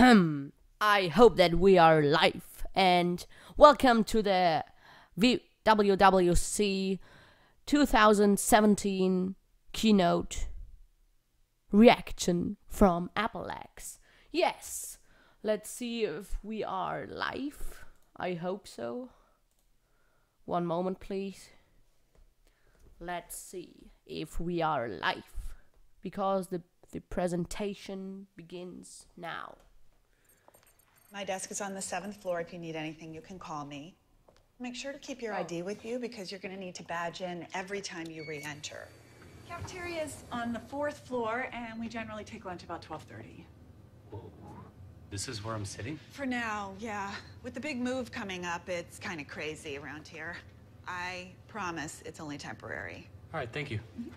Ahem. I hope that we are live and welcome to the WWDC 2017 keynote reaction from Applax. Yes, let's see if we are live. I hope so. One moment, please. Let's see if we are live because the the presentation begins now. My desk is on the seventh floor. If you need anything, you can call me. Make sure to keep your oh. ID with you because you're going to need to badge in every time you re-enter. Cafeteria is on the fourth floor, and we generally take lunch about 12:30. This is where I'm sitting? For now, yeah. With the big move coming up, it's kind of crazy around here. I promise it's only temporary. All right, thank you. Okay.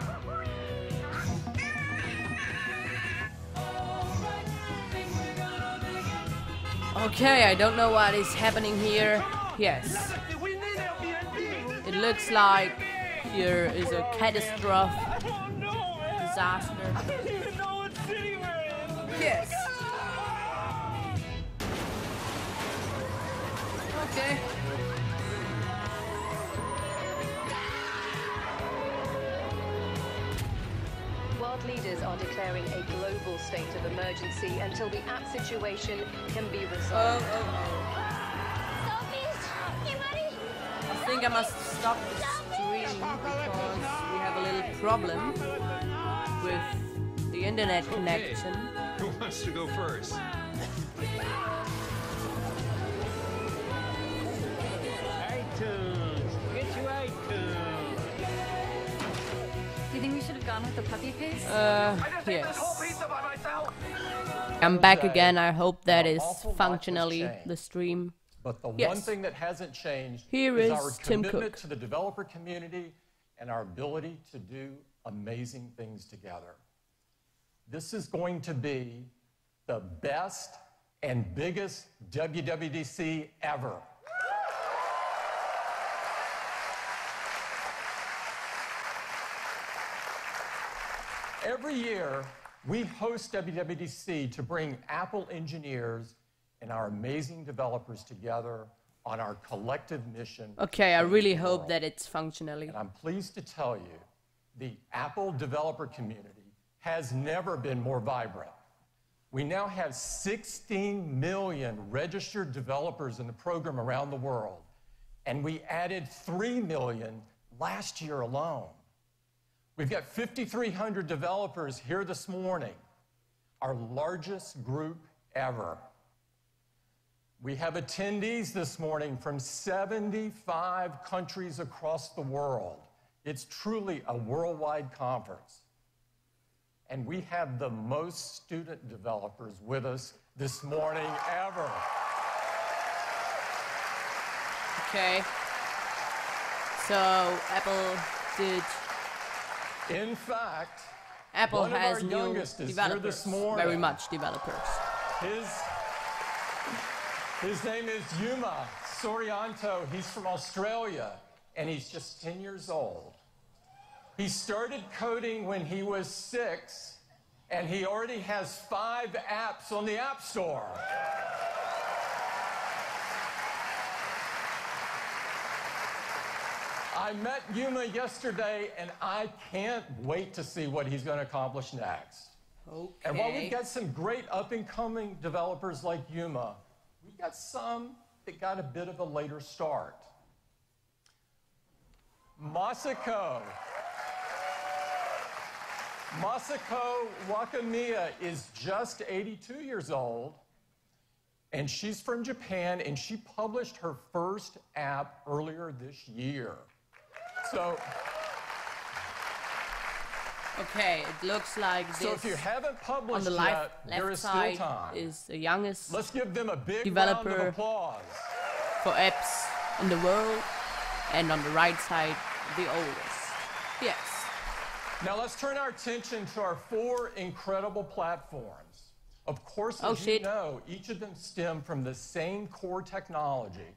Okay, I don't know what is happening here. Yes. It looks like here is a catastrophe disaster. Yes. Okay. World leaders are declaring a global state of emergency until the app situation can be Oh, resolved. oh, oh. I think I must stop the stream because we have a little problem with the internet connection. Who wants to go first? you think we should have gone with the puppy face? Uh, yes. I'm back again. I hope that An is awful lot has functionally the stream. But the one Yes. thing that hasn't changed Here is is our Tim commitment Cook. to the developer community and our ability to do amazing things together. This is going to be the best and biggest WWDC ever. Every year, we host WWDC to bring Apple engineers and our amazing developers together on our collective mission. Okay, I really hope that it's functionally. And I'm pleased to tell you, the Apple developer community has never been more vibrant. We now have 16 million registered developers in the program around the world, and we added 3 million last year alone. We've got 5,300 developers here this morning, our largest group ever. We have attendees this morning from 75 countries across the world. It's truly a worldwide conference. And we have the most student developers with us this morning ever. Okay. So Apple did. In fact, Apple One of has our new youngest is here developers. this morning. Very much developers. his, his name is Yuma Soerianto. He's from Australia, and he's just 10 years old. He started coding when he was six, and he already has five apps on the App Store. I met Yuma yesterday, and I can't wait to see what he's going to accomplish next. Okay. And while we've got some great up and coming developers like Yuma, we've got some that got a bit of a later start. Masako. Masako Wakamiya is just 82 years old, and she's from Japan, and she published her first app earlier this year. So, Okay, it looks like this. so if you haven't on published the left, yet, there left is still side time. is the youngest Let's give them a big round of applause. for apps in the world, and on the right side, the oldest. Yes. Now let's turn our attention to our four incredible platforms. Of course, oh, as Oh, you shit. know, each of them stem from the same core technology,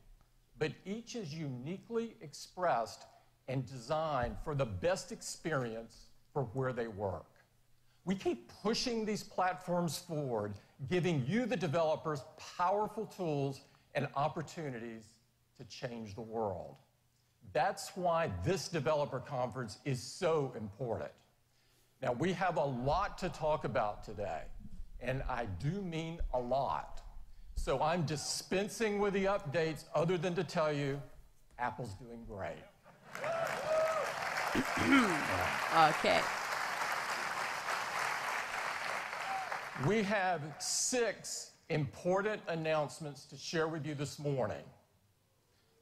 but each is uniquely expressed and designed for the best experience for where they work. We keep pushing these platforms forward, giving you, the developers, powerful tools and opportunities to change the world. That's why this developer conference is so important. Now, we have a lot to talk about today, and I do mean a lot. So I'm dispensing with the updates other than to tell you Apple's doing great. Okay. We have six important announcements to share with you this morning.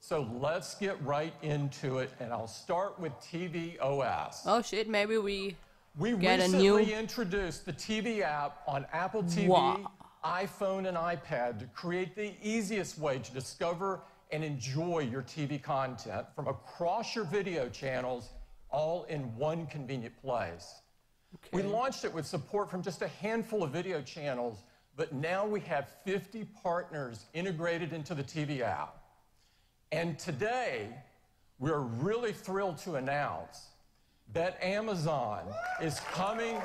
So let's get right into it, and I'll start with TV OS. Oh shit, maybe we We Get a recently new- introduced the TV app on Apple TV, Wow. iPhone, and iPad to create the easiest way to discover and enjoy your TV content from across your video channels, all in one convenient place. We launched it with support from just a handful of video channels, but now we have 50 partners integrated into the TV app. And today, we're really thrilled to announce that Amazon is coming.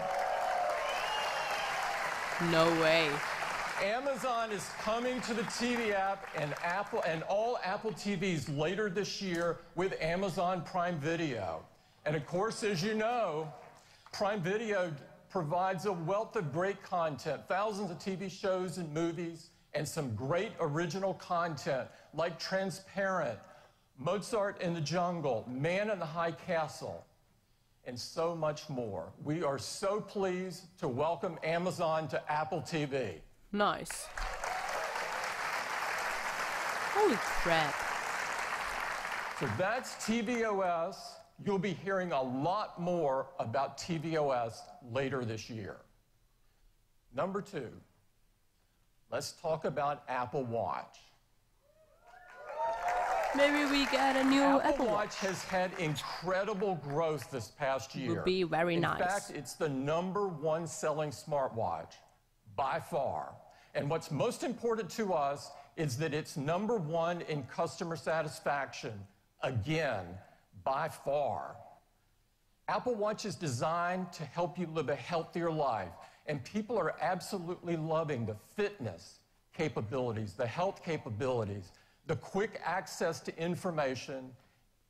no way. Amazon is coming to the TV app and Apple and all Apple TVs later this year with Amazon Prime Video. And of course, as you know, Prime Video provides a wealth of great content, thousands of TV shows and movies, and some great original content like Transparent, Mozart in the Jungle, Man in the High Castle, and so much more. We are so pleased to welcome Amazon to Apple TV. Nice. Holy crap. So that's tvOS. You'll be hearing a lot more about tvOS later this year. Number two, let's talk about Apple Watch. Maybe we get a new Apple, Apple, Watch has had incredible growth this past year. Would be very In nice. In fact, it's the number one selling smartwatch by far. And what's most important to us is that it's number one in customer satisfaction, again, by far. Apple Watch is designed to help you live a healthier life, and people are absolutely loving the fitness capabilities, the health capabilities, the quick access to information,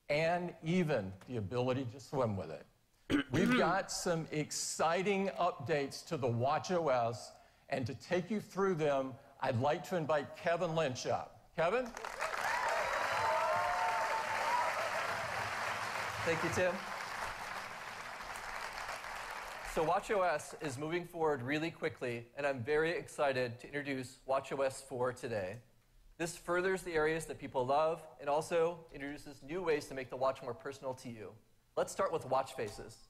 and even the ability to swim with it. We've got some exciting updates to the Watch OS, and to take you through them, I'd like to invite Kevin Lynch up. Kevin? Thank you, Tim. So WatchOS is moving forward really quickly, and I'm very excited to introduce WatchOS 4 today. This furthers the areas that people love and also introduces new ways to make the watch more personal to you. Let's start with watch faces.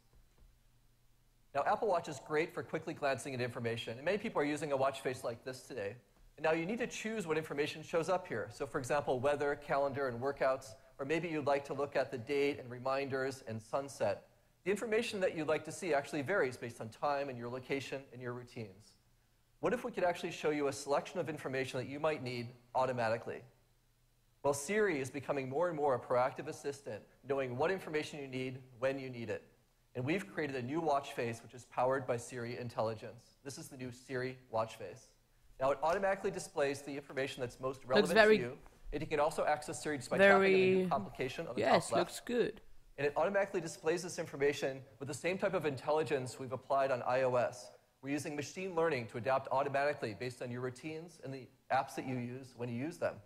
Now, Apple Watch is great for quickly glancing at information, and many people are using a watch face like this today. And now you need to choose what information shows up here. So, for example, weather, calendar, and workouts, or maybe you'd like to look at the date and reminders and sunset. The information that you'd like to see actually varies based on time and your location and your routines. What if we could actually show you a selection of information that you might need automatically? Well, Siri is becoming more and more a proactive assistant, knowing what information you need when you need it. And we've created a new watch face which is powered by Siri intelligence. This is the new Siri watch face. Now, it automatically displays the information that's most relevant very- to you. And you can also access Siri just by tapping on the new complication on the Yes, top left Yes, looks good. and it automatically displays this information with the same type of intelligence we've applied on iOS. We're using machine learning to adapt automatically based on your routines and the apps that you use when you use them.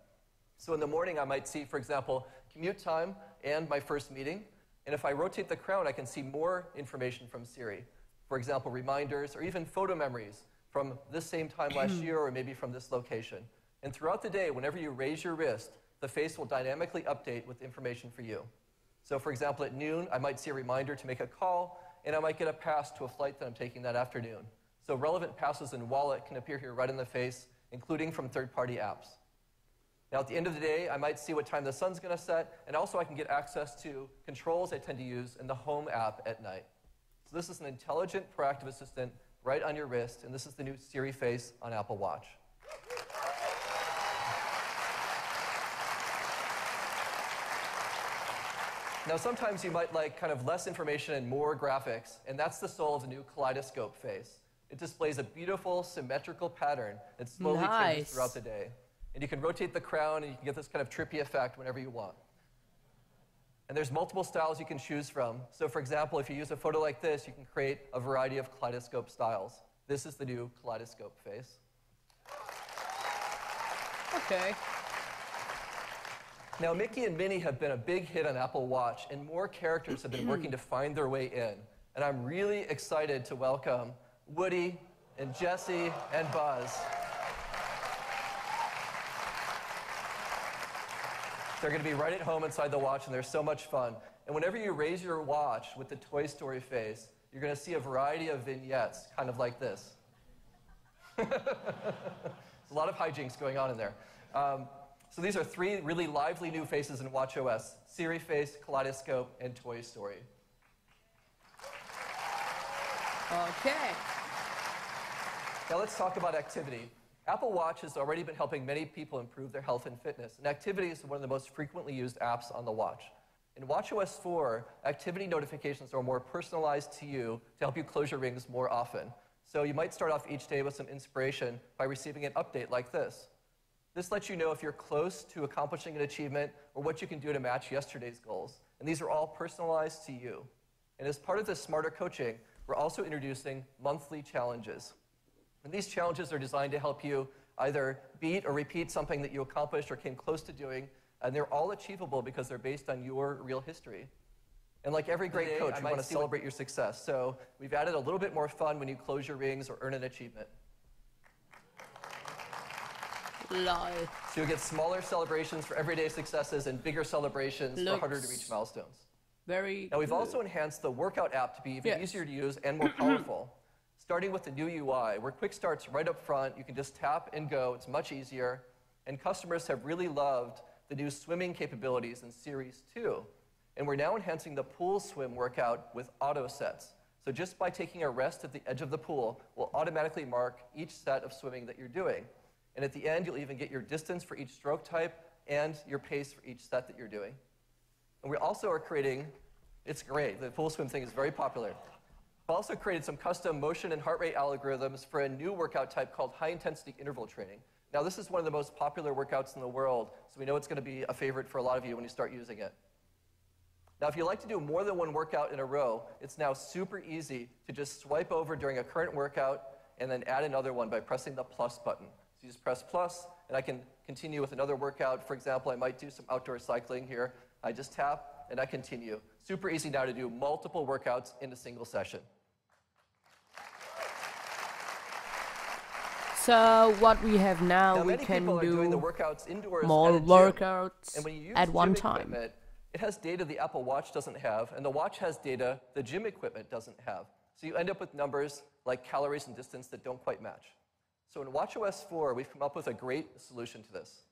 So in the morning, I might see, for example, commute time and my first meeting. And if I rotate the crown, I can see more information from Siri. For example, reminders or even photo memories from this same time last mm. year or maybe from this location. And throughout the day, whenever you raise your wrist, the face will dynamically update with information for you. So, for example, at noon, I might see a reminder to make a call, and I might get a pass to a flight that I'm taking that afternoon. So, relevant passes in Wallet can appear here right in the face, including from third party apps. Now, at the end of the day, I might see what time the sun's going to set, and also I can get access to controls I tend to use in the Home app at night. So, this is an intelligent, proactive assistant right on your wrist, and this is the new Siri face on Apple Watch. Now, sometimes you might like kind of less information and more graphics, and that's the soul of the new kaleidoscope face. It displays a beautiful, symmetrical pattern that slowly Nice. changes throughout the day. And you can rotate the crown, and you can get this kind of trippy effect whenever you want. And there's multiple styles you can choose from. So, for example, if you use a photo like this, you can create a variety of kaleidoscope styles. This is the new kaleidoscope face. Okay. Now, Mickey and Minnie have been a big hit on Apple Watch, and more characters have been working to find their way in. And I'm really excited to welcome Woody and Jesse and Buzz. They're going to be right at home inside the watch, and they're so much fun. And whenever you raise your watch with the Toy Story face, you're going to see a variety of vignettes, kind of like this. There's a lot of hijinks going on in there. Um, so these are three really lively new faces in WatchOS Siri Face, Kaleidoscope, and Toy Story. Okay. Now let's talk about activity. Apple Watch has already been helping many people improve their health and fitness, and activity is one of the most frequently used apps on the watch. In WatchOS 4, activity notifications are more personalized to you to help you close your rings more often. So you might start off each day with some inspiration by receiving an update like this. This lets you know if you're close to accomplishing an achievement or what you can do to match yesterday's goals. And these are all personalized to you. And as part of this smarter coaching, we're also introducing monthly challenges. And these challenges are designed to help you either beat or repeat something that you accomplished or came close to doing. And they're all achievable because they're based on your real history. And like every great Today, coach, I we want to see what- celebrate your success. So we've added a little bit more fun when you close your rings or earn an achievement. Lol. So you'll get smaller celebrations for everyday successes and bigger celebrations for harder to reach milestones. Very. Now, we've good. also enhanced the workout app to be even Yes. easier to use and more powerful. Starting with the new UI, where quick starts right up front, you can just tap and go. It's much easier. And customers have really loved the new swimming capabilities in Series 2. And we're now enhancing the pool swim workout with auto sets. So just by taking a rest at the edge of the pool, we'll automatically mark each set of swimming that you're doing. And at the end, you'll even get your distance for each stroke type and your pace for each set that you're doing. And we also are creating, it's great, the pool swim thing is very popular. We've also created some custom motion and heart rate algorithms for a new workout type called high intensity interval training. Now, this is one of the most popular workouts in the world, so we know it's going to be a favorite for a lot of you when you start using it. Now, if you like to do more than one workout in a row, it's now super easy to just swipe over during a current workout and then add another one by pressing the plus button. So you just press plus, and I can continue with another workout. For example, I might do some outdoor cycling here. I just tap, and I continue. Super easy now to do multiple workouts in a single session. So what we have now, Now, we can people are doing the do workouts indoors more at a gym. workouts And when you use at gym one time. equipment, It has data the Apple Watch doesn't have, and the watch has data the gym equipment doesn't have. So you end up with numbers like calories and distance that don't quite match. So in WatchOS 4, we've come up with a great solution to this.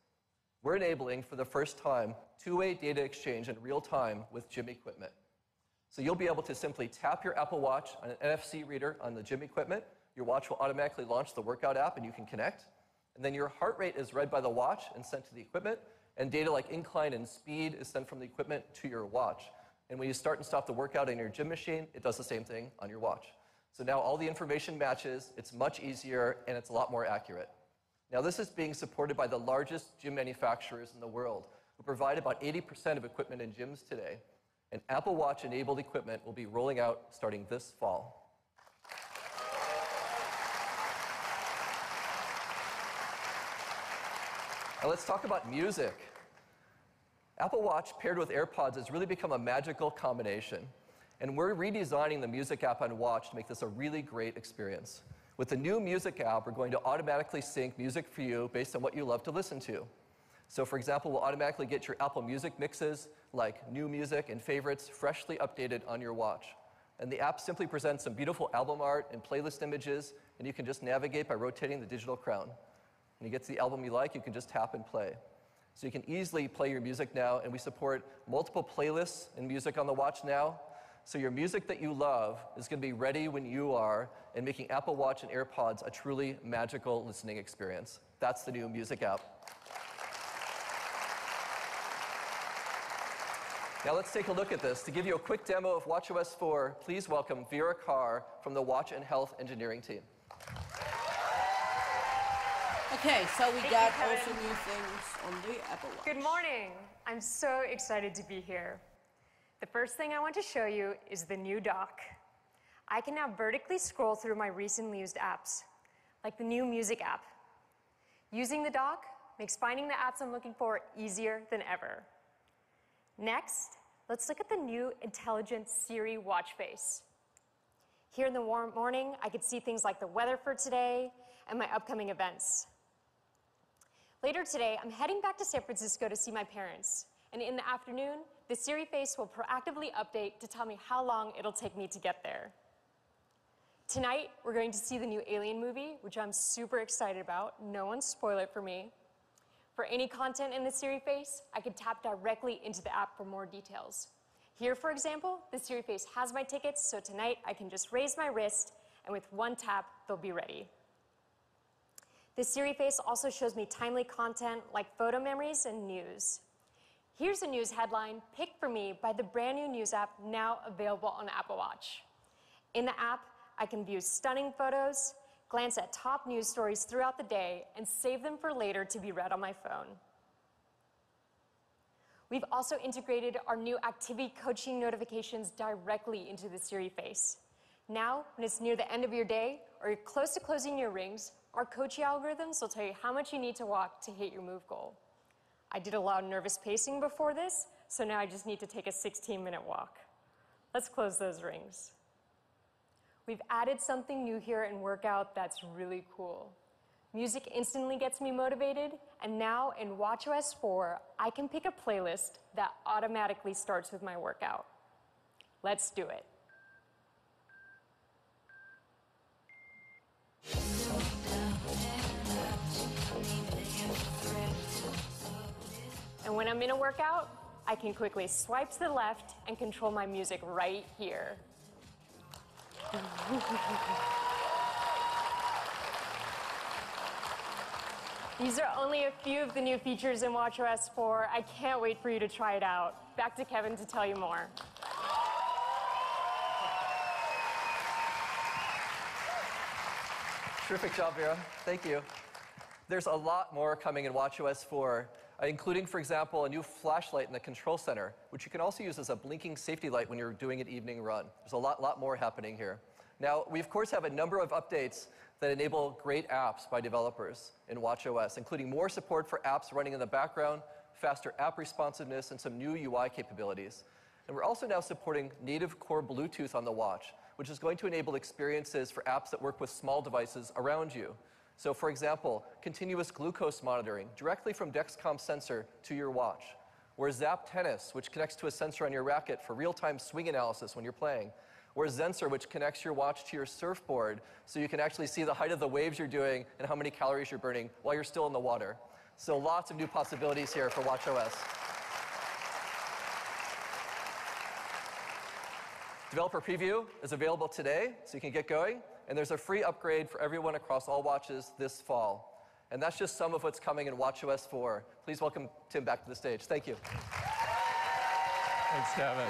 We're enabling, for the first time, two-way data exchange in real time with gym equipment. So you'll be able to simply tap your Apple Watch on an NFC reader on the gym equipment. Your watch will automatically launch the workout app and you can connect. And then your heart rate is read by the watch and sent to the equipment. And data like incline and speed is sent from the equipment to your watch. And when you start and stop the workout in your gym machine, it does the same thing on your watch. So now all the information matches, it's much easier, and it's a lot more accurate. Now, this is being supported by the largest gym manufacturers in the world, who provide about 80% of equipment in gyms today. And Apple Watch enabled equipment will be rolling out starting this fall. Now, let's talk about music. Apple Watch paired with AirPods has really become a magical combination. And we're redesigning the music app on Watch to make this a really great experience. With the new music app, we're going to automatically sync music for you based on what you love to listen to. So, for example, we'll automatically get your Apple Music mixes, like new music and favorites, freshly updated on your watch. And the app simply presents some beautiful album art and playlist images, and you can just navigate by rotating the digital crown. When you get to the album you like, you can just tap and play. So you can easily play your music now, and we support multiple playlists and music on the watch now. So your music that you love is going to be ready when you are, and making Apple Watch and AirPods a truly magical listening experience. That's the new music app. Now let's take a look at this. To give you a quick demo of WatchOS 4, please welcome Vera Carr from the Watch and Health engineering team. Okay, so we Thank got you, Kevin. also new things on the Apple Watch. Good morning. I'm so excited to be here. The first thing I want to show you is the new dock. I can now vertically scroll through my recently used apps, like the new music app. Using the dock makes finding the apps I'm looking for easier than ever. Next, let's look at the new intelligent Siri watch face. Here in the warm morning, I could see things like the weather for today and my upcoming events. Later today, I'm heading back to San Francisco to see my parents. And in the afternoon, the Siri face will proactively update to tell me how long it'll take me to get there. Tonight, we're going to see the new Alien movie, which I'm super excited about. No one spoil it for me. For any content in the Siri face, I could tap directly into the app for more details. Here, for example, the Siri face has my tickets, so tonight I can just raise my wrist, and with one tap, they'll be ready. The Siri face also shows me timely content like photo memories and news. Here's a news headline picked for me by the brand new news app now available on Apple Watch. In the app, I can view stunning photos, glance at top news stories throughout the day, and save them for later to be read on my phone. We've also integrated our new activity coaching notifications directly into the Siri face. Now, when it's near the end of your day or you're close to closing your rings, our coaching algorithms will tell you how much you need to walk to hit your move goal. I did a lot of nervous pacing before this, so now I just need to take a 16 minute walk. Let's close those rings. We've added something new here in Workout that's really cool. Music instantly gets me motivated, and now in WatchOS 4, I can pick a playlist that automatically starts with my workout. Let's do it. And when I'm in a workout, I can quickly swipe to the left and control my music right here. These are only a few of the new features in WatchOS 4. I can't wait for you to try it out. Back to Kevin to tell you more. Terrific job, Vera. Thank you. There's a lot more coming in WatchOS 4, uh, Uh, including, for example, a new flashlight in the control center, which you can also use as a blinking safety light when you're doing an evening run. There's a lot, lot more happening here. Now, we of course have a number of updates that enable great apps by developers in WatchOS, including more support for apps running in the background, faster app responsiveness, and some new UI capabilities. And we're also now supporting native core Bluetooth on the watch, which is going to enable experiences for apps that work with small devices around you. So, for example, continuous glucose monitoring directly from Dexcom sensor to your watch, or Zepp Tennis, which connects to a sensor on your racket for real time swing analysis when you're playing, or Zensor, which connects your watch to your surfboard so you can actually see the height of the waves you're doing and how many calories you're burning while you're still in the water. So, lots of new possibilities here for WatchOS. Developer preview is available today, so you can get going. And there's a free upgrade for everyone across all watches this fall. And that's just some of what's coming in WatchOS 4. Please welcome Tim back to the stage. Thank you. Thanks, Kevin.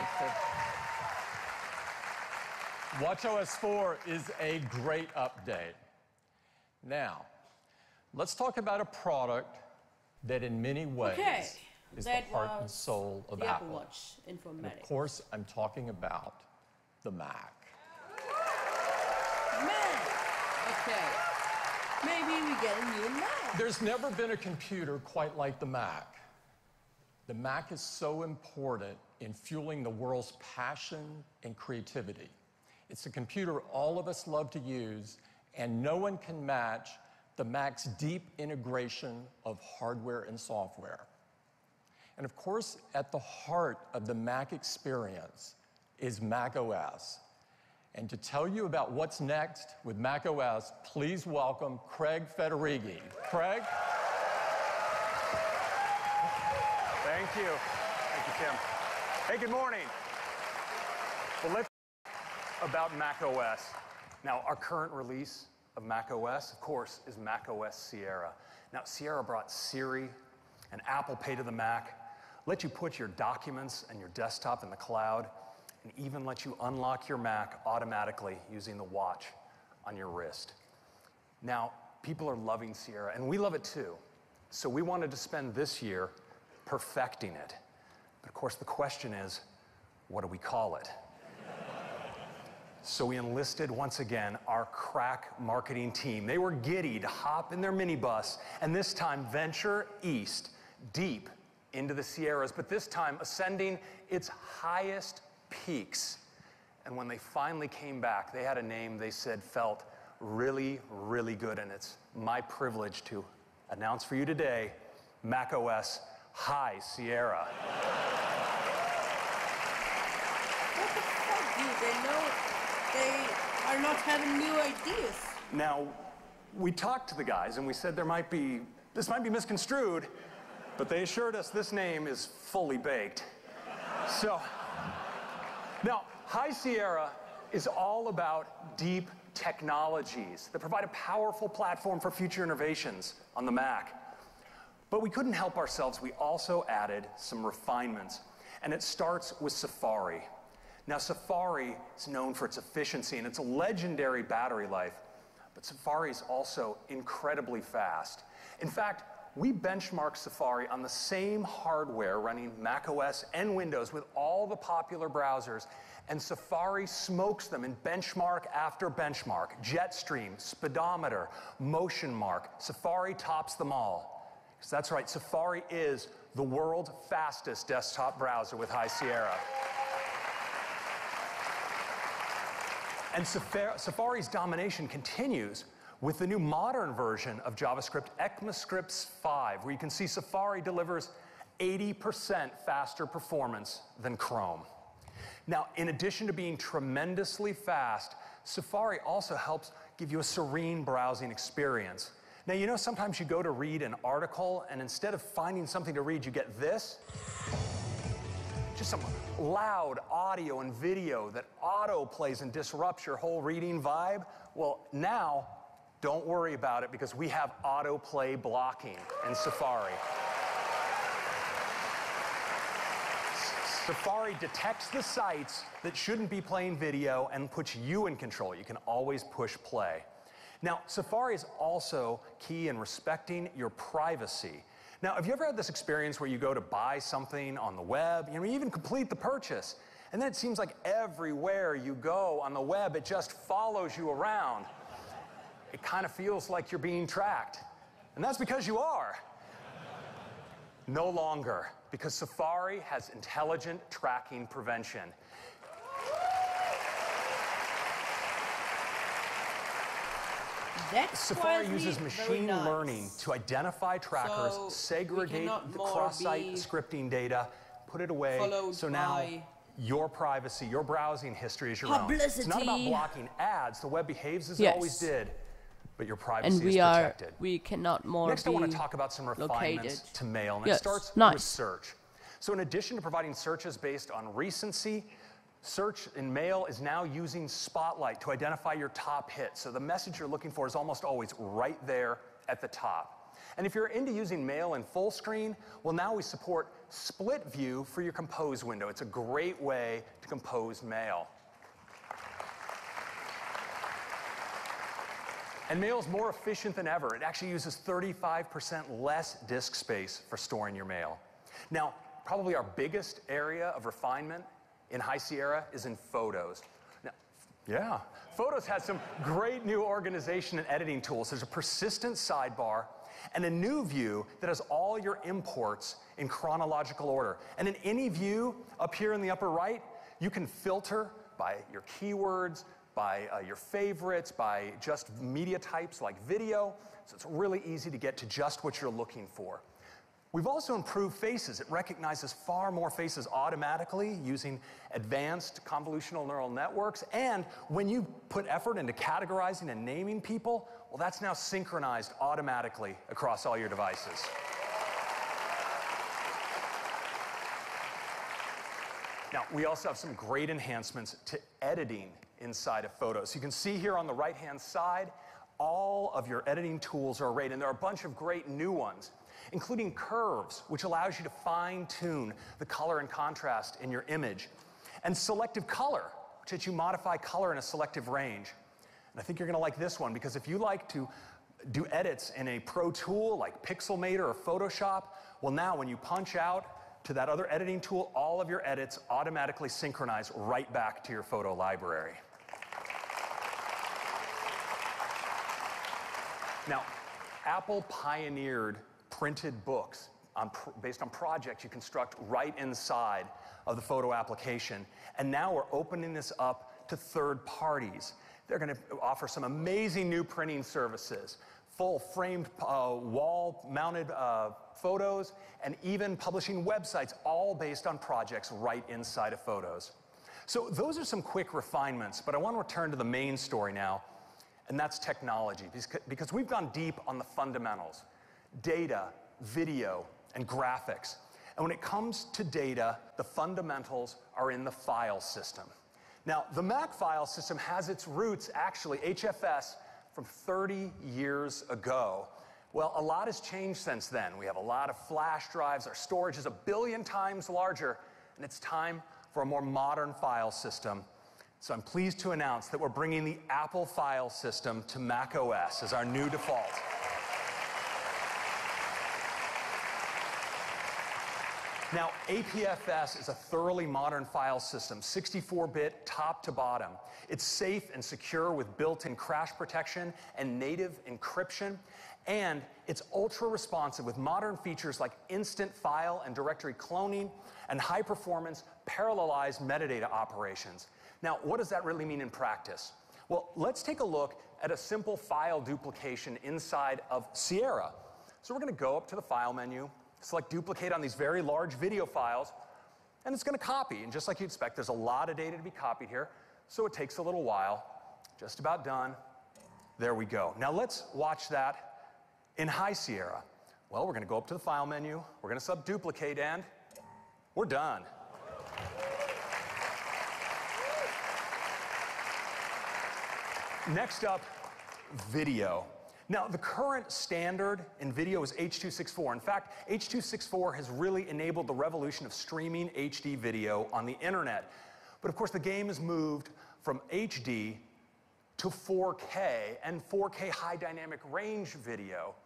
WatchOS 4 is a great update. Now, let's talk about a product that in many ways Okay, is that the heart and soul of the Apple Apple. Watch And of course, I'm talking about the Mac. Okay. Maybe we get a new Mac. There's never been a computer quite like the Mac. the Mac is so important in fueling the world's passion and creativity. It's a computer all of us love to use, and no one can match the Mac's deep integration of hardware and software. And of course, at the heart of the Mac experience is Mac OS. And to tell you about what's next with Mac OS, please welcome Craig Federighi. Craig? Thank you. Thank you, Tim. Hey, good morning. Well, let's about Mac OS. Now, our current release of Mac OS, of course, is Mac OS Sierra. Now, Sierra brought Siri and Apple Pay to the Mac, let you put your documents and your desktop in the cloud, and even let you unlock your Mac automatically using the watch on your wrist. Now, people are loving Sierra, and we love it too. So we wanted to spend this year perfecting it. But of course, the question is, what do we call it? so we enlisted once again our crack marketing team. They were giddy to hop in their minibus and this time venture east, deep into the Sierras, but this time ascending its highest peaks. And when they finally came back, they had a name they said felt really, really good. And it's my privilege to announce for you today macOS High Sierra. What the fuck, dude? They know they are not having new ideas. Now, we talked to the guys and we said there might be, this might be misconstrued, but they assured us this name is fully baked. So, now, High Sierra is all about deep technologies that provide a powerful platform for future innovations on the Mac. But we couldn't help ourselves. We also added some refinements. And it starts with Safari. Now, Safari is known for its efficiency and its legendary battery life, but Safari is also incredibly fast. In fact, we benchmark Safari on the same hardware running macOS and Windows with all the popular browsers, and Safari smokes them in benchmark after benchmark. Jetstream, Speedometer, MotionMark, Safari tops them all. So that's right, Safari is the world's fastest desktop browser with High Sierra. And Safari's domination continues with the new modern version of JavaScript, ECMAScript 5, where you can see Safari delivers 80% faster performance than Chrome. Now, in addition to being tremendously fast, Safari also helps give you a serene browsing experience. Now, you know, sometimes you go to read an article, and instead of finding something to read, you get this just some loud audio and video that auto plays and disrupts your whole reading vibe. Well, now, don't worry about it because we have autoplay blocking in Safari. Safari detects the sites that shouldn't be playing video and puts you in control. You can always push play. Now, Safari is also key in respecting your privacy. Now, have you ever had this experience where you go to buy something on the web, you know, even complete the purchase, and then it seems like everywhere you go on the web, it just follows you around. It kind of feels like you're being tracked. And that's because you are. No longer, because Safari has intelligent tracking prevention. That's Safari uses machine nice. learning to identify trackers, So segregate the cross-site scripting data, put it away. So now your privacy, your browsing history is your Publicity. own. It's not about blocking ads. The web behaves as Yes. it always did, but your privacy and we is are we cannot more Next, I want to talk about some refinements located. to mail, and yes. it starts nice. with search. So, in addition to providing searches based on recency, Search in Mail is now using Spotlight to identify your top hits. So the message you're looking for is almost always right there at the top. And if you're into using Mail in full screen, well, now we support split view for your Compose window. It's a great way to compose Mail. And Mail is more efficient than ever. It actually uses 35% less disk space for storing your mail. Now, probably our biggest area of refinement in High Sierra is in Photos. Now, yeah, Photos has some great new organization and editing tools. There's a persistent sidebar, and a new view that has all your imports in chronological order. And in any view up here in the upper right, you can filter by your keywords, by uh, your favorites, by just media types like video. So it's really easy to get to just what you're looking for. We've also improved faces. It recognizes far more faces automatically using advanced convolutional neural networks. And when you put effort into categorizing and naming people, well, that's now synchronized automatically across all your devices. Now, we also have some great enhancements to editing inside of Photos. You can see here on the right-hand side, all of your editing tools are arrayed, and there are a bunch of great new ones including curves, which allows you to fine tune the color and contrast in your image, and selective color, which lets you modify color in a selective range. And I think you're going to like this one because if you like to do edits in a pro tool like Pixelmator or Photoshop, well, now when you punch out to that other editing tool, all of your edits automatically synchronize right back to your photo library. Now, Apple pioneered printed books on based on projects you construct right inside of the photo application. And now we're opening this up to third parties. They're going to offer some amazing new printing services, full framed uh, wall mounted uh, photos, and even publishing websites, all based on projects right inside of photos. So those are some quick refinements, but I want to return to the main story now, and that's technology, because we've gone deep on the fundamentals data, video, and graphics. And when it comes to data, the fundamentals are in the file system. Now, the Mac file system has its roots, actually, HFS, from 30 years ago. Well, a lot has changed since then. We have a lot of flash drives, our storage is a billion times larger, and it's time for a more modern file system. So I'm pleased to announce that we're bringing the Apple file system to Mac OS as our new default. Now, APFS is a thoroughly modern file system, 64-bit top to bottom. It's safe and secure with built-in crash protection and native encryption. And it's ultra responsive with modern features like instant file and directory cloning and high performance parallelized metadata operations. Now, what does that really mean in practice? Well, let's take a look at a simple file duplication inside of Sierra. So we're going to go up to the File menu, select duplicate on these very large video files, and it's going to copy. And just like you'd expect, there's a lot of data to be copied here, so it takes a little while. Just about done. There we go. Now let's watch that in High Sierra. Well, we're going to go up to the File menu, we're going to sub-duplicate, and we're done. Next up, video. Now, the current standard in video is H.264. In fact, H.264 has really enabled the revolution of streaming HD video on the internet. But of course, the game has moved from HD to 4K and 4K high dynamic range video.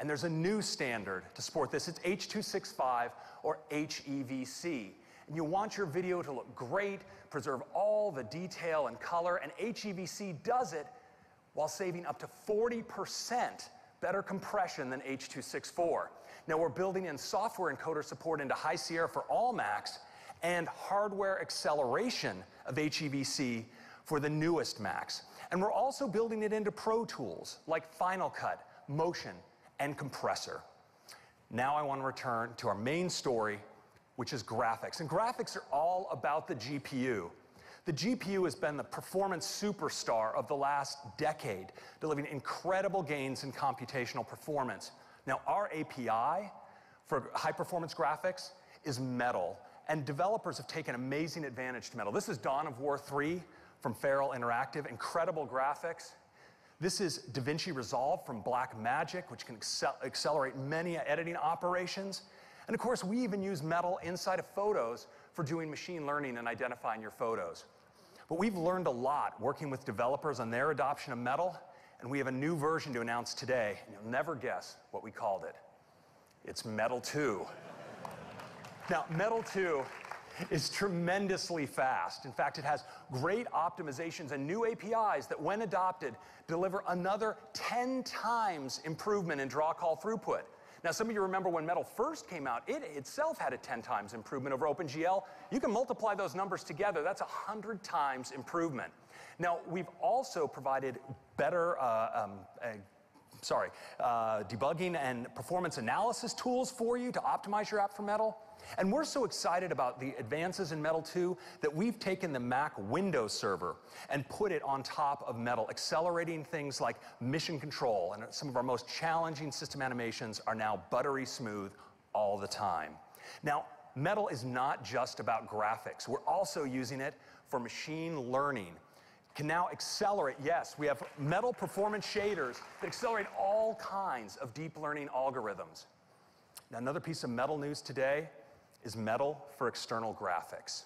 And there's a new standard to support this. It's H.265 or HEVC. And you want your video to look great, preserve all the detail and color, and HEVC does it while saving up to 40% better compression than H.264. Now we're building in software encoder support into High Sierra for all Macs and hardware acceleration of HEVC for the newest Macs. And we're also building it into Pro Tools like Final Cut, Motion, and Compressor. Now I want to return to our main story, which is graphics. And graphics are all about the GPU. The GPU has been the performance superstar of the last decade, delivering incredible gains in computational performance. Now, our API for high performance graphics is Metal, and developers have taken amazing advantage to Metal. This is Dawn of War 3 from Feral Interactive, incredible graphics. This is DaVinci Resolve from Blackmagic, which can accel accelerate many editing operations. And of course, we even use Metal inside of Photos for doing machine learning and identifying your photos. But we've learned a lot working with developers on their adoption of Metal, and we have a new version to announce today, and you'll never guess what we called it. It's Metal 2. now, Metal 2 is tremendously fast. In fact, it has great optimizations and new APIs that, when adopted, deliver another 10 times improvement in draw call throughput. Now, some of you remember when Metal first came out, it itself had a 10 times improvement over OpenGL. You can multiply those numbers together, that's 100 times improvement. Now, we've also provided better uh, um, uh, sorry, uh, debugging and performance analysis tools for you to optimize your app for Metal. And we're so excited about the advances in Metal 2 that we've taken the Mac Windows server and put it on top of Metal, accelerating things like mission control. And some of our most challenging system animations are now buttery smooth all the time. Now, Metal is not just about graphics. We're also using it for machine learning can now accelerate. Yes, we have metal performance shaders that accelerate all kinds of deep learning algorithms. Now, another piece of metal news today is metal for external graphics.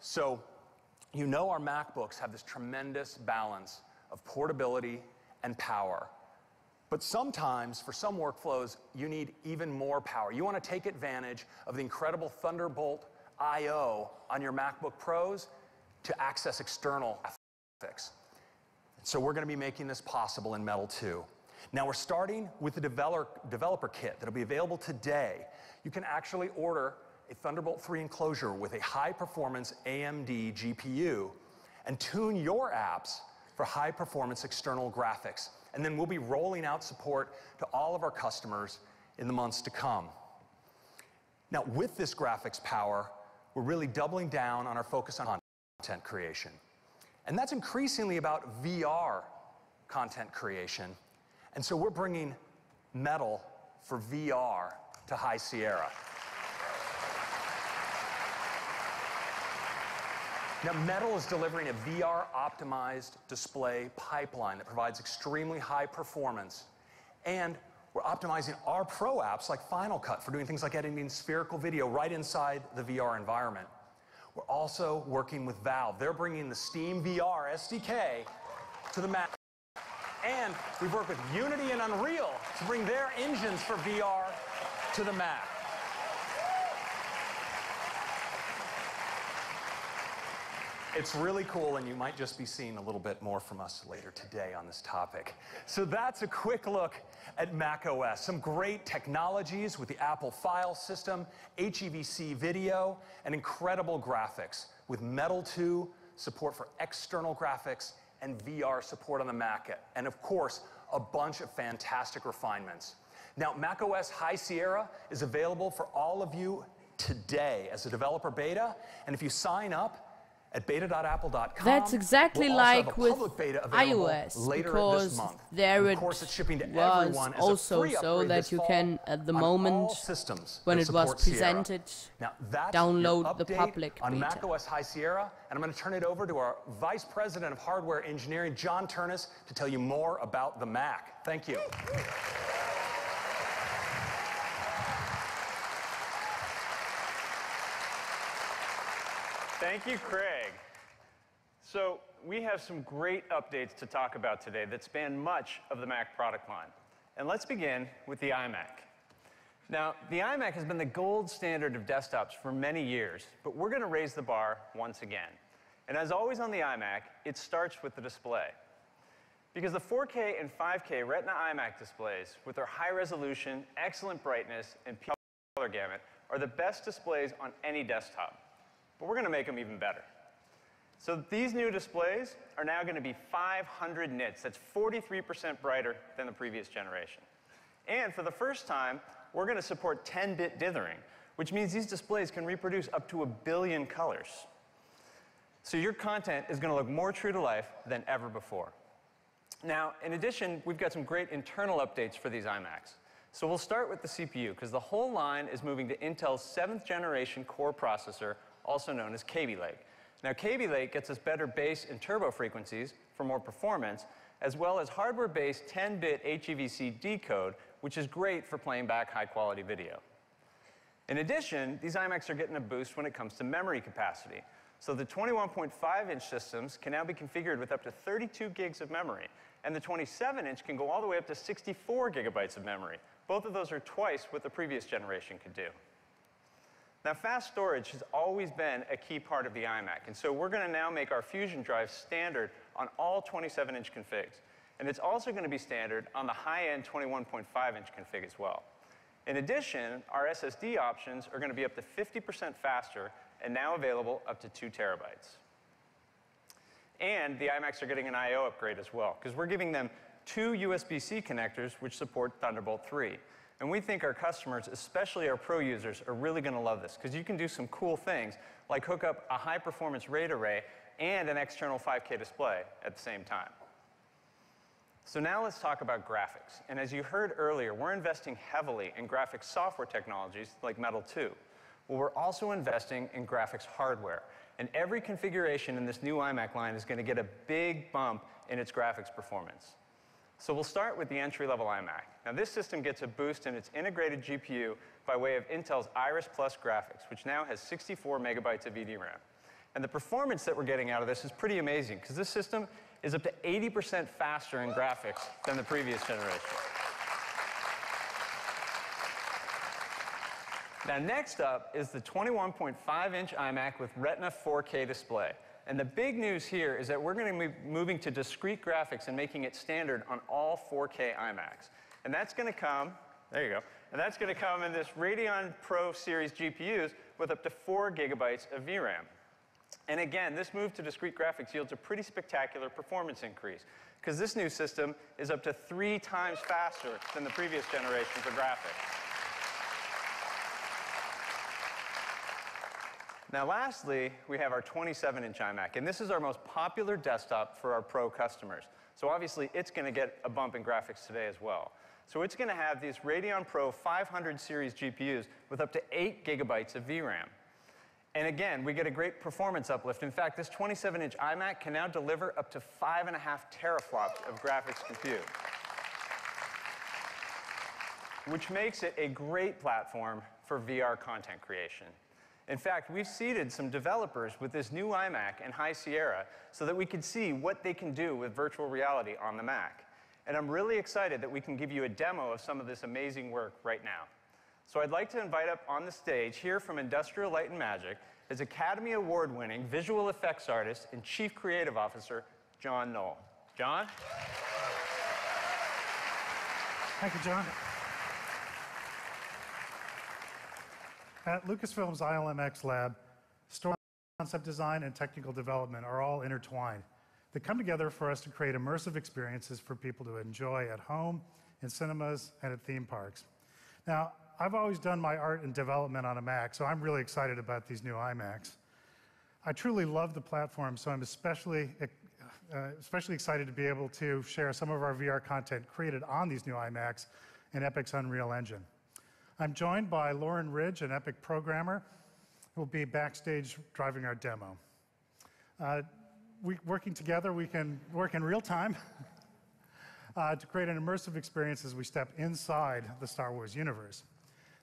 So, you know our MacBooks have this tremendous balance of portability and power. But sometimes, for some workflows, you need even more power. You want to take advantage of the incredible Thunderbolt I.O. on your MacBook Pros to access external graphics. So we're going to be making this possible in Metal 2. Now we're starting with the developer, developer kit that'll be available today. You can actually order a Thunderbolt 3 enclosure with a high performance AMD GPU and tune your apps for high performance external graphics. And then we'll be rolling out support to all of our customers in the months to come. Now, with this graphics power, we're really doubling down on our focus on content creation. And that's increasingly about VR content creation. And so we're bringing Metal for VR to High Sierra. Now, Metal is delivering a VR optimized display pipeline that provides extremely high performance. And we're optimizing our pro apps like Final Cut for doing things like editing spherical video right inside the VR environment. We're also working with Valve. They're bringing the Steam VR SDK to the Mac. And we've worked with Unity and Unreal to bring their engines for VR to the Mac. It's really cool, and you might just be seeing a little bit more from us later today on this topic. So that's a quick look at macOS. Some great technologies with the Apple file system, HEVC video, and incredible graphics with Metal 2, support for external graphics, and VR support on the Mac. And of course, a bunch of fantastic refinements. Now, macOS High Sierra is available for all of you today as a developer beta. And if you sign up, at beta.apple.com. That's exactly we'll like with iOS because there it was also so that you can at the moment when it was presented now, download the public on beta. macOS High Sierra and I'm going to turn it over to our Vice President of Hardware Engineering John Ternus to tell you more about the Mac. Thank you. Thank you, Craig. So we have some great updates to talk about today that span much of the Mac product line. And let's begin with the iMac. Now, the iMac has been the gold standard of desktops for many years, but we're going to raise the bar once again. And as always on the iMac, it starts with the display. Because the 4K and 5K Retina iMac displays, with their high resolution, excellent brightness, and color gamut, are the best displays on any desktop but we're going to make them even better. So these new displays are now going to be 500 nits. That's 43% brighter than the previous generation. And for the first time, we're going to support 10-bit dithering, which means these displays can reproduce up to a billion colors. So your content is going to look more true to life than ever before. Now, in addition, we've got some great internal updates for these iMacs. So we'll start with the CPU, because the whole line is moving to Intel's seventh generation core processor also known as Kaby Lake. Now, Kaby Lake gets us better base and turbo frequencies for more performance, as well as hardware-based 10-bit HEVC decode, which is great for playing back high-quality video. In addition, these iMacs are getting a boost when it comes to memory capacity. So the 21.5-inch systems can now be configured with up to 32 gigs of memory, and the 27-inch can go all the way up to 64 gigabytes of memory. Both of those are twice what the previous generation could do. Now, fast storage has always been a key part of the iMac, and so we're going to now make our Fusion drive standard on all 27-inch configs. And it's also going to be standard on the high-end 21.5-inch config as well. In addition, our SSD options are going to be up to 50% faster and now available up to 2 terabytes. And the iMacs are getting an I.O. upgrade as well, because we're giving them two USB-C connectors which support Thunderbolt 3. And we think our customers, especially our pro users, are really going to love this, because you can do some cool things, like hook up a high-performance RAID array and an external 5K display at the same time. So now let's talk about graphics. And as you heard earlier, we're investing heavily in graphics software technologies like Metal 2. Well, we're also investing in graphics hardware. And every configuration in this new iMac line is going to get a big bump in its graphics performance. So we'll start with the entry-level iMac. Now this system gets a boost in its integrated GPU by way of Intel's Iris Plus graphics, which now has 64 megabytes of EDRAM. And the performance that we're getting out of this is pretty amazing, because this system is up to 80% faster in graphics than the previous generation. Now next up is the 21.5-inch iMac with Retina 4K display. And the big news here is that we're going to be moving to discrete graphics and making it standard on all 4K iMacs. And that's going to come, there you go, and that's going to come in this Radeon Pro Series GPUs with up to 4 gigabytes of VRAM. And again, this move to discrete graphics yields a pretty spectacular performance increase, because this new system is up to three times faster than the previous generation for graphics. Now lastly, we have our 27-inch iMac, and this is our most popular desktop for our pro customers. So obviously, it's going to get a bump in graphics today as well. So it's going to have these Radeon Pro 500 series GPUs with up to 8 gigabytes of VRAM. And again, we get a great performance uplift. In fact, this 27-inch iMac can now deliver up to 5.5 teraflops of graphics compute, which makes it a great platform for VR content creation. In fact, we've seeded some developers with this new iMac and High Sierra so that we could see what they can do with virtual reality on the Mac. And I'm really excited that we can give you a demo of some of this amazing work right now. So I'd like to invite up on the stage here from Industrial Light and Magic is Academy Award winning visual effects artist and chief creative officer, John Knoll. John? Thank you, John. At Lucasfilm's ILMxLAB, story concept design and technical development are all intertwined. They come together for us to create immersive experiences for people to enjoy at home, in cinemas, and at theme parks. Now, I've always done my art and development on a Mac, so I'm really excited about these new iMacs. I truly love the platform, so I'm especially, uh, especially excited to be able to share some of our VR content created on these new iMacs in Epic's Unreal Engine. I'm joined by Lauren Ridge, an Epic programmer, who will be backstage driving our demo. Uh, we, working together, we can work in real time uh, to create an immersive experience as we step inside the Star Wars universe.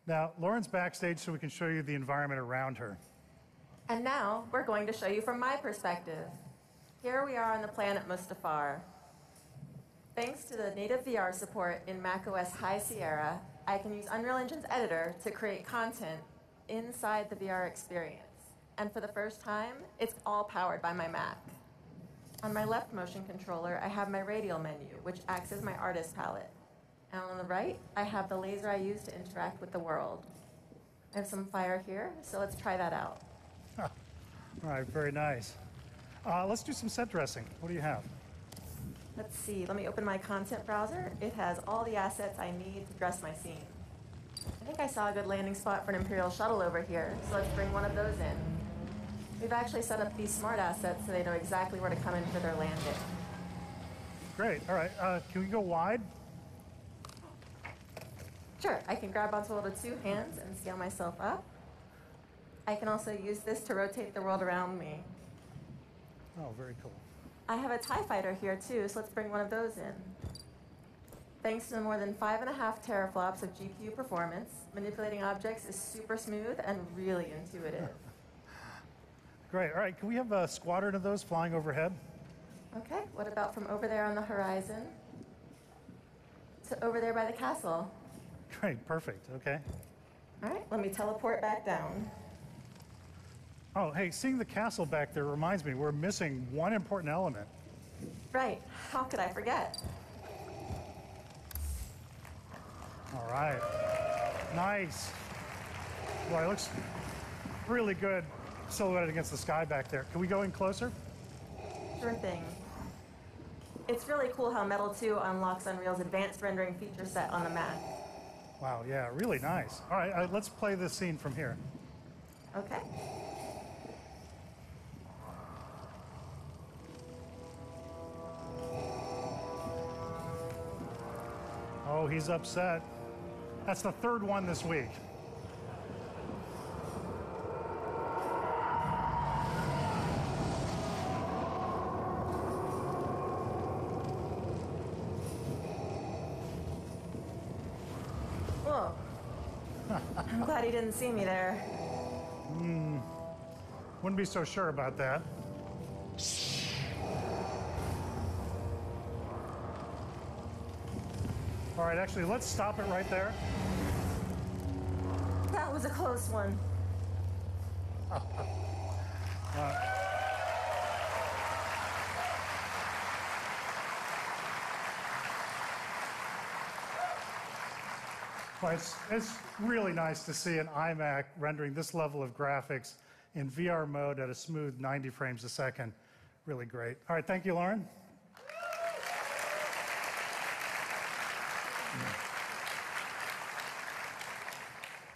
Now, Lauren's backstage so we can show you the environment around her. And now, we're going to show you from my perspective. Here we are on the planet Mustafar. Thanks to the native VR support in macOS High Sierra, I can use Unreal Engine's editor to create content inside the VR experience. And for the first time, it's all powered by my Mac. On my left motion controller, I have my radial menu, which acts as my artist palette. And on the right, I have the laser I use to interact with the world. I have some fire here, so let's try that out. All right, very nice. Uh, let's do some set dressing. What do you have? Let's see, let me open my content browser. It has all the assets I need to dress my scene. I think I saw a good landing spot for an Imperial shuttle over here, so let's bring one of those in. We've actually set up these smart assets so they know exactly where to come in for their landing. Great, all right. Uh, can we go wide? Sure, I can grab onto it with two hands and scale myself up. I can also use this to rotate the world around me. Oh, very cool. I have a TIE fighter here too, so let's bring one of those in. Thanks to more than five and a half teraflops of GPU performance, manipulating objects is super smooth and really intuitive. Great, all right, can we have a squadron of those flying overhead? Okay, what about from over there on the horizon to over there by the castle? Great, perfect, okay. All right, let me teleport back down. Oh, hey, seeing the castle back there reminds me we're missing one important element. Right. How could I forget? All right. Nice. Well, it looks really good silhouetted against the sky back there. Can we go in closer? Sure thing. It's really cool how Metal 2 unlocks Unreal's advanced rendering feature set on the Mac. Wow, yeah, really nice. All right, uh, let's play this scene from here. Okay. Oh, he's upset. That's the third one this week. I'm glad he didn't see me there. Hmm. Wouldn't be so sure about that. Right, actually, let's stop it right there. That was a close one. Uh, well, it's, it's really nice to see an iMac rendering this level of graphics in VR mode at a smooth 90 frames a second. Really great. All right, thank you, Lauren.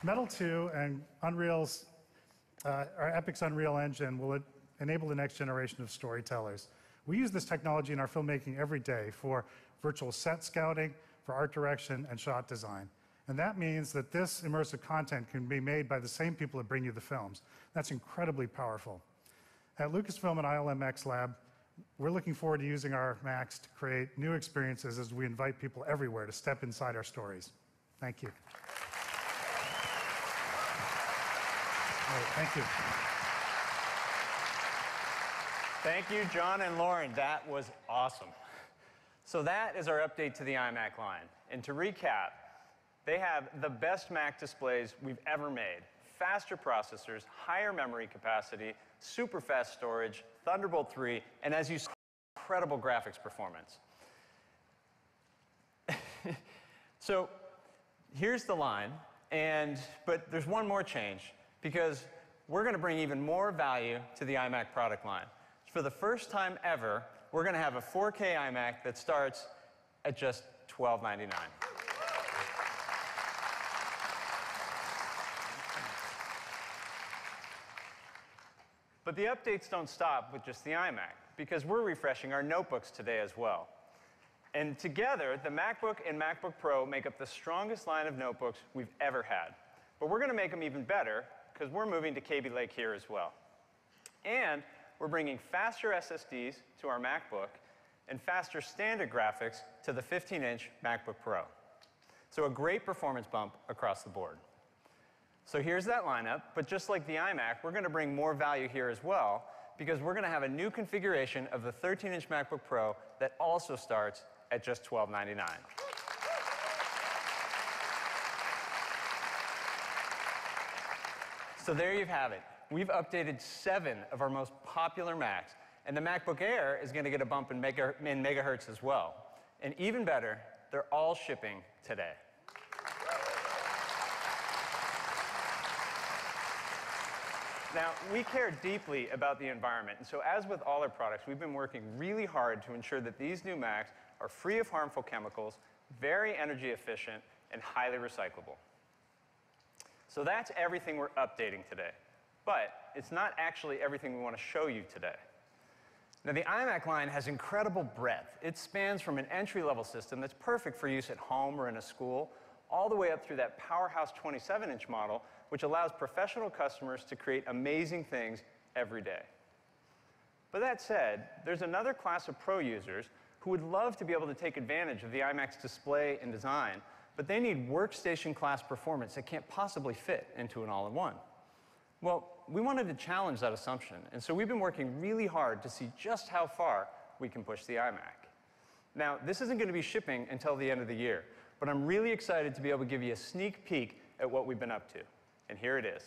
Metal 2 and Unreal's, uh, our Epic's Unreal Engine will enable the next generation of storytellers. We use this technology in our filmmaking every day for virtual set scouting, for art direction, and shot design. And that means that this immersive content can be made by the same people that bring you the films. That's incredibly powerful. At Lucasfilm and ILMxLAB, we're looking forward to using our Macs to create new experiences as we invite people everywhere to step inside our stories. Thank you. All right, thank you. Thank you, John and Lauren. That was awesome. So that is our update to the iMac line. And to recap, they have the best Mac displays we've ever made. Faster processors, higher memory capacity, super fast storage, Thunderbolt 3, and as you saw, incredible graphics performance. so here's the line, and but there's one more change because we're going to bring even more value to the iMac product line. For the first time ever, we're going to have a 4K iMac that starts at just $12.99. But the updates don't stop with just the iMac, because we're refreshing our notebooks today as well. And together, the MacBook and MacBook Pro make up the strongest line of notebooks we've ever had. But we're going to make them even better, because we're moving to Kaby Lake here as well. And we're bringing faster SSDs to our MacBook and faster standard graphics to the 15-inch MacBook Pro. So a great performance bump across the board. So here's that lineup, but just like the iMac, we're going to bring more value here as well because we're going to have a new configuration of the 13-inch MacBook Pro that also starts at just $1299. So there you have it. We've updated seven of our most popular Macs, and the MacBook Air is going to get a bump in, mega, in megahertz as well. And even better, they're all shipping today. Now, we care deeply about the environment, and so as with all our products, we've been working really hard to ensure that these new Macs are free of harmful chemicals, very energy efficient, and highly recyclable. So that's everything we're updating today. But it's not actually everything we want to show you today. Now, the iMac line has incredible breadth. It spans from an entry-level system that's perfect for use at home or in a school, all the way up through that powerhouse 27-inch model, which allows professional customers to create amazing things every day. But that said, there's another class of pro users who would love to be able to take advantage of the iMac's display and design, but they need workstation class performance that can't possibly fit into an all-in-one. Well, we wanted to challenge that assumption, and so we've been working really hard to see just how far we can push the iMac. Now, this isn't going to be shipping until the end of the year, but I'm really excited to be able to give you a sneak peek at what we've been up to. And here it is.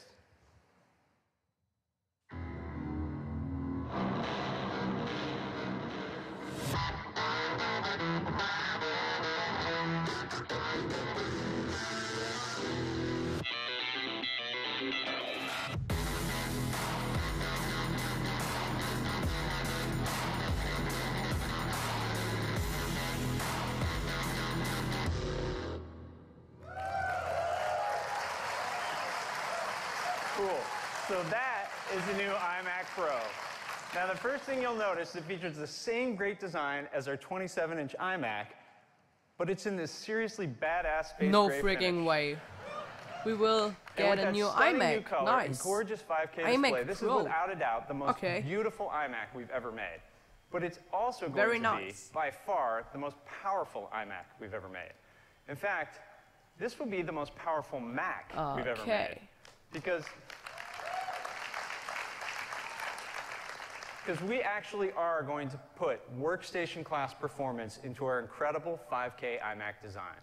Is the new iMac Pro. Now, the first thing you'll notice, it features the same great design as our 27-inch iMac, but it's in this seriously badass space No freaking finish. way. We will get with a new iMac. New color nice. gorgeous 5K iMac display. This Pro. is without a doubt the most Okay. beautiful iMac we've ever made. But it's also going Very to nice. be by far the most powerful iMac we've ever made. In fact, this will be the most powerful Mac we've ever made. Because because we actually are going to put workstation class performance into our incredible 5K iMac design.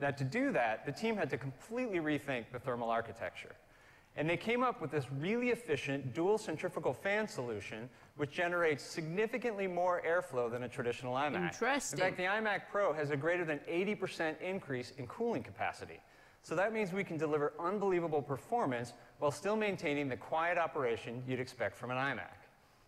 Now, to do that, the team had to completely rethink the thermal architecture. And they came up with this really efficient dual centrifugal fan solution, which generates significantly more airflow than a traditional iMac. Interesting. In fact, the iMac Pro has a greater than 80% increase in cooling capacity. So that means we can deliver unbelievable performance while still maintaining the quiet operation you'd expect from an iMac.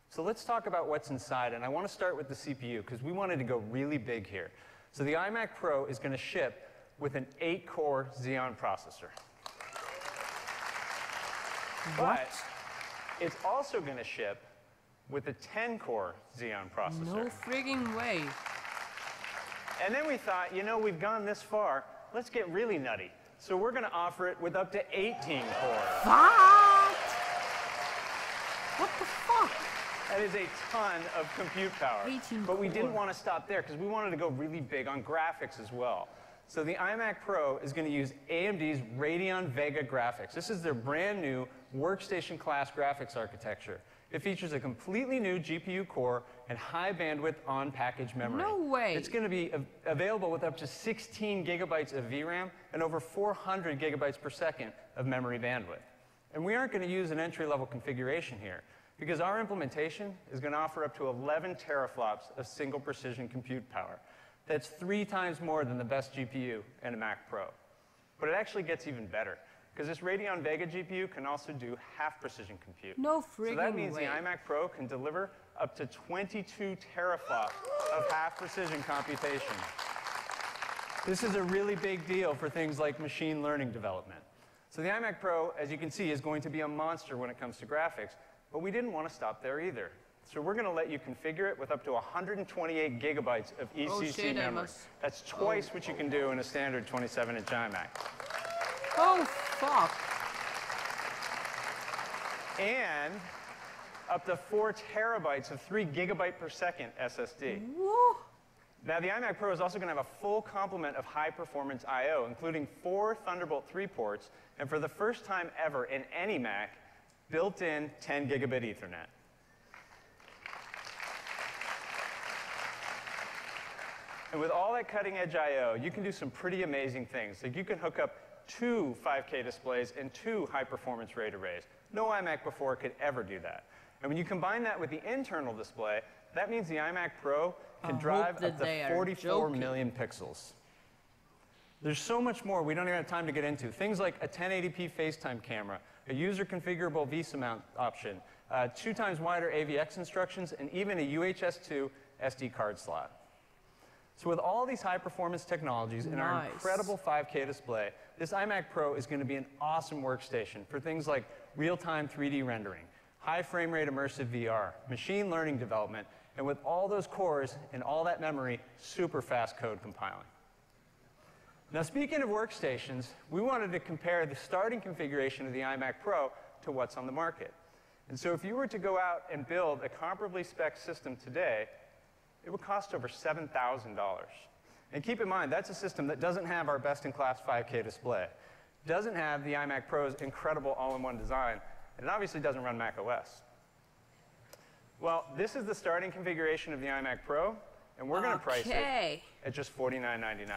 So let's talk about what's inside, and I want to start with the CPU because we wanted to go really big here. So the iMac Pro is going to ship with an 8-core Xeon processor. What? But it's also going to ship with a 10-core Xeon processor. No freaking way. And then we thought, you know, we've gone this far, let's get really nutty. So we're going to offer it with up to 18 cores. What? What the fuck? That is a ton of compute power. 18 but we didn't want to stop there because we wanted to go really big on graphics as well. So the iMac Pro is going to use AMD's Radeon Vega graphics. This is their brand new workstation class graphics architecture. It features a completely new GPU core and high bandwidth on package memory. No way. It's going to be av- available with up to 16 gigabytes of VRAM and over 400 gigabytes per second of memory bandwidth. And we aren't going to use an entry level configuration here because our implementation is going to offer up to 11 teraflops of single precision compute power. That's three times more than the best GPU in a Mac Pro. But it actually gets even better because this Radeon Vega GPU can also do half precision compute. No So that means way. the iMac Pro can deliver up to 22 teraflops of half precision computation. This is a really big deal for things like machine learning development. So the iMac Pro, as you can see, is going to be a monster when it comes to graphics, but we didn't want to stop there either. So we're going to let you configure it with up to 128 gigabytes of ECC Oh, memory. That's twice what you can do in a standard 27-inch iMac. Oh fuck. And up to four terabytes of three gigabyte per second SSD. Woo. Now, the iMac Pro is also going to have a full complement of high performance I/O, including four Thunderbolt 3 ports, and for the first time ever in any Mac, built-in 10 gigabit Ethernet. And with all that cutting edge I/O, you can do some pretty amazing things. Like you can hook up two 5K displays and two high performance RAID arrays. No iMac before could ever do that. And when you combine that with the internal display, that means the iMac Pro can hope drive up to are 44 joking. million pixels. There's so much more we don't even have time to get into. Things like a 1080p FaceTime camera, a user configurable VESA mount option, uh, two times wider AVX instructions, and even a UHS-2 SD card slot. So with all these high performance technologies and our incredible 5K display, this iMac Pro is going to be an awesome workstation for things like real-time 3D rendering, high frame rate immersive VR, machine learning development, and with all those cores and all that memory, super fast code compiling. Now, speaking of workstations, we wanted to compare the starting configuration of the iMac Pro to what's on the market. And so if you were to go out and build a comparably spec system today, it would cost over $7,000. And keep in mind, that's a system that doesn't have our best-in-class 5K display, doesn't have the iMac Pro's incredible all-in-one design, and it obviously doesn't run Mac OS. Well, this is the starting configuration of the iMac Pro, and we're going to price it at just $49.99.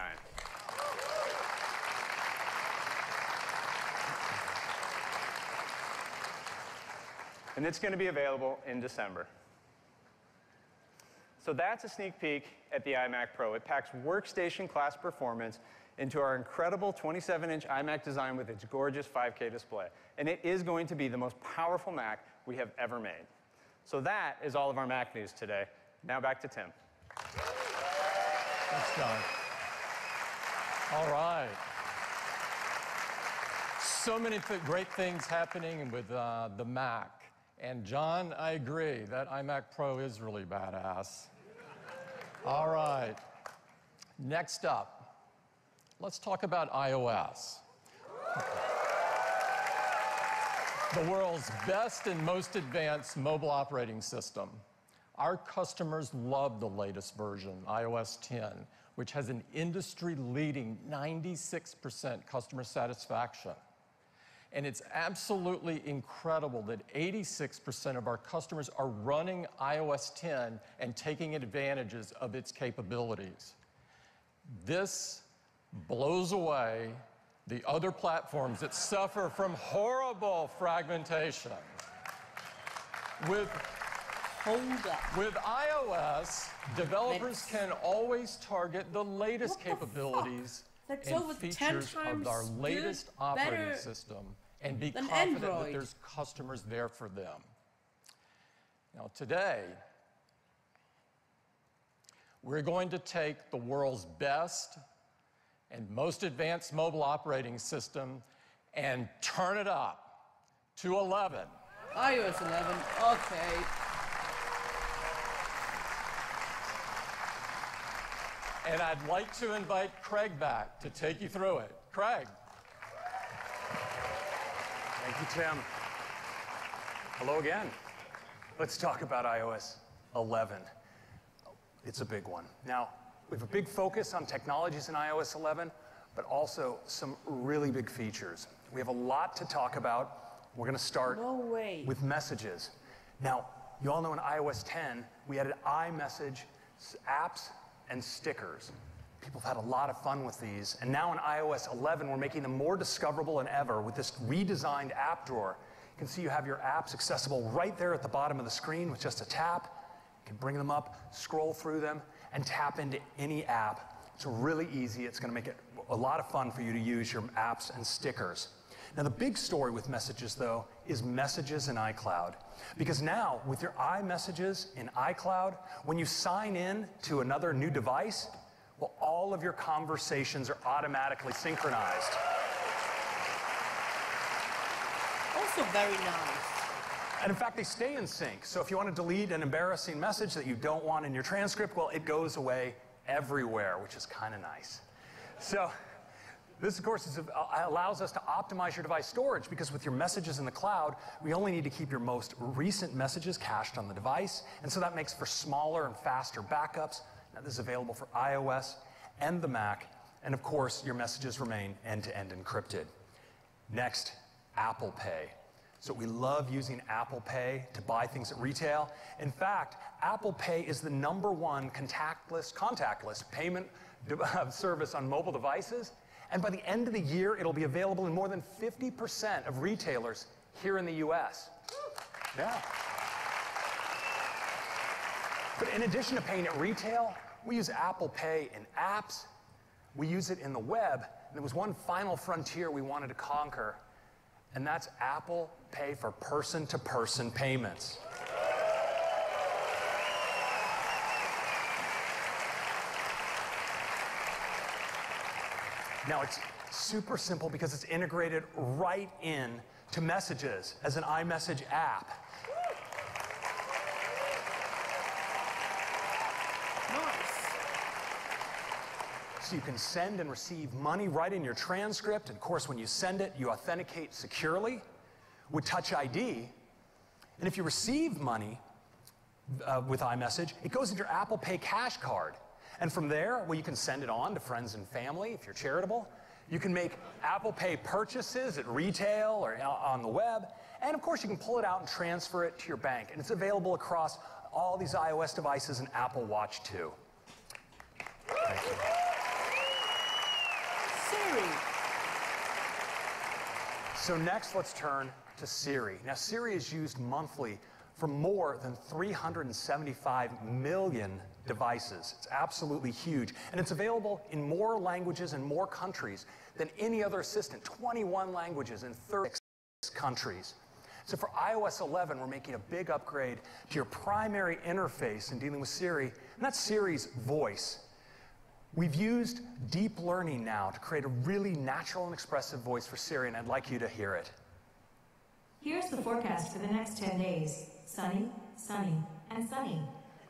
And it's going to be available in December. So that's a sneak peek at the iMac Pro. It packs workstation class performance into our incredible 27-inch iMac design with its gorgeous 5K display. And it is going to be the most powerful Mac we have ever made. So that is all of our Mac news today. Now back to Tim. Thanks, John. All right. so many great things happening with uh, the Mac. And John, I agree, that iMac Pro is really badass. All right. Next up, let's talk about iOS. the world's best and most advanced mobile operating system. Our customers love the latest version, iOS 10, which has an industry leading 96% customer satisfaction. And it's absolutely incredible that 86% of our customers are running iOS 10 and taking advantages of its capabilities. This blows away the other platforms that suffer from horrible fragmentation. With, with iOS, developers can always target the latest capabilities That's and over 10 features of times our good, latest operating system and be confident that there's customers there for them. Now, today, we're going to take the world's best and most advanced mobile operating system and turn it up to 11. iOS 11. Okay. And I'd like to invite Craig back to take you through it. Craig. Thank you, Tim. Hello again. Let's talk about iOS 11. It's a big one. Now, we have a big focus on technologies in iOS 11, but also some really big features. We have a lot to talk about. We're going to start No way. with messages. Now, you all know in iOS 10, we added iMessage, s- apps, and stickers. People have had a lot of fun with these. And now in iOS 11, we're making them more discoverable than ever with this redesigned app drawer. You can see you have your apps accessible right there at the bottom of the screen with just a tap. You can bring them up, scroll through them, and tap into any app. It's really easy. It's going to make it a lot of fun for you to use your apps and stickers. Now, the big story with messages, though, is messages in iCloud. Because now, with your iMessages in iCloud, when you sign in to another new device, well, all of your conversations are automatically synchronized. Also very nice. And in fact, they stay in sync. So if you want to delete an embarrassing message that you don't want in your transcript, well, it goes away everywhere, which is kind of nice. So this, of course, is, allows us to optimize your device storage because with your messages in the cloud, we only need to keep your most recent messages cached on the device. And so that makes for smaller and faster backups. Now, this is available for iOS and the Mac. And of course, your messages remain end-to-end encrypted. Next, Apple Pay. So we love using Apple Pay to buy things at retail. In fact, Apple Pay is the number one contactless, contactless payment service on mobile devices. And by the end of the year, it'll be available in more than 50% of retailers here in the US. Yeah. But in addition to paying at retail, we use Apple Pay in apps, we use it in the web. And there was one final frontier we wanted to conquer, and that's Apple Pay for person to person payments. Now it's super simple because it's integrated right in to messages as an iMessage app. So you can send and receive money right in your transcript. And of course, when you send it, you authenticate securely with Touch ID. And if you receive money uh, with iMessage, it goes into your Apple Pay cash card. And from there, well, you can send it on to friends and family if you're charitable. You can make Apple Pay purchases at retail or uh, on the web. And of course, you can pull it out and transfer it to your bank. And it's available across all these iOS devices and Apple Watch too. Thank you. Siri. So next, let's turn to Siri. Now, Siri is used monthly for more than 375 million devices. It's absolutely huge. And it's available in more languages and more countries than any other assistant, 21 languages in 36 countries. So for iOS 11, we're making a big upgrade to your primary interface in dealing with Siri, and that's Siri's voice. We've used deep learning now to create a really natural and expressive voice for Siri, and I'd like you to hear it. Here's the forecast for the next 10 days sunny, sunny, and sunny.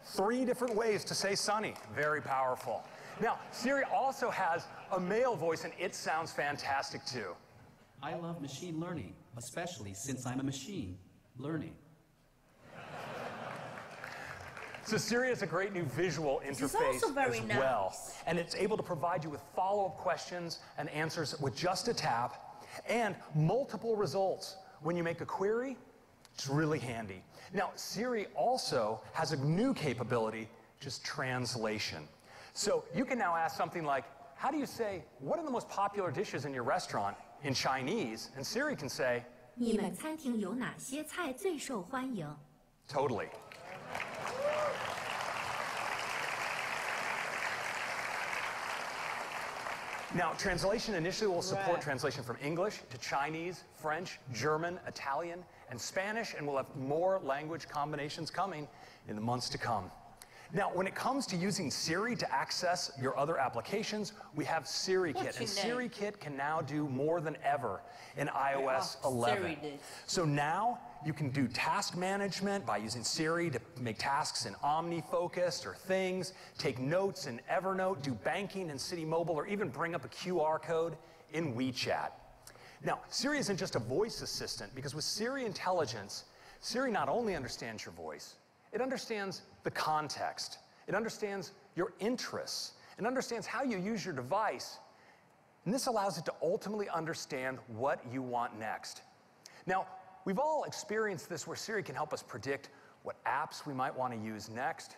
Three different ways to say sunny. Very powerful. Now, Siri also has a male voice, and it sounds fantastic too. I love machine learning, especially since I'm a machine learning. So Siri has a great new visual interface also very as well. And it's able to provide you with follow-up questions and answers with just a tap and multiple results. When you make a query, it's really handy. Now, Siri also has a new capability, which is translation. So you can now ask something like, how do you say, what are the most popular dishes in your restaurant in Chinese? And Siri can say, 你们餐厅有哪些菜最受欢迎？ totally. Now, translation initially will support Right. translation from English to Chinese, French, German, Italian, and Spanish, and we'll have more language combinations coming in the months to come. Now, when it comes to using Siri to access your other applications, we have SiriKit, and your name? SiriKit can now do more than ever in iOS Yeah, 11. So now you can do task management by using Siri to make tasks in OmniFocus or things, take notes in Evernote, do banking in Citi Mobile, or even bring up a QR code in WeChat. Now, Siri isn't just a voice assistant because with Siri Intelligence, Siri not only understands your voice, it understands the context, it understands your interests, it understands how you use your device, and this allows it to ultimately understand what you want next. Now, we've all experienced this where Siri can help us predict what apps we might want to use next,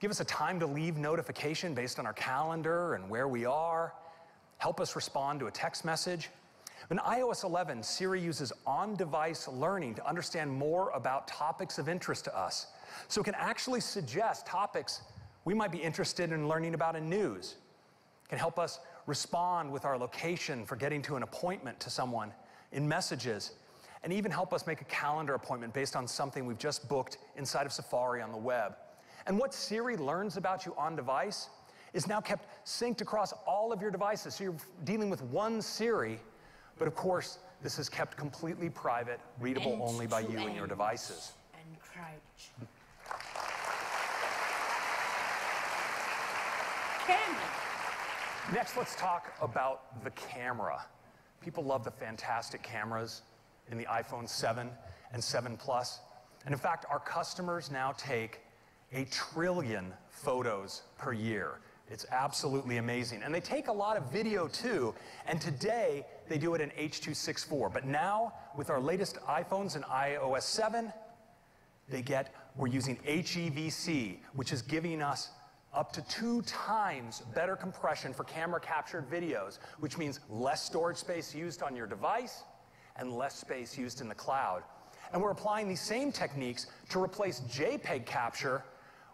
give us a time to leave notification based on our calendar and where we are, help us respond to a text message. In iOS 11, Siri uses on device learning to understand more about topics of interest to us. So it can actually suggest topics we might be interested in learning about in news, can help us respond with our location for getting to an appointment to someone in messages, and even help us make a calendar appointment based on something we've just booked inside of Safari on the web. And what Siri learns about you on device is now kept synced across all of your devices. So you're dealing with one Siri, but of course, this is kept completely private, readable End only by you and your devices. And crouch. Camera. Next, let's talk about the camera. People love the fantastic cameras in the iPhone 7 and 7 Plus. And in fact, our customers now take a trillion photos per year. It's absolutely amazing. And they take a lot of video too. And today, they do it in H.264. But now, with our latest iPhones and iOS 7, they get, we're using HEVC, which is giving us up to two times better compression for camera captured videos, which means less storage space used on your device and less space used in the cloud. And we're applying these same techniques to replace JPEG capture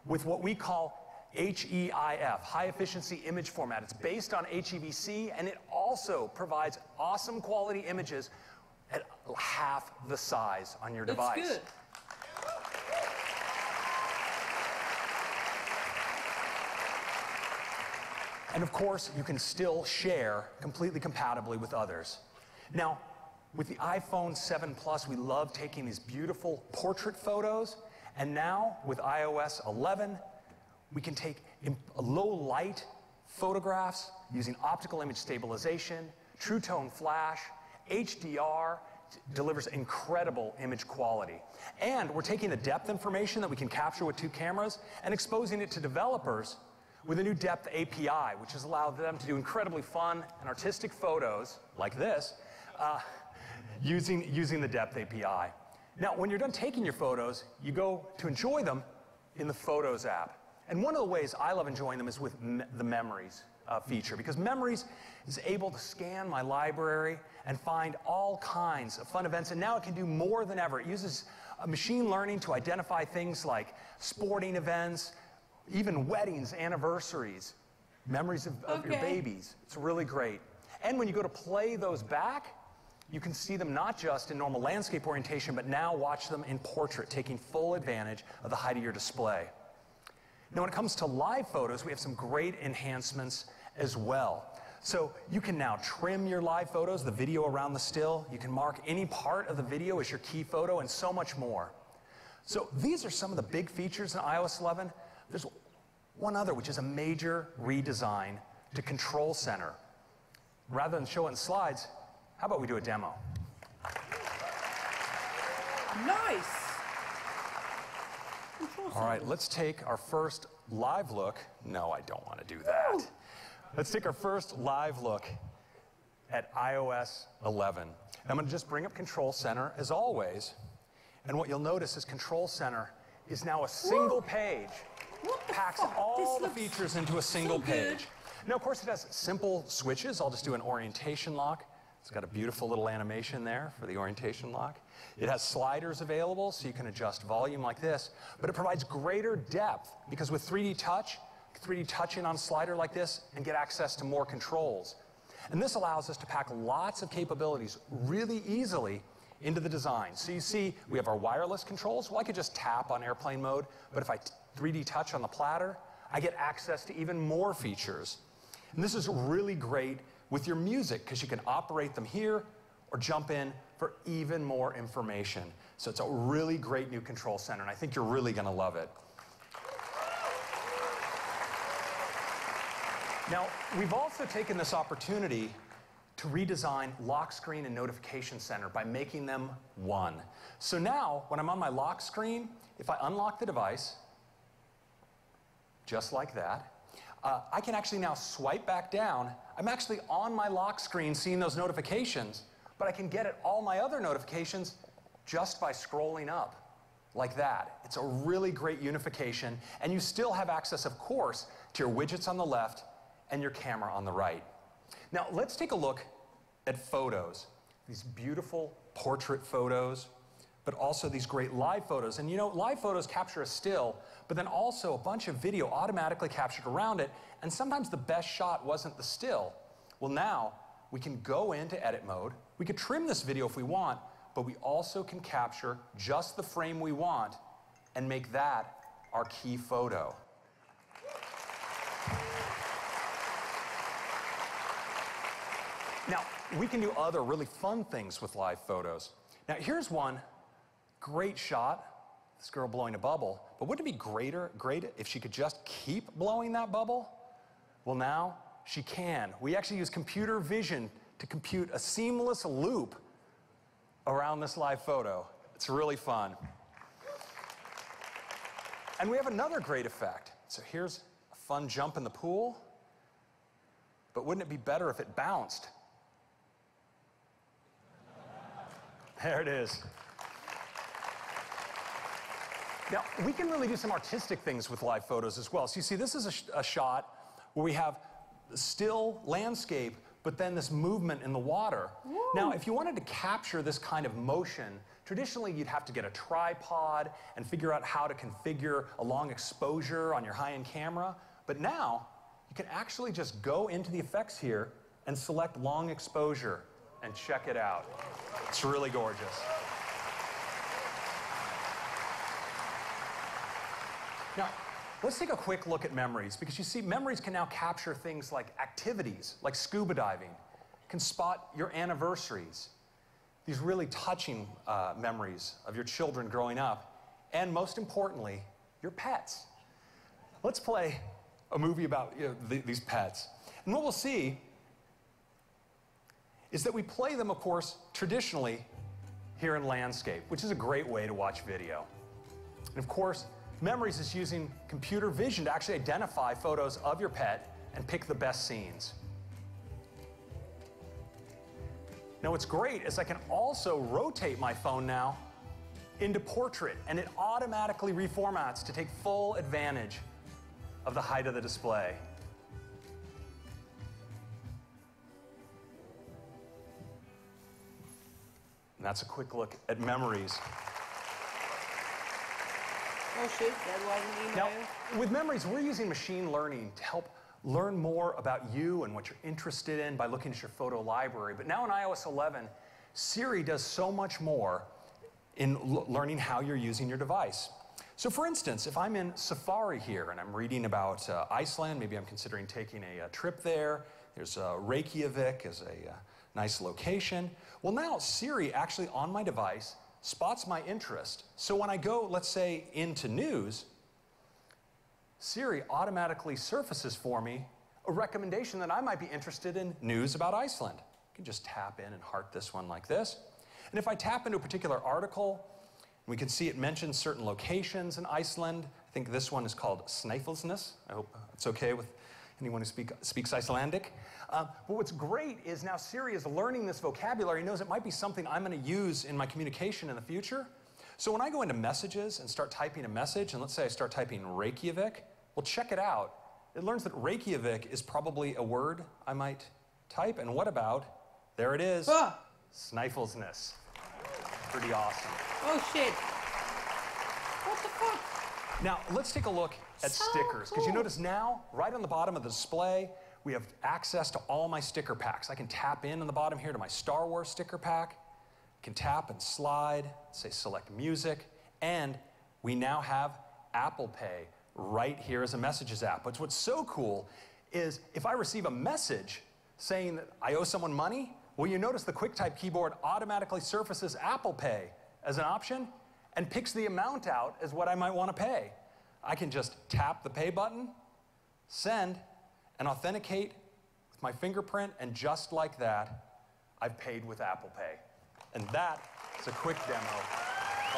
with what we call HEIF, high efficiency image format. It's based on HEVC and it also provides awesome quality images at half the size on your That's device. good. And of course, you can still share completely compatibly with others. Now, with the iPhone 7 Plus, we love taking these beautiful portrait photos. And now, with iOS 11, we can take low light photographs using optical image stabilization, True Tone Flash, HDR, delivers incredible image quality. And we're taking the depth information that we can capture with two cameras and exposing it to developers with a new depth API, which has allowed them to do incredibly fun and artistic photos like this uh, using, using the depth API. Now, when you're done taking your photos, you go to enjoy them in the Photos app. And one of the ways I love enjoying them is with me- the Memories uh, feature, because Memories is able to scan my library and find all kinds of fun events. And now it can do more than ever. It uses uh, machine learning to identify things like sporting events, even weddings, anniversaries, memories of, of your babies. It's really great. And when you go to play those back, you can see them not just in normal landscape orientation, but now watch them in portrait, taking full advantage of the height of your display. Now, when it comes to live photos, we have some great enhancements as well. So you can now trim your live photos, the video around the still. You can mark any part of the video as your key photo and so much more. So these are some of the big features in iOS 11. There's one other, which is a major redesign to Control Center. Rather than show it in slides, how about we do a demo? Nice. All right, let's take our first live look. No, I don't want to do that. Let's take our first live look at iOS 11. I'm going to just bring up Control Center as always. And what you'll notice is Control Center is now a single page. Packs all the features into a single page. Now, of course, it has simple switches. I'll just do an orientation lock. It's got a beautiful little animation there for the orientation lock. It has sliders available, so you can adjust volume like this, but it provides greater depth because with 3D Touch, 3D Touch in on a slider like this and get access to more controls. And this allows us to pack lots of capabilities really easily into the design. So you see, we have our wireless controls. Well, I could just tap on airplane mode, but if I 3D touch on the platter, I get access to even more features. And this is really great with your music because you can operate them here or jump in for even more information. So it's a really great new control center, and I think you're really going to love it. Now, we've also taken this opportunity to redesign lock screen and notification center by making them one. So now, when I'm on my lock screen, if I unlock the device, just like that, uh, I can actually now swipe back down. I'm actually on my lock screen seeing those notifications, but I can get at all my other notifications just by scrolling up like that. It's a really great unification, and you still have access, of course, to your widgets on the left and your camera on the right. Now, let's take a look at photos. These beautiful portrait photos, but also these great live photos. And you know, live photos capture a still, but then also a bunch of video automatically captured around it, and sometimes the best shot wasn't the still. Well, now we can go into edit mode. We could trim this video if we want, but we also can capture just the frame we want and make that our key photo. Now, we can do other really fun things with live photos. Now, here's one great shot. This girl blowing a bubble. But wouldn't it be greater, great if she could just keep blowing that bubble? Well, now she can. We actually use computer vision to compute a seamless loop around this live photo. It's really fun. And we have another great effect. So here's a fun jump in the pool. But wouldn't it be better if it bounced? There it is. Now, we can really do some artistic things with live photos as well. So you see, this is a, sh a shot where we have still landscape, but then this movement in the water. Woo. Now, if you wanted to capture this kind of motion, traditionally you'd have to get a tripod and figure out how to configure a long exposure on your high-end camera. But now, you can actually just go into the effects here and select long exposure and check it out. It's really gorgeous. Now, let's take a quick look at memories because you see, memories can now capture things like activities, like scuba diving, can spot your anniversaries, these really touching uh, memories of your children growing up, and most importantly, your pets. Let's play a movie about you know, th these pets. And what we'll see is that we play them, of course, traditionally here in landscape, which is a great way to watch video. And of course, Memories is using computer vision to actually identify photos of your pet and pick the best scenes. Now what's great is I can also rotate my phone now into portrait and it automatically reformats to take full advantage of the height of the display. And that's a quick look at memories. Oh shit, that wasn't Now, with memories, we're using machine learning to help learn more about you and what you're interested in by looking at your photo library. But now in iOS 11, Siri does so much more in learning how you're using your device. So for instance, if I'm in Safari here and I'm reading about uh, Iceland, maybe I'm considering taking a, a trip there, there's uh, Reykjavik as a uh, nice location. Well now Siri actually on my device spots my interest. So when I go, let's say, into news, Siri automatically surfaces for me a recommendation that I might be interested in news about Iceland. I can just tap in and heart this one like this. And if I tap into a particular article, we can see it mentions certain locations in Iceland. I think this one is called Snæfellsnes. I hope uh, it's okay with anyone who speak, speaks Icelandic. Uh, but what's great is now Siri is learning this vocabulary, knows it might be something I'm going to use in my communication in the future. So when I go into messages and start typing a message, and let's say I start typing Reykjavik, well, check it out. It learns that Reykjavik is probably a word I might type. And what about, there it is, ah. Snæfellsnes. Pretty awesome. Oh, shit. What the fuck? Now, let's take a look at so stickers. Because cool. you notice now, right on the bottom of the display, we have access to all my sticker packs. I can tap in on the bottom here to my Star Wars sticker pack. I can tap and slide, say select music, and we now have Apple Pay right here as a messages app. But what's so cool is if I receive a message saying that I owe someone money, well, you notice the QuickType keyboard automatically surfaces Apple Pay as an option and picks the amount out as what I might want to pay. I can just tap the pay button, send, and authenticate with my fingerprint, and just like that, I've paid with Apple Pay. And that is a quick demo of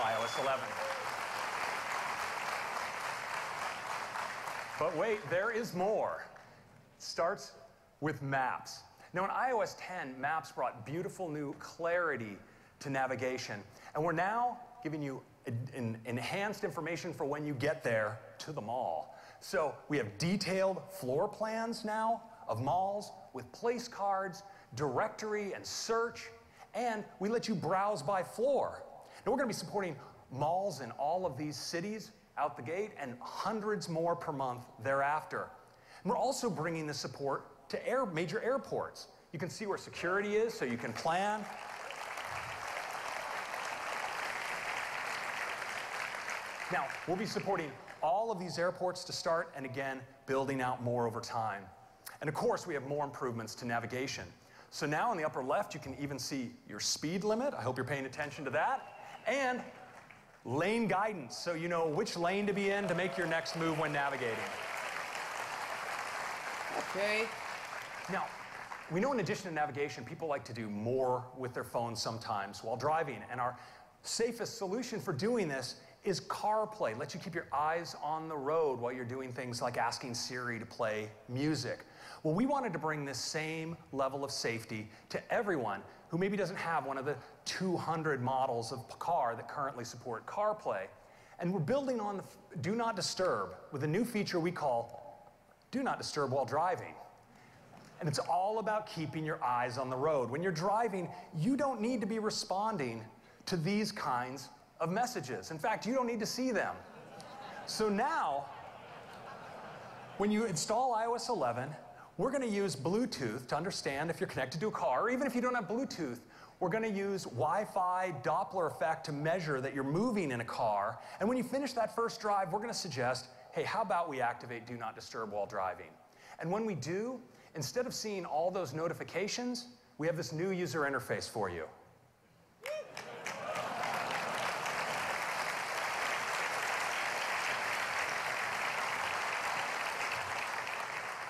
iOS 11. But wait, there is more. It starts with maps. Now in iOS 10, Maps brought beautiful new clarity to navigation. And we're now giving you enhanced information for when you get there to the mall. So we have detailed floor plans now of malls with place cards, directory and search, and we let you browse by floor. Now we're going to be supporting malls in all of these cities out the gate and hundreds more per month thereafter. And we're also bringing the support to air, major airports. You can see where security is so you can plan. Now, we'll be supporting all of these airports to start and again, building out more over time. And of course, we have more improvements to navigation. So now in the upper left, you can even see your speed limit. I hope you're paying attention to that. And lane guidance, so you know which lane to be in to make your next move when navigating. Okay. Now, we know in addition to navigation, people like to do more with their phones sometimes while driving. And our safest solution for doing this is CarPlay. Lets you keep your eyes on the road while you're doing things like asking Siri to play music. Well, we wanted to bring this same level of safety to everyone who maybe doesn't have one of the 200 models of car that currently support CarPlay. And we're building on the Do Not Disturb with a new feature we call Do Not Disturb While Driving. And it's all about keeping your eyes on the road. When you're driving, you don't need to be responding to these kinds of messages. In fact, you don't need to see them. So now, when you install iOS 11, we're going to use Bluetooth to understand if you're connected to a car, or even if you don't have Bluetooth, we're going to use Wi-Fi Doppler effect to measure that you're moving in a car. And when you finish that first drive, we're going to suggest, hey, how about we activate Do Not Disturb while driving? And when we do, instead of seeing all those notifications, we have this new user interface for you.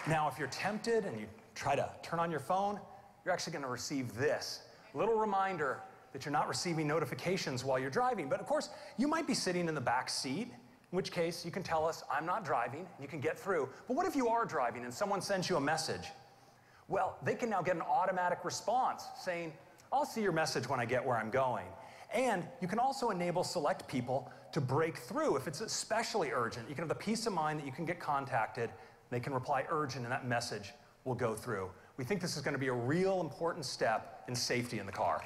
Now, if you're tempted and you try to turn on your phone, you're actually going to receive this little reminder that you're not receiving notifications while you're driving. But of course, you might be sitting in the back seat, in which case you can tell us, I'm not driving, and you can get through. But what if you are driving and someone sends you a message? Well, they can now get an automatic response saying, I'll see your message when I get where I'm going. And you can also enable select people to break through if it's especially urgent. You can have the peace of mind that you can get contacted they can reply urgent, and that message will go through. We think this is going to be a real important step in safety in the car.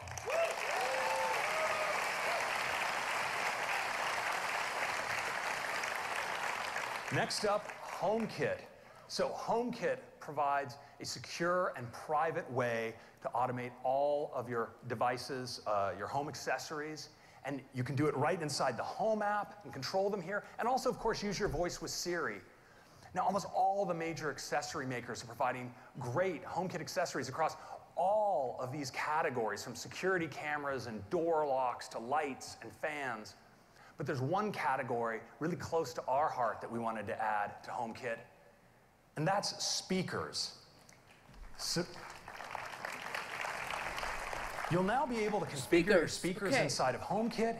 Next up, HomeKit. So HomeKit provides a secure and private way to automate all of your devices, uh, your home accessories, And you can do it right inside the Home app and control them here. And also, of course, use your voice with Siri. Now, almost all the major accessory makers are providing great HomeKit accessories across all of these categories, from security cameras and door locks to lights and fans. But there's one category really close to our heart that we wanted to add to HomeKit, and that's speakers. So, you'll now be able to configure your Speakers, speakers okay. inside of HomeKit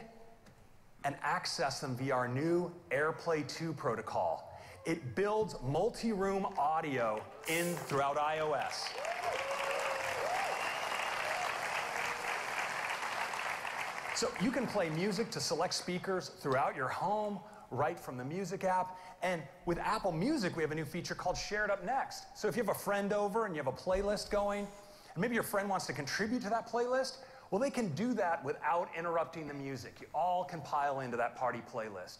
and access them via our new AirPlay 2 protocol. It builds multi-room audio in throughout iOS. So you can play music to select speakers throughout your home, right from the Music app. And with Apple Music, we have a new feature called Shared Up Next. So if you have a friend over and you have a playlist going, and maybe your friend wants to contribute to that playlist, well, they can do that without interrupting the music. You all can pile into that party playlist.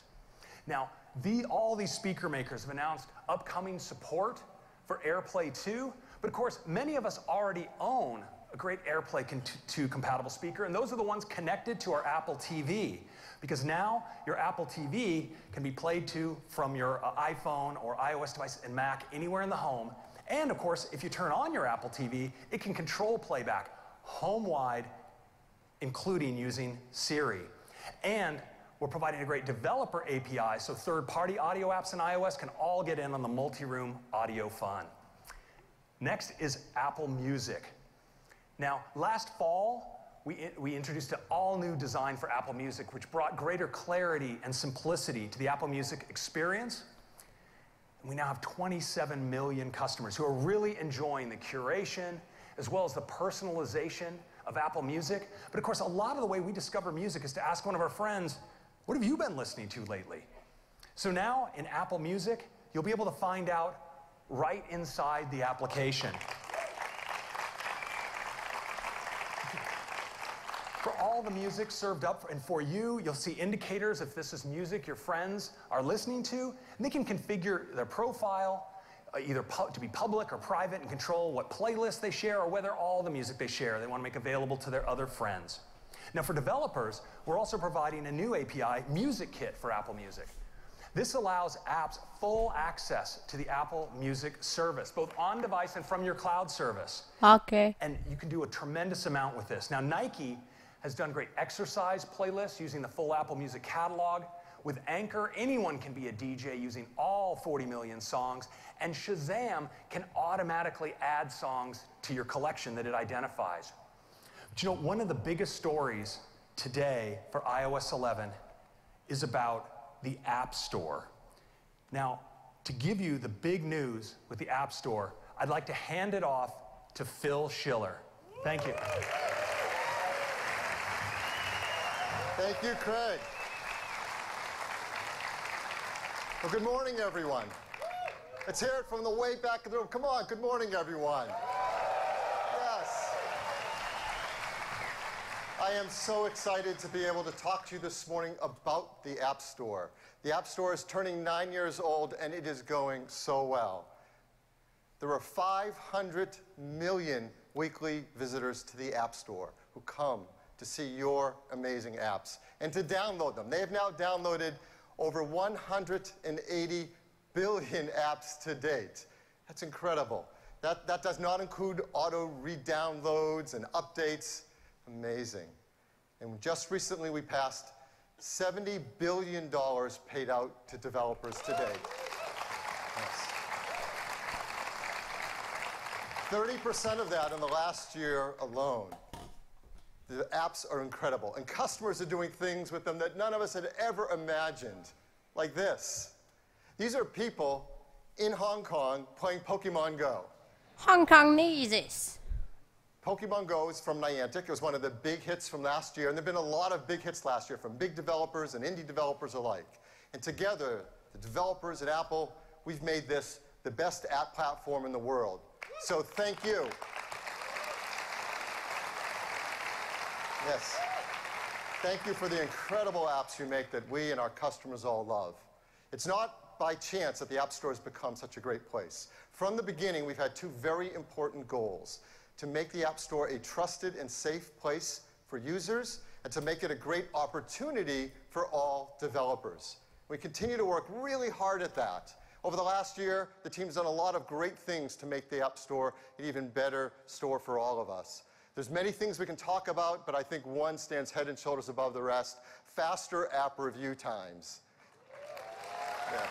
Now, the, all these speaker makers have announced upcoming support for AirPlay 2, but of course, many of us already own a great AirPlay 2 compatible speaker, and those are the ones connected to our Apple TV. Because now your Apple TV can be played to from your uh, iPhone or iOS device and Mac anywhere in the home. And of course, if you turn on your Apple TV, it can control playback home wide including using Siri. And we're providing a great developer API so third party audio apps in iOS can all get in on the multi room audio fun. Next is Apple Music. Now, last fall, we, we introduced an all new design for Apple Music, which brought greater clarity and simplicity to the Apple Music experience. We now have 27 million customers who are really enjoying the curation as well as the personalization of Apple Music. But of course, a lot of the way we discover music is to ask one of our friends, What have you been listening to lately? So now in Apple Music, you'll be able to find out right inside the application. For all the music served up, and for you, you'll see indicators if this is music your friends are listening to, and they can configure their profile uh, either to be public or private and control what playlists they share or whether all the music they share they want to make available to their other friends. Now, for developers, we're also providing a new API, MusicKit, for Apple Music. This allows apps full access to the Apple Music service, both on device and from your cloud service. Okay. And you can do a tremendous amount with this. Now, Nike has done great exercise playlists using the full Apple Music catalog. With Anchor, anyone can be a DJ using all 40 million songs. And Shazam can automatically add songs to your collection that it identifies. But you know, one of the biggest stories today for iOS 11 is about the App Store. Now, to give you the big news with the App Store, I'd like to hand it off to Phil Schiller. Thank you. Thank you, Craig. Well, good morning, everyone. Let's hear it from the way back of the room. Come on, good morning, everyone. Yes. I am so excited to be able to talk to you this morning about the App Store. The App Store is turning nine years old, and it is going so well. There are 500 million weekly visitors to the App Store who come to see your amazing apps and to download them. They have now downloaded over 180 billion apps to date. That's incredible. That, that does not include auto re-downloads and updates. Amazing. And just recently we passed $70 billion paid out to developers today. Yes. 30% of that in the last year alone. The apps are incredible, and customers are doing things with them that none of us had ever imagined, like this. These are people in Hong Kong playing Pokemon Go. Hong Kong needs this. Pokemon Go is from Niantic. It was one of the big hits from last year, and there have been a lot of big hits last year from big developers and indie developers alike. And together, the developers at Apple, we've made this the best app platform in the world. So thank you. Yes. Thank you for the incredible apps you make that we and our customers all love. It's not by chance that the App Store has become such a great place. From the beginning, we've had two very important goals to make the App Store a trusted and safe place for users, and to make it a great opportunity for all developers. We continue to work really hard at that. Over the last year, the team's done a lot of great things to make the App Store an even better store for all of us. There's many things we can talk about, but I think one stands head and shoulders above the rest, faster app review times. Yeah.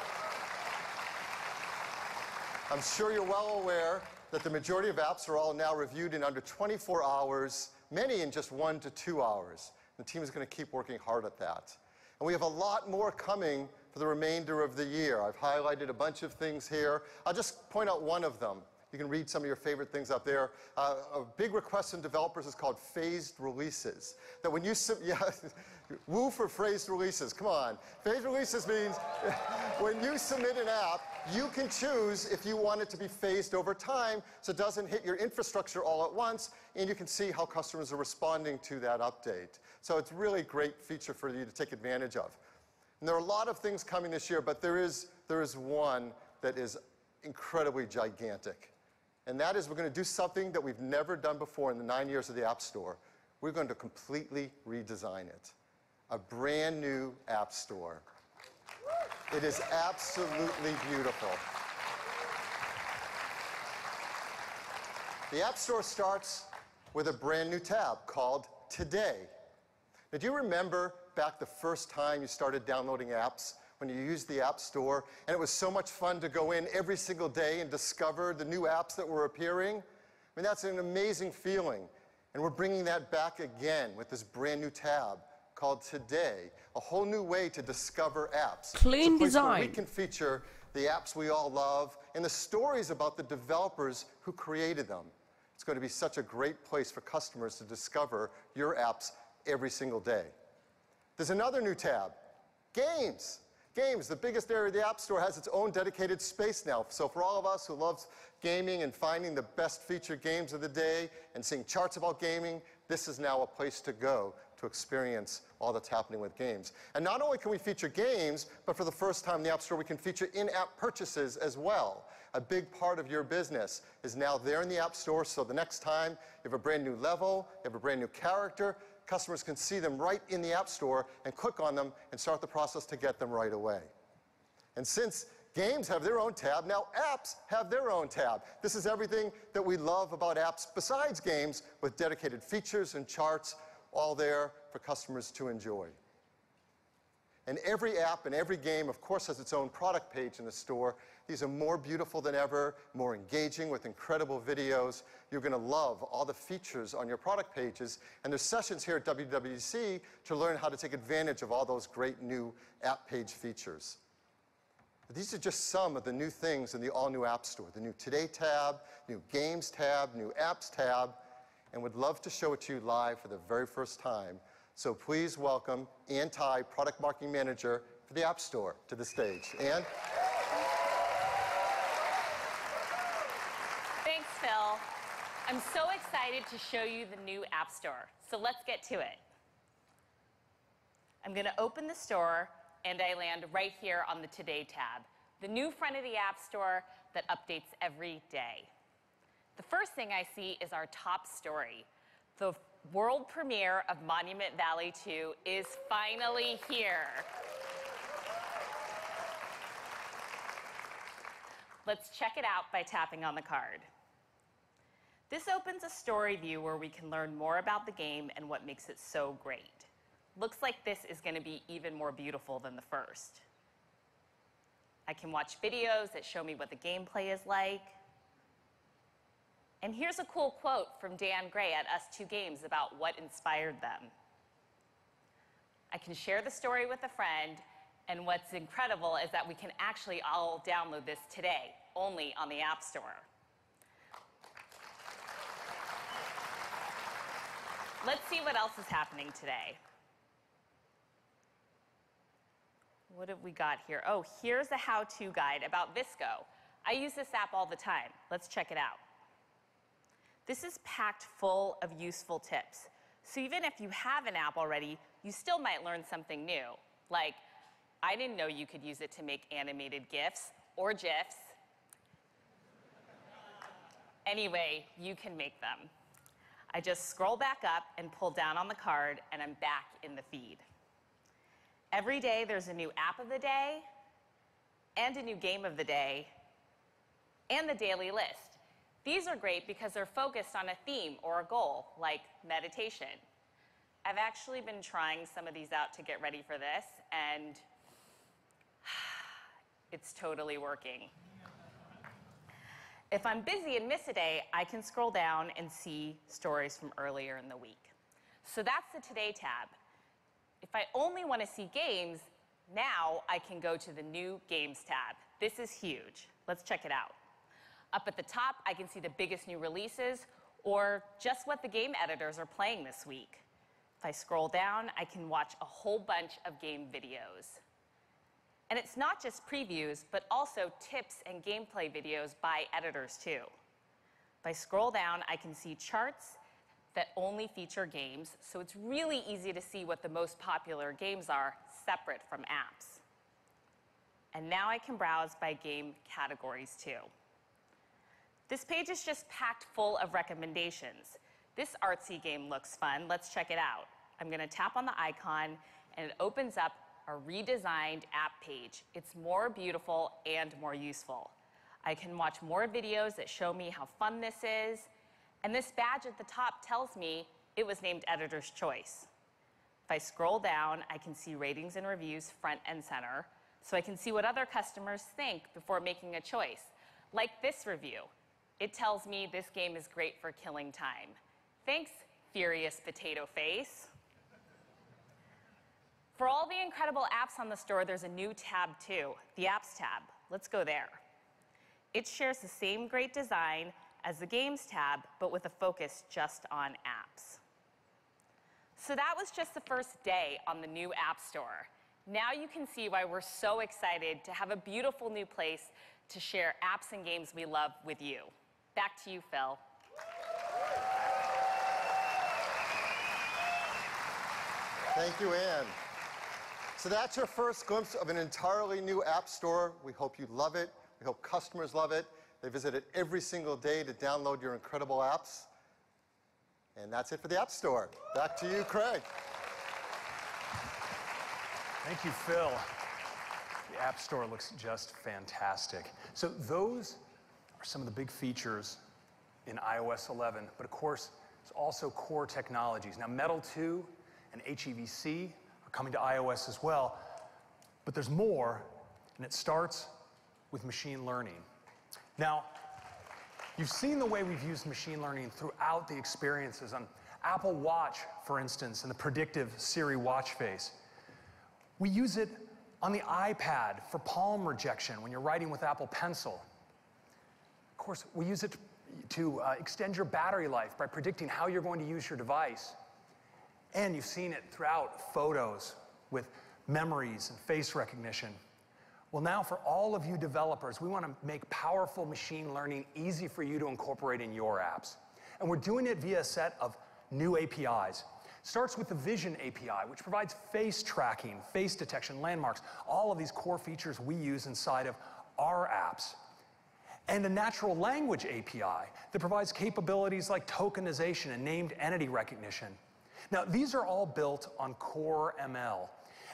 I'm sure you're well aware that the majority of apps are all now reviewed in under 24 hours, many in just one to two hours. The team is going to keep working hard at that. And we have a lot more coming for the remainder of the year. I've highlighted a bunch of things here. I'll just point out one of them. You can read some of your favorite things up there. Uh, a big request from developers is called phased releases. That when you, yeah, woo for phased releases, come on. Phased releases means when you submit an app, you can choose if you want it to be phased over time so it doesn't hit your infrastructure all at once, and you can see how customers are responding to that update. So it's really a great feature for you to take advantage of. And there are a lot of things coming this year, but there is, there is one that is incredibly gigantic. And that is we're going to do something that we've never done before in the nine years of the App Store. We're going to completely redesign it. A brand new App Store. It is absolutely beautiful. The App Store starts with a brand new tab called Today. Now, do you remember back the first time you started downloading apps? when you used the App Store, and it was so much fun to go in every single day and discover the new apps that were appearing. I mean, that's an amazing feeling. And we're bringing that back again with this brand new tab called Today, a whole new way to discover apps. Clean design. we can feature the apps we all love and the stories about the developers who created them. It's going to be such a great place for customers to discover your apps every single day. There's another new tab, Games. Games, the biggest area of the App Store, has its own dedicated space now. So for all of us who love gaming and finding the best featured games of the day and seeing charts about gaming, this is now a place to go to experience all that's happening with games. And not only can we feature games, but for the first time in the App Store, we can feature in-app purchases as well. A big part of your business is now there in the App Store, so the next time you have a brand new level, you have a brand new character, customers can see them right in the App Store and click on them and start the process to get them right away. And since games have their own tab, now apps have their own tab. This is everything that we love about apps besides games with dedicated features and charts all there for customers to enjoy. And every app and every game, of course, has its own product page in the store. These are more beautiful than ever, more engaging with incredible videos. You're going to love all the features on your product pages. And there's sessions here at WWDC to learn how to take advantage of all those great new app page features. These are just some of the new things in the all-new App Store. The new Today tab, new Games tab, new Apps tab, and would love to show it to you live for the very first time so please welcome Ann Thai, Product Marketing Manager for the App Store, to the stage. Ann? Thanks, Phil. I'm so excited to show you the new App Store. So let's get to it. I'm going to open the store and I land right here on the Today tab, the new front of the App Store that updates every day. The first thing I see is our top story, the world premiere of Monument Valley 2 is finally here. Let's check it out by tapping on the card. This opens a story view where we can learn more about the game and what makes it so great. Looks like this is going to be even more beautiful than the first. I can watch videos that show me what the gameplay is like. And here's a cool quote from Dan Gray at ustwo Games about what inspired them. I can share the story with a friend, and what's incredible is that we can actually all download this today, only on the App Store. Let's see what else is happening today. What have we got here? Oh, here's a how-to guide about VSCO. I use this app all the time. Let's check it out. This is packed full of useful tips. So even if you have an app already, you still might learn something new. Like, I didn't know you could use it to make animated GIFs or GIFs. Anyway, you can make them. I just scroll back up and pull down on the card, and I'm back in the feed. Every day, there's a new app of the day, and a new game of the day, and the daily list. These are great because they're focused on a theme or a goal, like meditation. I've actually been trying some of these out to get ready for this, and it's totally working. If I'm busy and miss a day, I can scroll down and see stories from earlier in the week. So that's the Today tab. If I only want to see games, now I can go to the new Games tab. This is huge. Let's check it out. Up at the top, I can see the biggest new releases or just what the game editors are playing this week. If I scroll down, I can watch a whole bunch of game videos. And it's not just previews, but also tips and gameplay videos by editors too. If I scroll down, I can see charts that only feature games, so it's really easy to see what the most popular games are separate from apps. And now I can browse by game categories too. This page is just packed full of recommendations. This artsy game looks fun. Let's check it out. I'm going to tap on the icon, and it opens up a redesigned app page. It's more beautiful and more useful. I can watch more videos that show me how fun this is, and this badge at the top tells me it was named Editor's Choice. If I scroll down, I can see ratings and reviews front and center, so I can see what other customers think before making a choice. Like this review. It tells me this game is great for killing time. Thanks, Furious Potato Face. For all the incredible apps on the store, there's a new tab too, the Apps tab. Let's go there. It shares the same great design as the Games tab, but with a focus just on apps. So that was just the first day on the new App Store. Now you can see why we're so excited to have a beautiful new place to share apps and games we love with you. Back to you, Phil. Thank you, Ann. So that's your first glimpse of an entirely new app store. We hope you love it. We hope customers love it. They visit it every single day to download your incredible apps. And that's it for the App Store. Back to you, Craig. Thank you, Phil. The App Store looks just fantastic. So those are some of the big features in iOS 11, but of course, it's also core technologies. Now, Metal 2 and HEVC are coming to iOS as well, but there's more, and it starts with machine learning. Now, you've seen the way we've used machine learning throughout the experiences on Apple Watch, for instance, and the predictive Siri watch face. We use it on the iPad for palm rejection when you're writing with Apple Pencil. Of course, we use it to uh, extend your battery life by predicting how you're going to use your device. And you've seen it throughout photos with memories and face recognition. Well, now for all of you developers, we want to make powerful machine learning easy for you to incorporate in your apps. And we're doing it via a set of new APIs. Starts with the Vision API, which provides face tracking, face detection, landmarks, all of these core features we use inside of our apps. And a natural language API that provides capabilities like tokenization and named entity recognition. Now, these are all built on Core ML.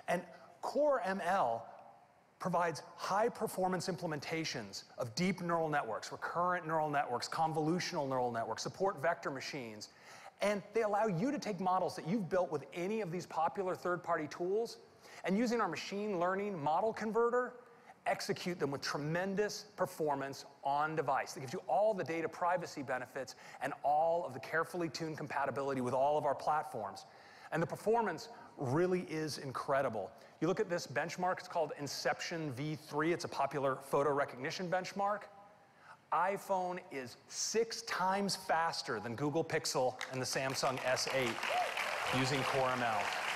And Core ML provides high performance implementations of deep neural networks, recurrent neural networks, convolutional neural networks, support vector machines, and they allow you to take models that you've built with any of these popular third party tools and using our machine learning model converter, execute them with tremendous performance on device. That gives you all the data privacy benefits and all of the carefully tuned compatibility with all of our platforms. And the performance really is incredible. You look at this benchmark, it's called Inception V3. It's a popular photo recognition benchmark. iPhone is six times faster than Google Pixel and the Samsung S8 using Core ML.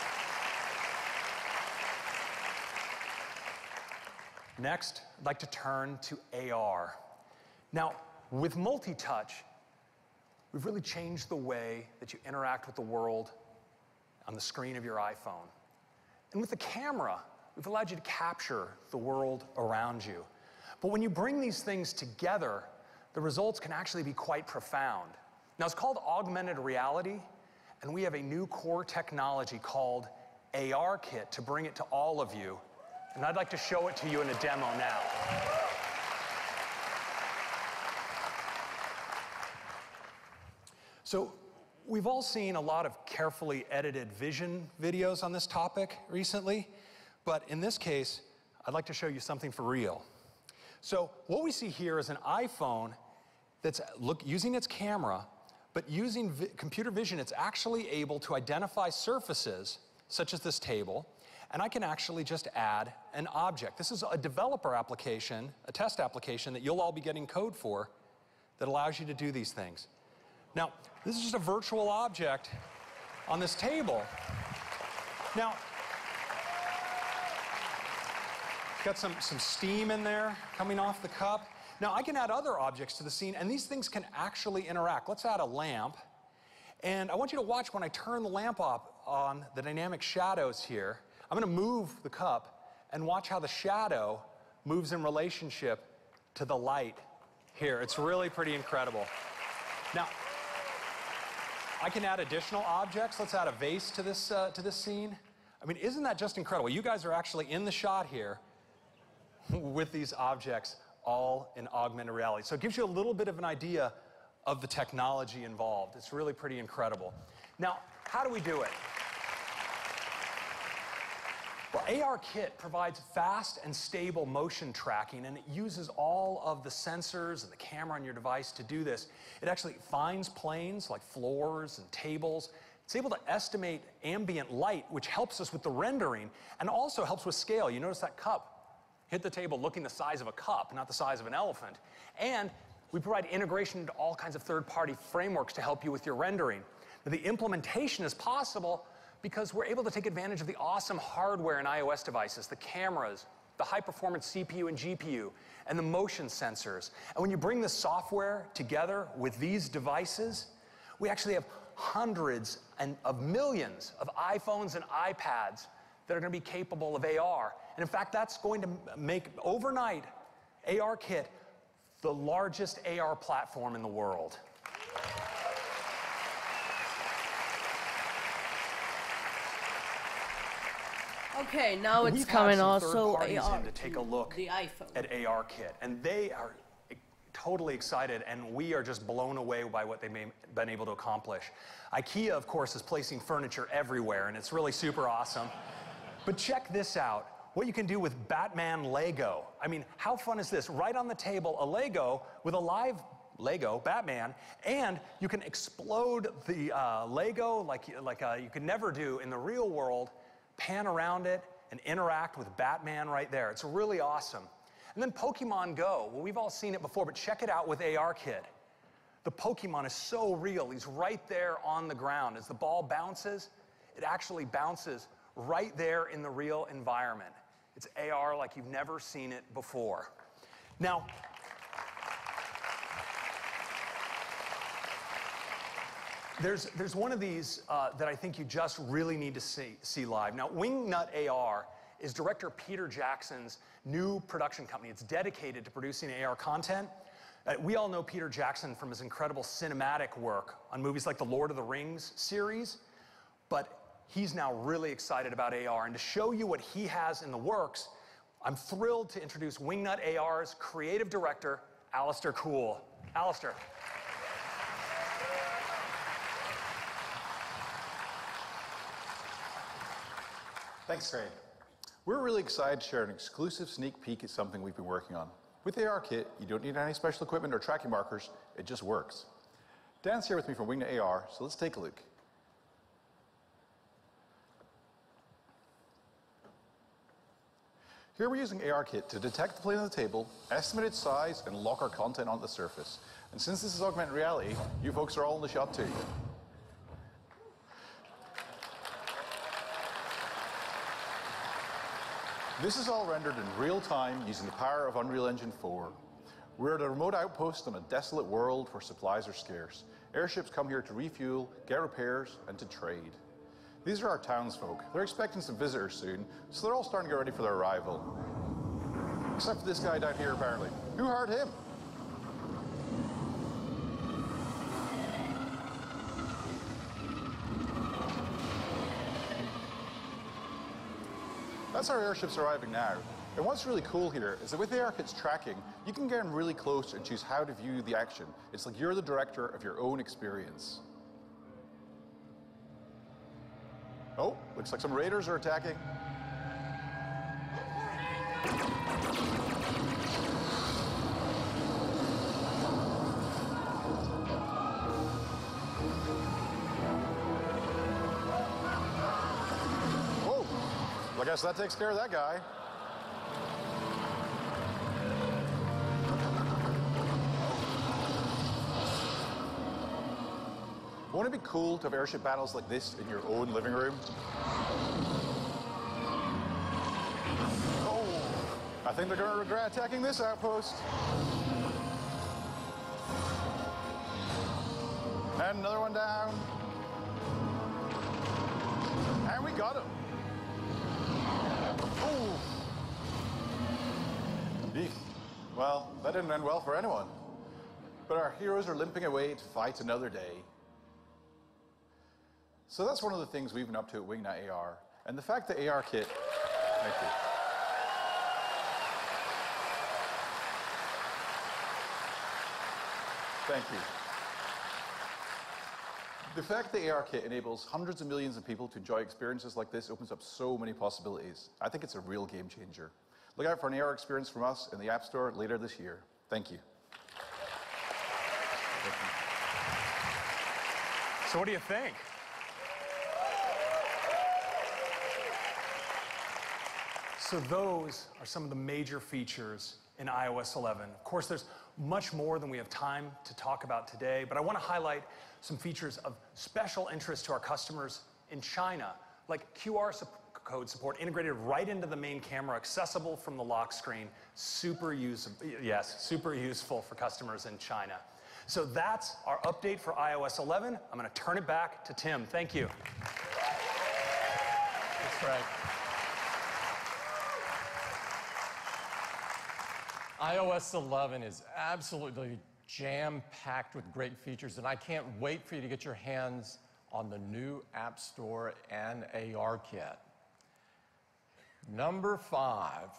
Next, I'd like to turn to AR. Now, with multi-touch, we've really changed the way that you interact with the world on the screen of your iPhone. And with the camera, we've allowed you to capture the world around you. But when you bring these things together, the results can actually be quite profound. Now, it's called augmented reality, and we have a new core technology called ARKit to bring it to all of you. And I'd like to show it to you in a demo now. So, we've all seen a lot of carefully edited vision videos on this topic recently, but in this case, I'd like to show you something for real. So, what we see here is an iPhone that's look, using its camera, but using vi computer vision, it's actually able to identify surfaces, such as this table, and I can actually just add an object. This is a developer application, a test application that you'll all be getting code for that allows you to do these things. Now, this is just a virtual object on this table. Now, got some, some steam in there coming off the cup. Now, I can add other objects to the scene, and these things can actually interact. Let's add a lamp. And I want you to watch when I turn the lamp up on the dynamic shadows here. I'm going to move the cup and watch how the shadow moves in relationship to the light here. It's really pretty incredible. Now, I can add additional objects. Let's add a vase to this, uh, to this scene. I mean, isn't that just incredible? You guys are actually in the shot here with these objects all in augmented reality. So it gives you a little bit of an idea of the technology involved. It's really pretty incredible. Now, how do we do it? Well, ARKit provides fast and stable motion tracking, and it uses all of the sensors and the camera on your device to do this. It actually finds planes like floors and tables. It's able to estimate ambient light, which helps us with the rendering and also helps with scale. You notice that cup hit the table looking the size of a cup, not the size of an elephant. And we provide integration into all kinds of third-party frameworks to help you with your rendering. Now, the implementation is possible because we're able to take advantage of the awesome hardware in iOS devices, the cameras, the high performance CPU and GPU, and the motion sensors. And when you bring the software together with these devices, we actually have hundreds and of millions of iPhones and iPads that are going to be capable of AR. And in fact, that's going to make overnight ARKit the largest AR platform in the world. Okay, now it's We've coming had some also third parties AR in to take a look the iPhone. at ARKit, and they are totally excited, and we are just blown away by what they've been able to accomplish. IKEA, of course, is placing furniture everywhere, and it's really super awesome. But check this out what you can do with Batman Lego. I mean, how fun is this? Right on the table, a Lego with a live Lego, Batman, and you can explode the uh, Lego like, like uh, you could never do in the real world, pan around it, and interact with Batman right there. It's really awesome. And then Pokemon Go. Well, we've all seen it before, but check it out with ARKit. The Pokemon is so real. He's right there on the ground. As the ball bounces, it actually bounces right there in the real environment. It's AR like you've never seen it before. Now, there's, there's one of these uh, that I think you just really need to see, see live. Now, Wingnut AR is director Peter Jackson's new production company. It's dedicated to producing AR content. Uh, we all know Peter Jackson from his incredible cinematic work on movies like the Lord of the Rings series, but he's now really excited about AR. And to show you what he has in the works, I'm thrilled to introduce Wingnut AR's creative director, Alasdair Coull. Alasdair. Thanks, Craig. We're really excited to share an exclusive sneak peek at something we've been working on. With ARKit, you don't need any special equipment or tracking markers, it just works. Dan's here with me from Wingnut AR, so let's take a look. Here we're using ARKit to detect the plane of the table, estimate its size, and lock our content onto the surface. And since this is augmented reality, you folks are all in the shot too. This is all rendered in real time using the power of Unreal Engine 4. We're at a remote outpost on a desolate world where supplies are scarce. Airships come here to refuel, get repairs, and to trade. These are our townsfolk. They're expecting some visitors soon, so they're all starting to get ready for their arrival. Except for this guy down here, apparently. Who hired him? That's our airships arriving now. And what's really cool here is that with the ARKit's tracking, you can get in really close and choose how to view the action. It's like you're the director of your own experience. Oh, looks like some raiders are attacking. Guess that takes care of that guy. Won't it be cool to have airship battles like this in your own living room? Oh, I think they're going to regret attacking this outpost. And another one down. And we got him. Eek. Well, that didn't end well for anyone. But our heroes are limping away to fight another day. So that's one of the things we've been up to at Wingnut AR. And the fact that ARKit, thank you. Thank you. The fact that ARKit enables hundreds of millions of people to enjoy experiences like this opens up so many possibilities. I think it's a real game changer. Look out for an AR experience from us in the App Store later this year. Thank you. So what do you think? So those are some of the major features in iOS 11. Of course, there's much more than we have time to talk about today, but I want to highlight some features of special interest to our customers in China, like QR su code support integrated right into the main camera, accessible from the lock screen. Super useful, yes, super useful for customers in China. So that's our update for iOS 11. I'm going to turn it back to Tim. Thank you. That's right. iOS 11 is absolutely jam-packed with great features, and I can't wait for you to get your hands on the new App Store and ARKit. Number five,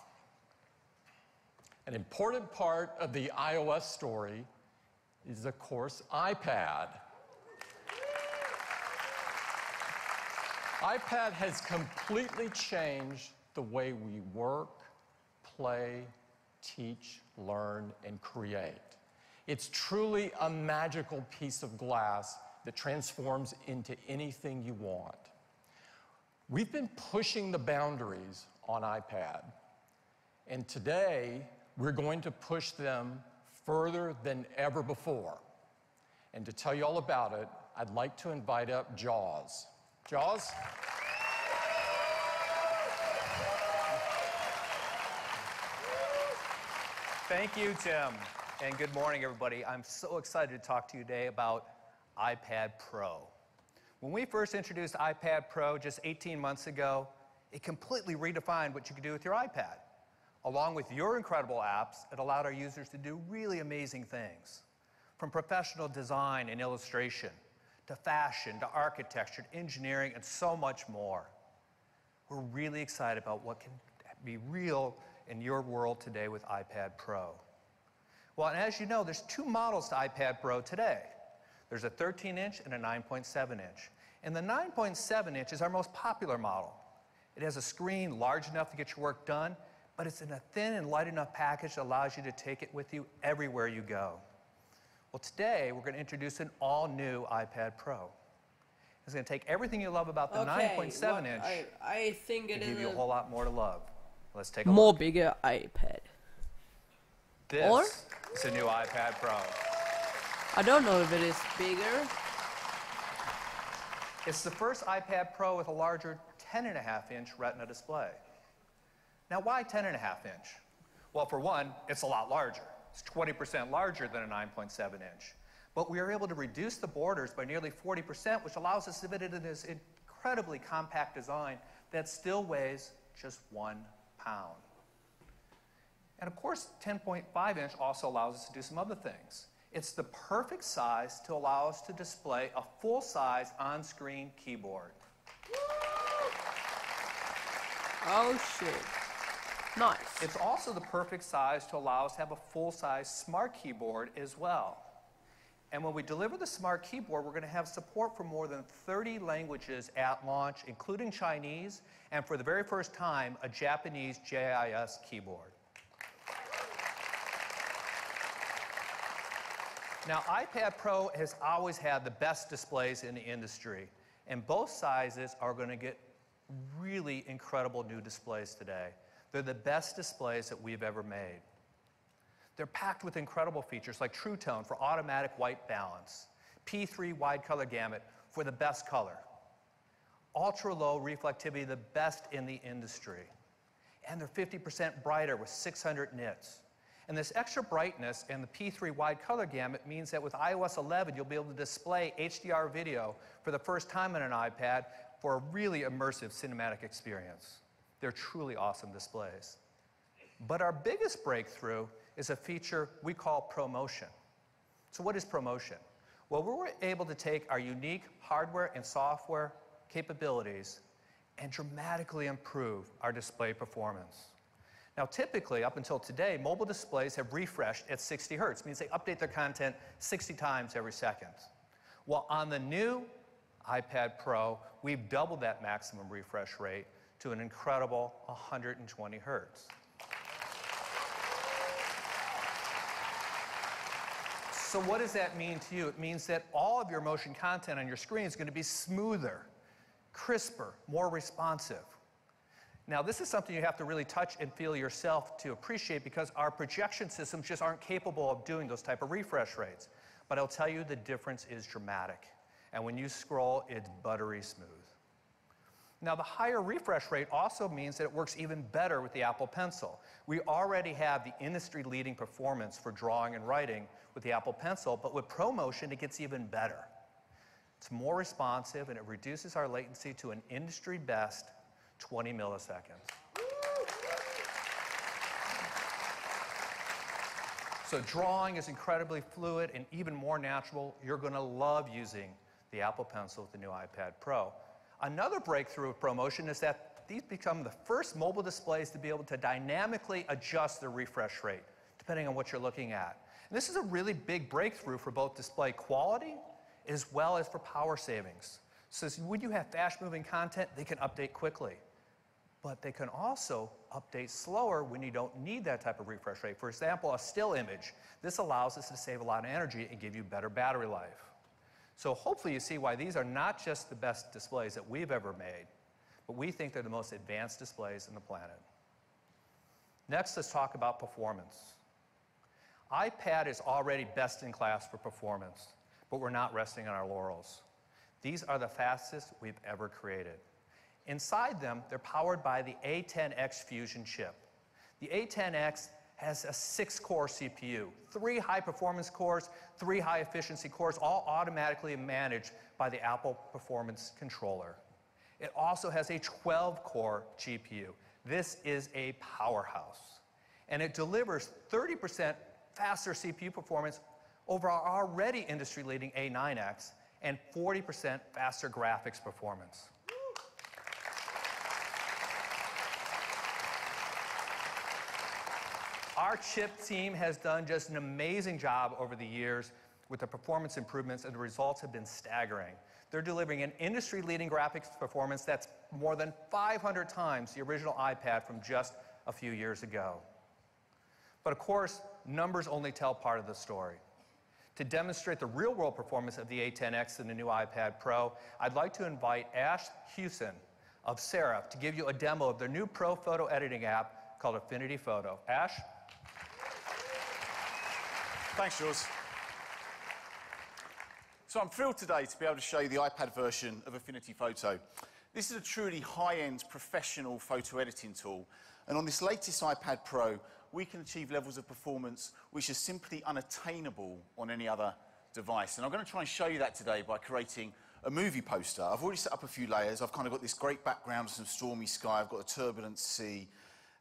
an important part of the iOS story is, of course, iPad. iPad has completely changed the way we work, play, teach, learn, and create. It's truly a magical piece of glass that transforms into anything you want. We've been pushing the boundaries on iPad, and today we're going to push them further than ever before. And to tell you all about it, I'd like to invite up Joz. Joz? Thank you, Tim. And good morning, everybody. I'm so excited to talk to you today about iPad Pro. When we first introduced iPad Pro just 18 months ago, it completely redefined what you could do with your iPad. Along with your incredible apps, it allowed our users to do really amazing things. From professional design and illustration, to fashion, to architecture, to engineering, and so much more. We're really excited about what can be real in your world today with iPad Pro. Well, and as you know, there's two models to iPad Pro today. There's a 13 inch and a 9.7 inch. And the 9.7 inch is our most popular model. It has a screen large enough to get your work done, but it's in a thin and light enough package that allows you to take it with you everywhere you go. Well, today we're going to introduce an all new iPad Pro. It's going to take everything you love about the Okay, 9.7 what inch I, I think and it give you a whole lot more to love. Let's take a more look. bigger iPad. This Or? is a new iPad Pro. I don't know if it is bigger. It's the first iPad Pro with a larger 10.5 inch Retina display. Now, why 10.5 inch? Well, for one, it's a lot larger. It's 20% larger than a 9.7 inch. But we are able to reduce the borders by nearly 40%, which allows us to fit it in this incredibly compact design that still weighs just one pound. And of course, 10.5 inch also allows us to do some other things. It's the perfect size to allow us to display a full size on screen keyboard. Oh shit. Nice. It's also the perfect size to allow us to have a full-size smart keyboard as well. And when we deliver the smart keyboard, we're going to have support for more than 30 languages at launch, including Chinese, and for the very first time, a Japanese JIS keyboard. Now, iPad Pro has always had the best displays in the industry, and both sizes are going to get really incredible new displays today. They're the best displays that we've ever made. They're packed with incredible features like True Tone for automatic white balance, P3 wide color gamut for the best color, ultra low reflectivity, the best in the industry, and they're 50% brighter with 600 nits. And this extra brightness and the P3 wide color gamut means that with iOS 11, you'll be able to display HDR video for the first time on an iPad for a really immersive cinematic experience. They're truly awesome displays. But our biggest breakthrough is a feature we call ProMotion. So what is ProMotion? Well, we were able to take our unique hardware and software capabilities and dramatically improve our display performance. Now, typically, up until today, mobile displays have refreshed at 60 hertz, means they update their content 60 times every second. Well, on the new iPad Pro, we've doubled that maximum refresh rate to an incredible 120 hertz. So what does that mean to you? It means that all of your motion content on your screen is going to be smoother, crisper, more responsive. Now, this is something you have to really touch and feel yourself to appreciate because our projection systems just aren't capable of doing those type of refresh rates. But I'll tell you the difference is dramatic. And when you scroll, it's buttery smooth. Now, the higher refresh rate also means that it works even better with the Apple Pencil. We already have the industry-leading performance for drawing and writing with the Apple Pencil, but with ProMotion, it gets even better. It's more responsive, and it reduces our latency to an industry-best 20 milliseconds. So drawing is incredibly fluid and even more natural. You're going to love using the Apple Pencil with the new iPad Pro. Another breakthrough of ProMotion is that these become the first mobile displays to be able to dynamically adjust the refresh rate, depending on what you're looking at. And this is a really big breakthrough for both display quality as well as for power savings. So when you have fast-moving content, they can update quickly. But they can also update slower when you don't need that type of refresh rate. For example, a still image. This allows us to save a lot of energy and give you better battery life. So hopefully you see why these are not just the best displays that we've ever made, but we think they're the most advanced displays in the planet. Next, let's talk about performance. iPad is already best in class for performance, but we're not resting on our laurels. These are the fastest we've ever created. Inside them, they're powered by the A10X Fusion chip. The A10X has a six core CPU, three high performance cores, three high efficiency cores, all automatically managed by the Apple Performance Controller. It also has a 12 core GPU. This is a powerhouse. And it delivers 30% faster CPU performance over our already industry leading A9X and 40% faster graphics performance. Our chip team has done just an amazing job over the years with the performance improvements, and the results have been staggering. They're delivering an industry-leading graphics performance that's more than 500 times the original iPad from just a few years ago. But of course, numbers only tell part of the story. To demonstrate the real-world performance of the A10X and the new iPad Pro, I'd like to invite Ash Hewson of Serif to give you a demo of their new Pro photo editing app called Affinity Photo. Ash? Thanks, Jules. So I'm thrilled today to be able to show you the iPad version of Affinity Photo. This is a truly high-end professional photo editing tool. And on this latest iPad Pro, we can achieve levels of performance which are simply unattainable on any other device. And I'm going to try and show you that today by creating a movie poster. I've already set up a few layers. I've kind of got this great background, some stormy sky. I've got a turbulent sea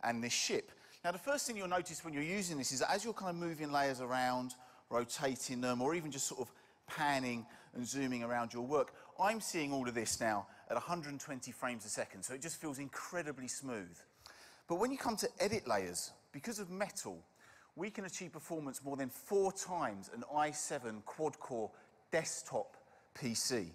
and this ship. Now, the first thing you'll notice when you're using this is that as you're kind of moving layers around, rotating them, or even just sort of panning and zooming around your work. I'm seeing all of this now at 120 frames a second, so it just feels incredibly smooth. But when you come to edit layers, because of metal, we can achieve performance more than four times an i7 quad-core desktop PC.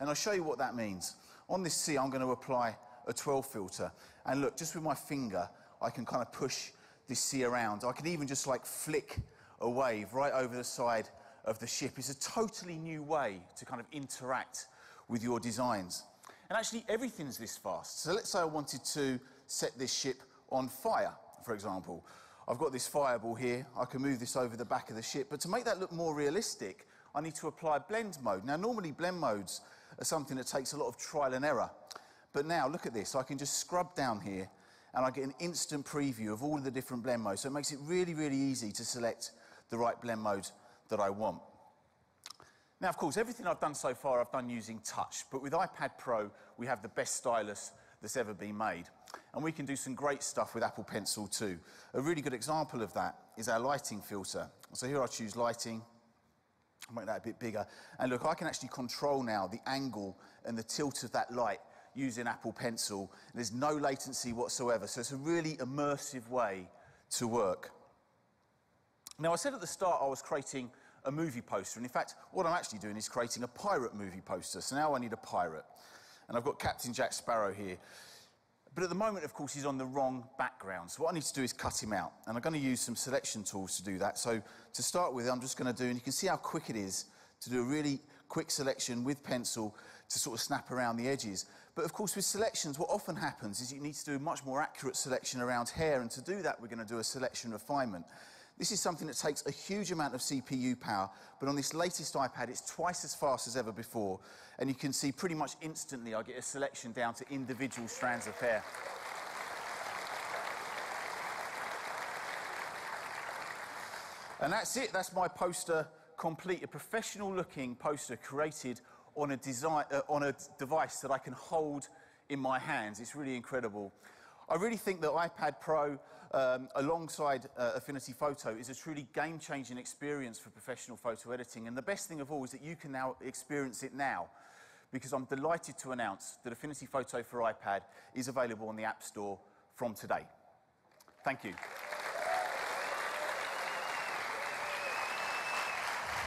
And I'll show you what that means. On this sea, I'm going to apply a 12 filter. And look, just with my finger, I can kind of push this sea around. I can even just like flick a wave right over the side of the ship. It's a totally new way to kind of interact with your designs. And actually, everything's this fast. So let's say I wanted to set this ship on fire, for example. I've got this fireball here. I can move this over the back of the ship. But to make that look more realistic, I need to apply blend mode. Now, normally blend modes are something that takes a lot of trial and error. But now, look at this. I can just scrub down here and I get an instant preview of all of the different blend modes. So it makes it really, really easy to select the right blend mode that I want. Now, of course, everything I've done so far, I've done using touch. But with iPad Pro, we have the best stylus that's ever been made. And we can do some great stuff with Apple Pencil too. A really good example of that is our lighting filter. So here I choose lighting, I'll make that a bit bigger. And look, I can actually control now the angle and the tilt of that light using Apple Pencil. There's no latency whatsoever, so it's a really immersive way to work. Now, I said at the start I was creating a movie poster, and in fact, what I'm actually doing is creating a pirate movie poster. So now I need a pirate. And I've got Captain Jack Sparrow here. But at the moment, of course, he's on the wrong background. So what I need to do is cut him out. And I'm going to use some selection tools to do that. So to start with, I'm just going to do, and you can see how quick it is to do a really quick selection with pencil to sort of snap around the edges. But of course, with selections, what often happens is you need to do a much more accurate selection around hair. And to do that, we're going to do a selection refinement. This is something that takes a huge amount of CPU power, but on this latest iPad, it's twice as fast as ever before. And you can see pretty much instantly I get a selection down to individual strands of hair. And that's it, that's my poster complete, a professional looking poster created on a, design, uh, on a device that I can hold in my hands. It's really incredible. I really think that iPad Pro, um, alongside uh, Affinity Photo, is a truly game-changing experience for professional photo editing. And the best thing of all is that you can now experience it now, because I'm delighted to announce that Affinity Photo for iPad is available on the App Store from today. Thank you.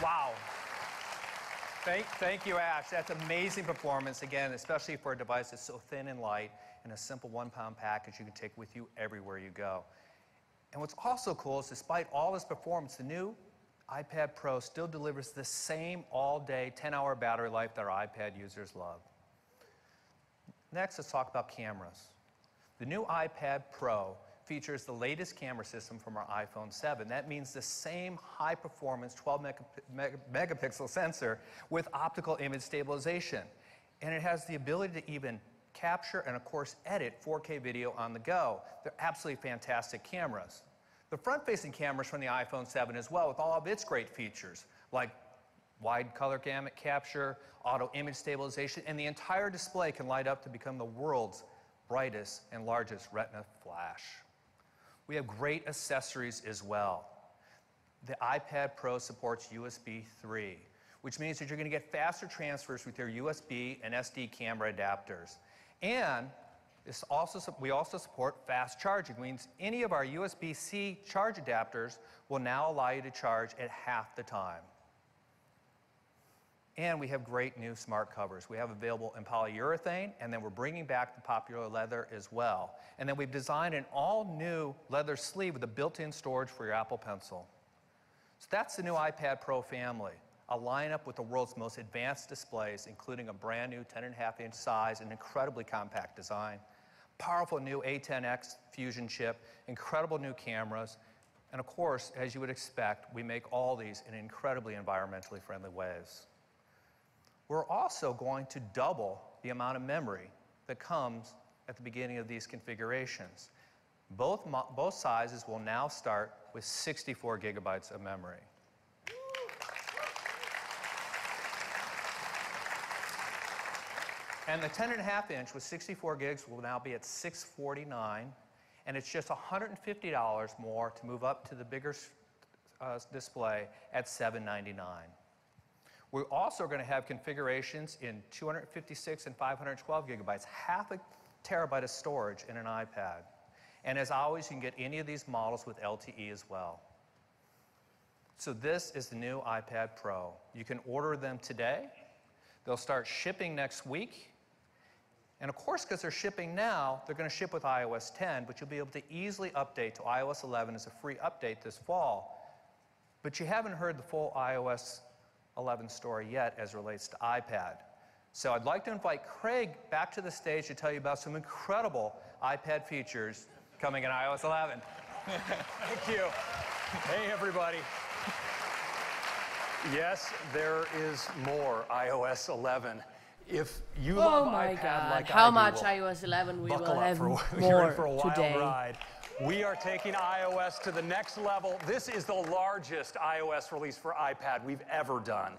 Wow. Thank, thank you, Ash. That's amazing performance, again, especially for a device that's so thin and light and a simple one pound package you can take with you everywhere you go. And what's also cool is despite all this performance, the new iPad Pro still delivers the same all day 10 hour battery life that our iPad users love. Next, let's talk about cameras. The new iPad Pro features the latest camera system from our iPhone 7. That means the same high performance 12 megapixel sensor with optical image stabilization. And it has the ability to even capture and, of course, edit 4K video on the go. They're absolutely fantastic cameras. The front facing cameras from the iPhone 7 as well, with all of its great features, like wide color gamut capture, auto image stabilization, and the entire display can light up to become the world's brightest and largest retina flash. We have great accessories as well. The iPad Pro supports USB 3, which means that you're going to get faster transfers with your USB and SD camera adapters. And also, we also support fast charging, means any of our USB-C charge adapters will now allow you to charge at half the time. And we have great new smart covers. We have available in polyurethane, and then we're bringing back the popular leather as well. And then we've designed an all new leather sleeve with a built in storage for your Apple Pencil. So that's the new iPad Pro family, a lineup with the world's most advanced displays, including a brand new 10.5 inch size and incredibly compact design, powerful new A10X Fusion chip, incredible new cameras, and of course, as you would expect, we make all these in incredibly environmentally friendly ways we're also going to double the amount of memory that comes at the beginning of these configurations. Both, both sizes will now start with 64 gigabytes of memory. And the 10.5 inch with 64 gigs will now be at 649 and it's just $150 more to move up to the bigger uh, display at 799 We're also going to have configurations in 256 and 512 gigabytes, half a terabyte of storage in an iPad. And as always, you can get any of these models with LTE as well. So this is the new iPad Pro. You can order them today. They'll start shipping next week. And of course, because they're shipping now, they're going to ship with iOS 10, but you'll be able to easily update to iOS 11 as a free update this fall. But you haven't heard the full iOS 11 story yet as relates to iPad. So I'd like to invite Craig back to the stage to tell you about some incredible iPad features coming in iOS 11. Thank you. Hey, everybody. Yes, there is more iOS 11. If you oh love my iPad God! like How I do, much well, iOS 11 we will up have for, you're in more for a wild today? ride. We are taking iOS to the next level. This is the largest iOS release for iPad we've ever done.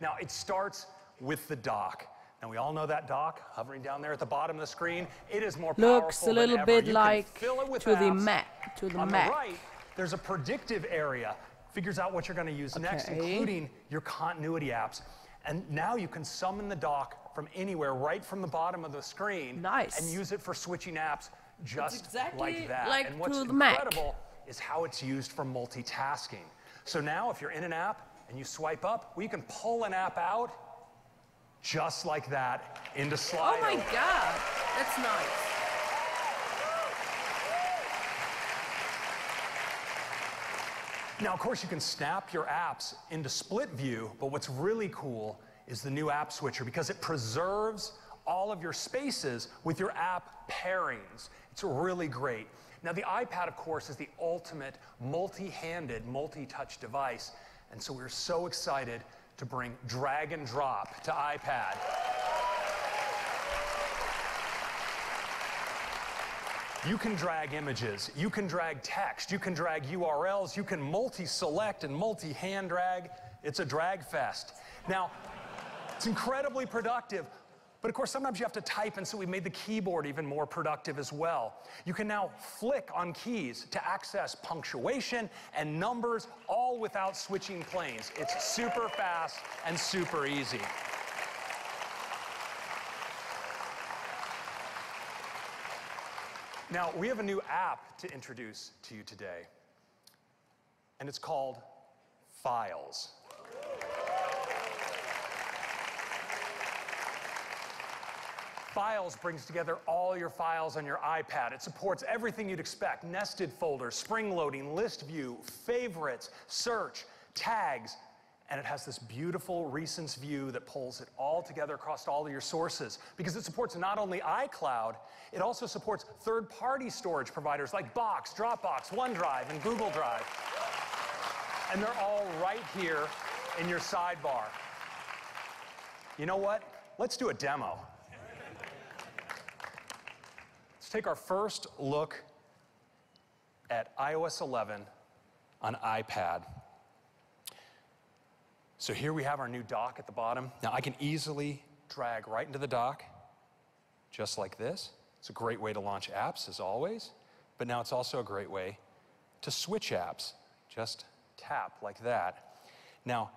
Now, it starts with the dock. Now, we all know that dock hovering down there at the bottom of the screen. It is more Looks powerful a little bit like fill it with to the. Mac. To the On Mac. the right, there's a predictive area. Figures out what you're going to use next, including your continuity apps. And now you can summon the dock from anywhere, right from the bottom of the screen. Nice. And use it for switching apps just exactly like that. like and what's to the Mac. incredible is how it's used for multitasking. So now if you're in an app and you swipe up, well, you can pull an app out just like that into oh Slido. Oh my God! That's nice. Now, of course, you can snap your apps into split view, but what's really cool is the new app switcher because it preserves all of your spaces with your app pairings. It's really great. Now, the iPad, of course, is the ultimate multi handed, multi touch device. And so we're so excited to bring drag and drop to iPad. You can drag images, you can drag text, you can drag URLs, you can multi-select and multi-hand drag. It's a drag fest. Now, it's incredibly productive, but of course sometimes you have to type and so we made the keyboard even more productive as well. You can now flick on keys to access punctuation and numbers all without switching planes. It's super fast and super easy. Now, we have a new app to introduce to you today, and it's called Files. Files brings together all your files on your iPad. It supports everything you'd expect nested folders, spring loading, list view, favorites, search, tags, and it has this beautiful recents view that pulls it all together across all of your sources because it supports not only iCloud, it also supports third party storage providers like Box, Dropbox, OneDrive, and Google Drive. And they're all right here in your sidebar. You know what? Let's do a demo. Let's take our first look at iOS 11 on iPad. So here we have our new dock at the bottom. Now I can easily drag right into the dock, just like this. It's a great way to launch apps, as always, but now it's also a great way to switch apps. Just tap like that. Now,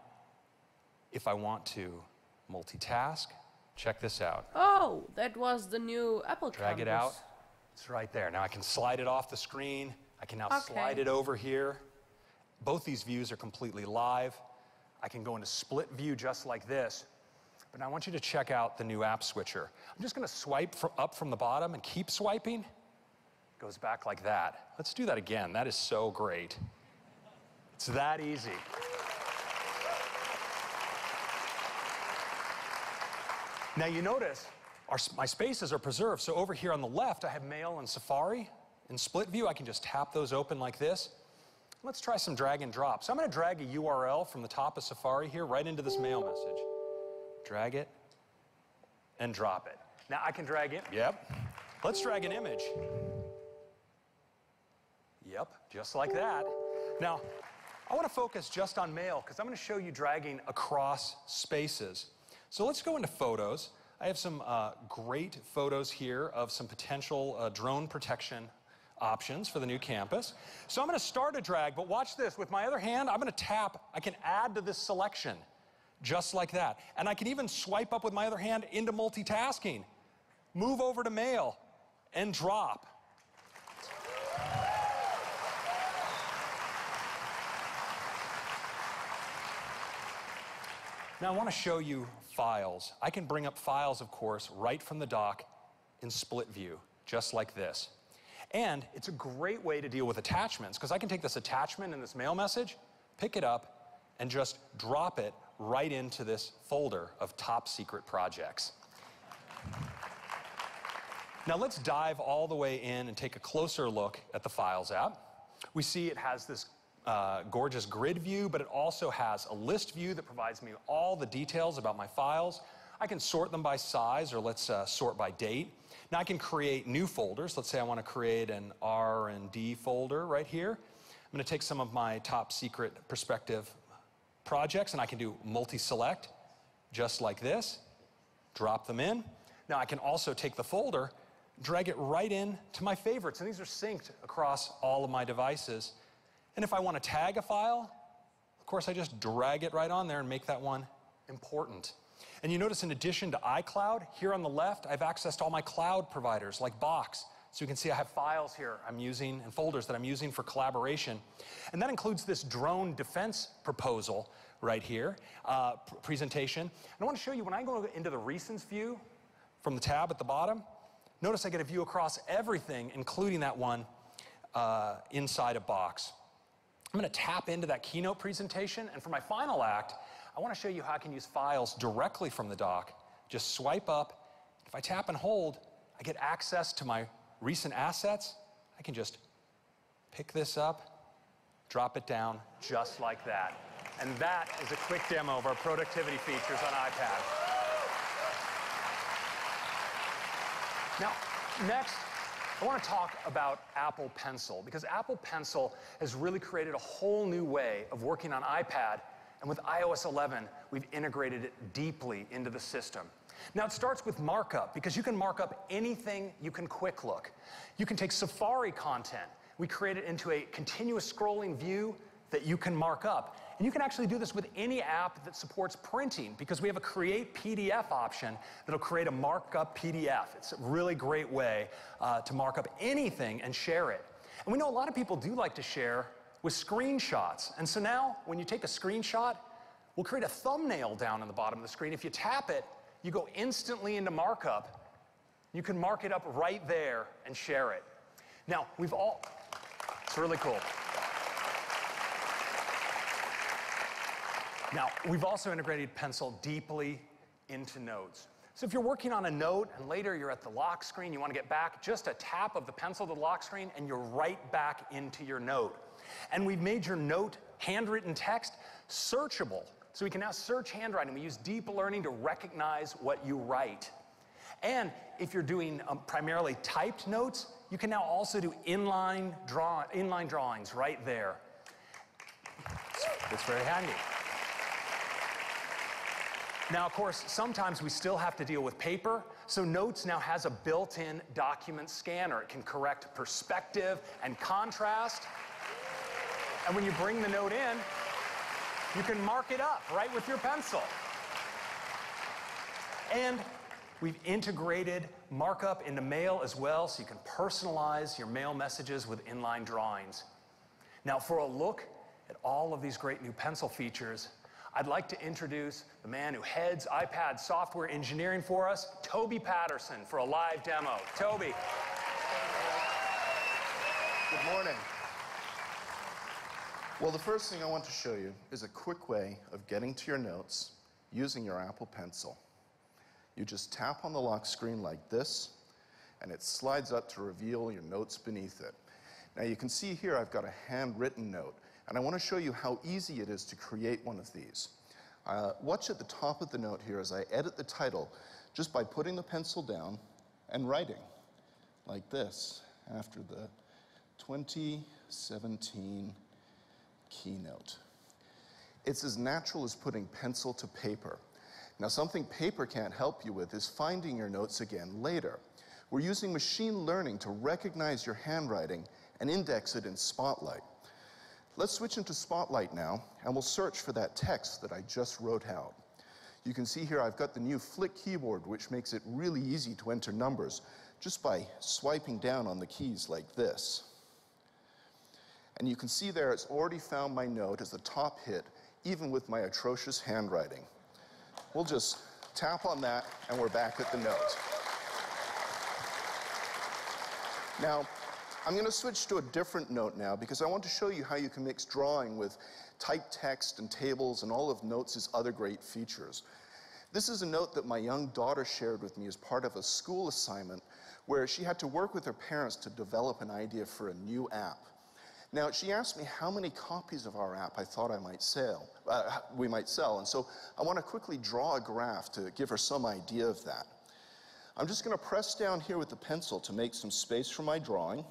if I want to multitask, check this out. Oh, that was the new Apple Drag it out. It's right there. Now I can slide it off the screen. I can now Okay. slide it over here. Both these views are completely live. I can go into split view just like this. But now I want you to check out the new app switcher. I'm just going to swipe fr- up from the bottom and keep swiping. It Goes back like that. Let's do that again. That is so great. It's that easy. Now you notice our, my spaces are preserved. So over here on the left, I have Mail and Safari. In split view, I can just tap those open like this. Let's try some drag and drop. So I'm going to drag a URL from the top of Safari here right into this mail message. Drag it and drop it. Now I can drag it. Yep. Let's drag an image. Yep, just like that. Now, I want to focus just on mail because I'm going to show you dragging across spaces. So let's go into photos. I have some uh, great photos here of some potential uh, drone protection options for the new campus. So I'm going to start a drag, but watch this. With my other hand, I'm going to tap. I can add to this selection just like that. And I can even swipe up with my other hand into multitasking. Move over to mail and drop. Now I want to show you files. I can bring up files, of course, right from the dock in split view, just like this. And it's a great way to deal with attachments because I can take this attachment in this mail message, pick it up, and just drop it right into this folder of top secret projects. Now let's dive all the way in and take a closer look at the Files app. We see it has this uh, gorgeous grid view, but it also has a list view that provides me all the details about my files. I can sort them by size, or let's uh, sort by date. Now I can create new folders. Let's say I want to create an R and D folder right here. I'm going to take some of my top secret perspective projects and I can do multi-select just like this, drop them in. Now I can also take the folder, drag it right in to my favorites, and these are synced across all of my devices. And if I want to tag a file, of course I just drag it right on there and make that one important. And you notice in addition to iCloud, here on the left, I have accessed all my cloud providers like Box. So you can see I have files here I'm using and folders that I'm using for collaboration. And that includes this drone defense proposal right here, uh, pr presentation. And I want to show you when I go into the recents view from the tab at the bottom, notice I get a view across everything, including that one uh, inside a box. I'm going to tap into that keynote presentation, and for my final act, I want to show you how I can use files directly from the dock. Just swipe up. If I tap and hold, I get access to my recent assets. I can just pick this up, drop it down, just like that. And that is a quick demo of our productivity features on iPad. Now, next, I want to talk about Apple Pencil because Apple Pencil has really created a whole new way of working on iPad. And with iOS 11, we've integrated it deeply into the system. Now it starts with markup because you can mark up anything you can quick look. You can take Safari content. We create it into a continuous scrolling view that you can mark up. And you can actually do this with any app that supports printing because we have a create PDF option that'll create a markup PDF. It's a really great way uh, to mark up anything and share it. And we know a lot of people do like to share with screenshots. And so now when you take a screenshot, we'll create a thumbnail down on the bottom of the screen. If you tap it, you go instantly into markup. You can mark it up right there and share it. Now, we've all, it's really cool. Now, we've also integrated Pencil deeply into notes. So if you're working on a note and later you're at the lock screen, you want to get back, just a tap of the pencil to the lock screen and you're right back into your note. And we've made your note handwritten text searchable. So we can now search handwriting. We use deep learning to recognize what you write. And if you're doing um, primarily typed notes, you can now also do inline, draw, inline drawings right there. It's, it's very handy. Now, of course, sometimes we still have to deal with paper, so Notes now has a built-in document scanner. It can correct perspective and contrast. And when you bring the note in, you can mark it up right with your pencil. And we've integrated markup into mail as well, so you can personalize your mail messages with inline drawings. Now, for a look at all of these great new pencil features, I'd like to introduce the man who heads iPad software engineering for us, Toby Paterson, for a live demo. Toby. Good morning. Well, the first thing I want to show you is a quick way of getting to your notes using your Apple Pencil. You just tap on the lock screen like this, and it slides up to reveal your notes beneath it. Now you can see here I've got a handwritten note. And I want to show you how easy it is to create one of these. Uh, watch at the top of the note here as I edit the title just by putting the pencil down and writing like this after the 2017 keynote. It's as natural as putting pencil to paper. Now, something paper can't help you with is finding your notes again later. We're using machine learning to recognize your handwriting and index it in Spotlight. Let's switch into Spotlight now, and we'll search for that text that I just wrote out. You can see here I've got the new Flick keyboard, which makes it really easy to enter numbers just by swiping down on the keys like this. And you can see there it's already found my note as the top hit, even with my atrocious handwriting. We'll just tap on that and we're back at the note. Now, I'm going to switch to a different note now because I want to show you how you can mix drawing with typed text and tables and all of Notes' other great features. This is a note that my young daughter shared with me as part of a school assignment where she had to work with her parents to develop an idea for a new app. Now, she asked me how many copies of our app I thought I might sell, uh, we might sell, and so I want to quickly draw a graph to give her some idea of that. I'm just going to press down here with the pencil to make some space for my drawing,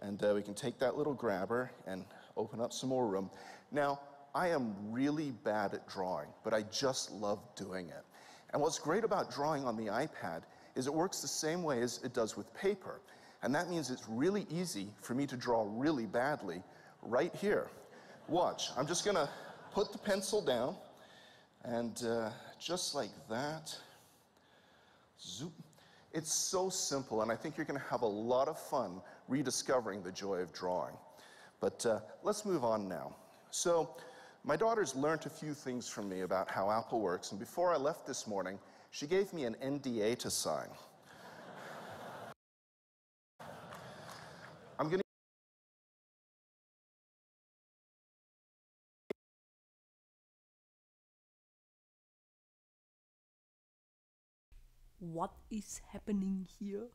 and uh, we can take that little grabber and open up some more room. Now, I am really bad at drawing, but I just love doing it. And what's great about drawing on the iPad is it works the same way as it does with paper. And that means it's really easy for me to draw really badly right here. Watch, I'm just gonna put the pencil down and uh, just like that, zoop. It's so simple, and I think you're gonna have a lot of fun rediscovering the joy of drawing. But uh, let's move on now. So, my daughter's learned a few things from me about how Apple works, and before I left this morning, she gave me an NDA to sign. I'm going to What is happening here?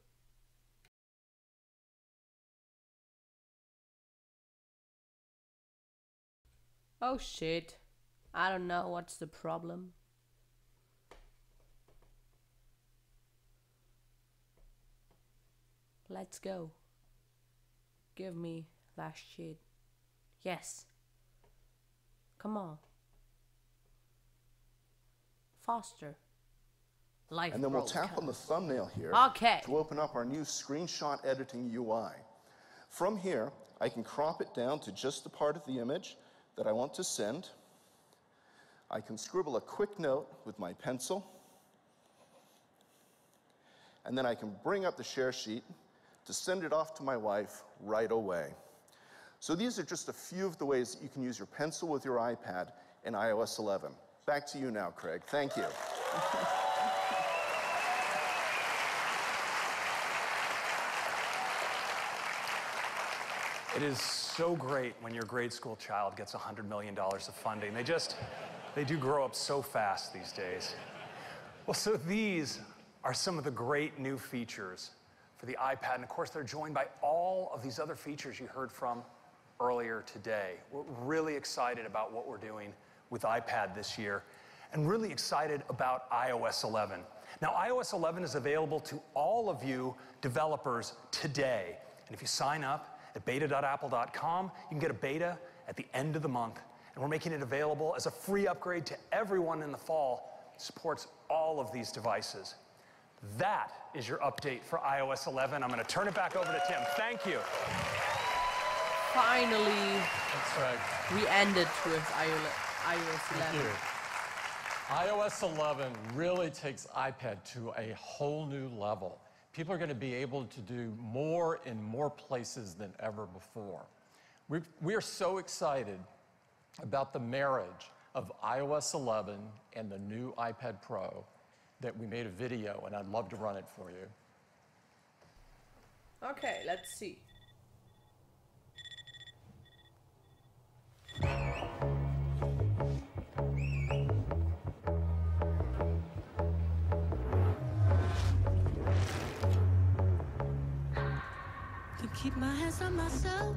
Oh shit. I don't know what's the problem. Let's go. Give me that shit. Yes. Come on. Faster. Life and then we'll tap on the thumbnail here Okay. to open up our new screenshot editing UI. From here, I can crop it down to just the part of the image that I want to send. I can scribble a quick note with my pencil. And then I can bring up the share sheet to send it off to my wife right away. So these are just a few of the ways that you can use your pencil with your iPad in iOS 11. Back to you now, Craig. Thank you. It is so great when your grade school child gets $100 million of funding. They just, they do grow up so fast these days. Well, so these are some of the great new features for the iPad. And of course, they're joined by all of these other features you heard from earlier today. We're really excited about what we're doing with iPad this year and really excited about iOS 11. Now, iOS 11 is available to all of you developers today. And if you sign up at beta.apple.com, you can get a beta at the end of the month. And we're making it available as a free upgrade to everyone in the fall. It supports all of these devices. That is your update for iOS 11. I'm going to turn it back over to Tim. Thank you. Finally, That's right. we ended with iOS 11. iOS 11 really takes iPad to a whole new level. People are going to be able to do more in more places than ever before. we we are so excited about the marriage of iOS 11 and the new iPad Pro that we made a video, and I'd love to run it for you. Okay, let's see. Keep my hands on myself.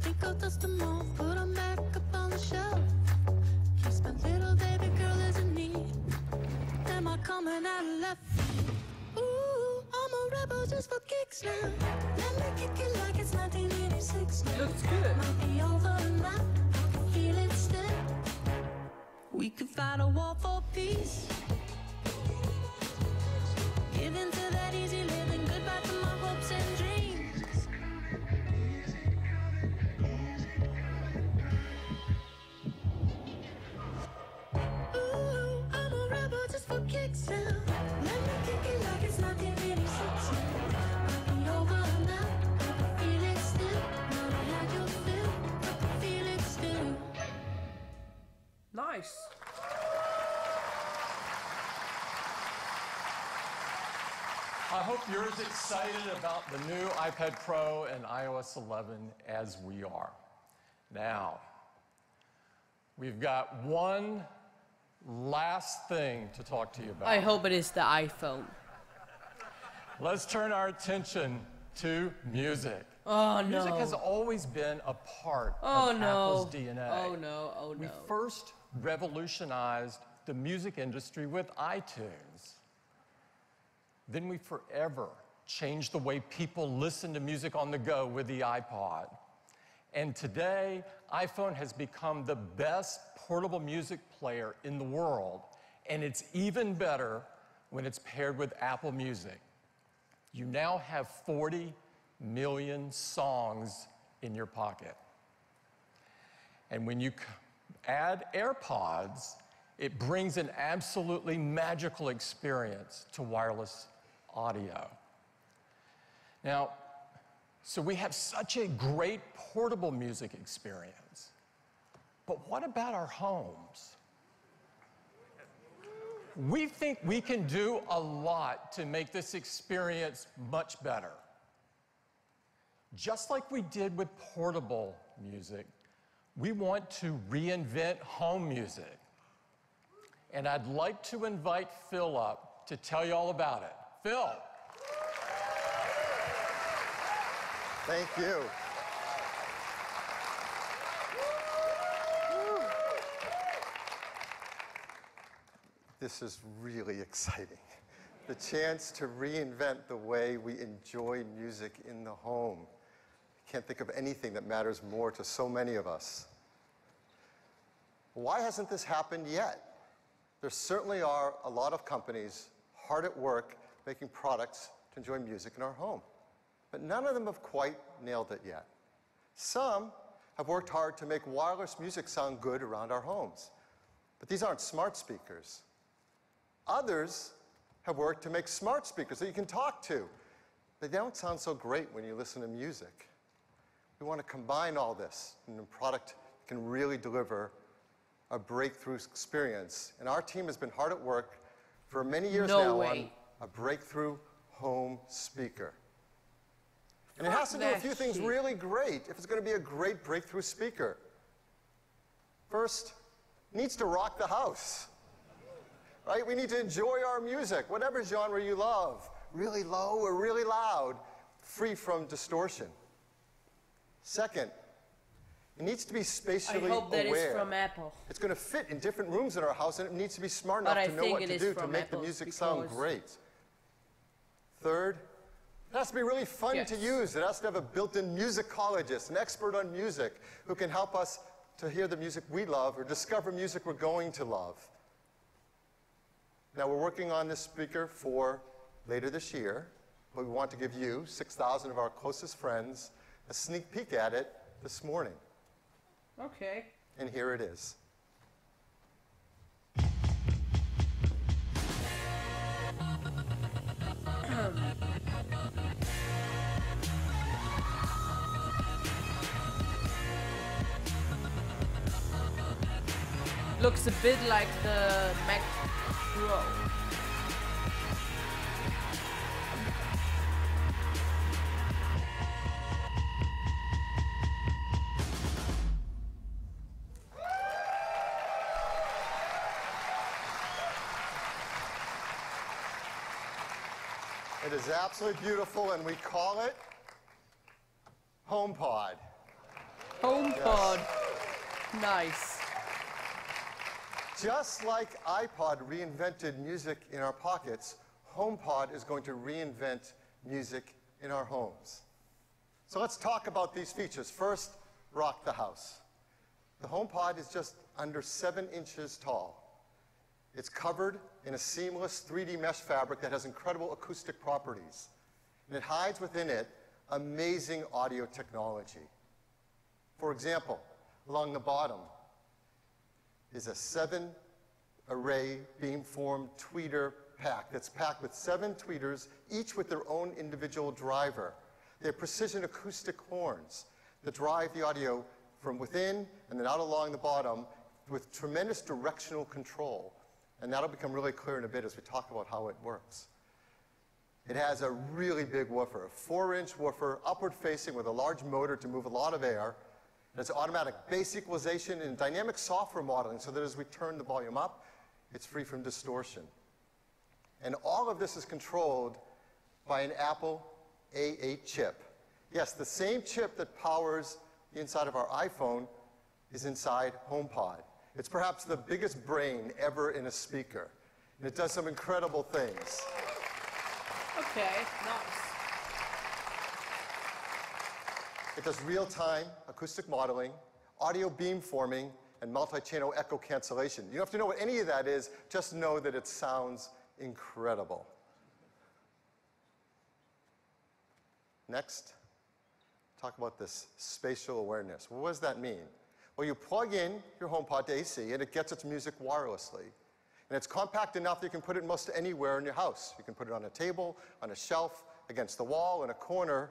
Think I'll dust them off, put them back up on the shelf. Kiss my little baby girl isn't me. Am I coming out of left? Ooh, I'm a rebel just for kicks now. Let me kick it like it's 1986 now. Looks good. Might be over. I can feel it still. We could fight a war for peace. Nice. I hope you're as excited about the new iPad Pro and iOS 11 as we are. Now, we've got one last thing to talk to you about. I hope it is the iPhone. Let's turn our attention to music. Oh, Music no. Music has always been a part Oh, of no. Apple's DNA. Oh, no. Oh, no. We first revolutionized the music industry with iTunes. Then we forever changed the way people listen to music on the go with the iPod. And today, iPhone has become the best portable music player in the world. And it's even better when it's paired with Apple Music. You now have 40 million songs in your pocket. And when you add AirPods, it brings an absolutely magical experience to wireless audio. Now, so we have such a great portable music experience. But what about our homes? We think we can do a lot to make this experience much better. Just like we did with portable music, we want to reinvent home music. And I'd like to invite Phil up to tell you all about it. Phil. Thank you. This is really exciting. The chance to reinvent the way we enjoy music in the home. I can't think of anything that matters more to so many of us. Why hasn't this happened yet? There certainly are a lot of companies hard at work making products to enjoy music in our home, but none of them have quite nailed it yet. Some have worked hard to make wireless music sound good around our homes, but these aren't smart speakers. Others have worked to make smart speakers that you can talk to. They don't sound so great when you listen to music. We want to combine all this in a product that can really deliver a breakthrough experience. And our team has been hard at work for many years No now way. on a breakthrough home speaker. And it has to do a few things really great if it's going to be a great breakthrough speaker. First, needs to rock the house. Right? We need to enjoy our music, whatever genre you love, really low or really loud, free from distortion. Second, it needs to be spatially I hope that is aware. from Apple. It's going to fit in different rooms in our house, and it needs to be smart But enough I to know what to do to make Apple the music sound great. Third, it has to be really fun to use. It has to have a built-in musicologist, an expert on music, who can help us to hear the music we love or discover music we're going to love. Now, we're working on this speaker for later this year, but we want to give you, 6,000 of our closest friends, a sneak peek at it this morning. Okay. And here it is. Looks a bit like the Mac It is absolutely beautiful, and we call it HomePod. HomePod. Nice. Just like iPod reinvented music in our pockets, HomePod is going to reinvent music in our homes. So let's talk about these features. First, rock the house. The HomePod is just under seven inches tall. It's covered in a seamless 3D mesh fabric that has incredible acoustic properties. And it hides within it amazing audio technology. For example, along the bottom is a seven array beamform tweeter pack that's packed with seven tweeters, each with their own individual driver. They have precision acoustic horns that drive the audio from within and then out along the bottom with tremendous directional control. And that'll become really clear in a bit as we talk about how it works. It has a really big woofer, a four inch woofer, upward facing with a large motor to move a lot of air. It has automatic bass equalization and dynamic software modeling so that as we turn the volume up, it's free from distortion. And all of this is controlled by an Apple A8 chip. Yes, the same chip that powers the inside of our iPhone is inside HomePod. It's perhaps the biggest brain ever in a speaker. And it does some incredible things. Okay, nice. It does real-time acoustic modeling, audio beamforming, and multi-channel echo cancellation. You don't have to know what any of that is, just know that it sounds incredible. Next, talk about this spatial awareness. What does that mean? Well, you plug in your HomePod to AC and it gets its music wirelessly. And it's compact enough that you can put it most anywhere in your house. You can put it on a table, on a shelf, against the wall, in a corner,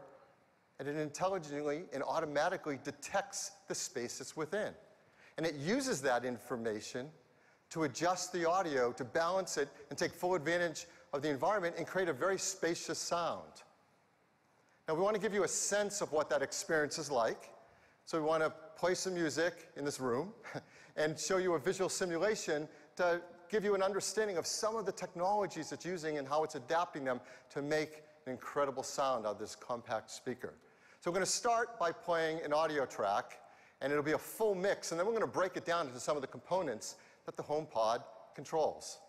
and it intelligently and automatically detects the space it's within. And it uses that information to adjust the audio, to balance it, and take full advantage of the environment and create a very spacious sound. Now, we want to give you a sense of what that experience is like. So, we want to play some music in this room and show you a visual simulation to give you an understanding of some of the technologies it's using and how it's adapting them to make an incredible sound out of this compact speaker. So, we're going to start by playing an audio track, and it'll be a full mix, and then we're going to break it down into some of the components that the HomePod controls.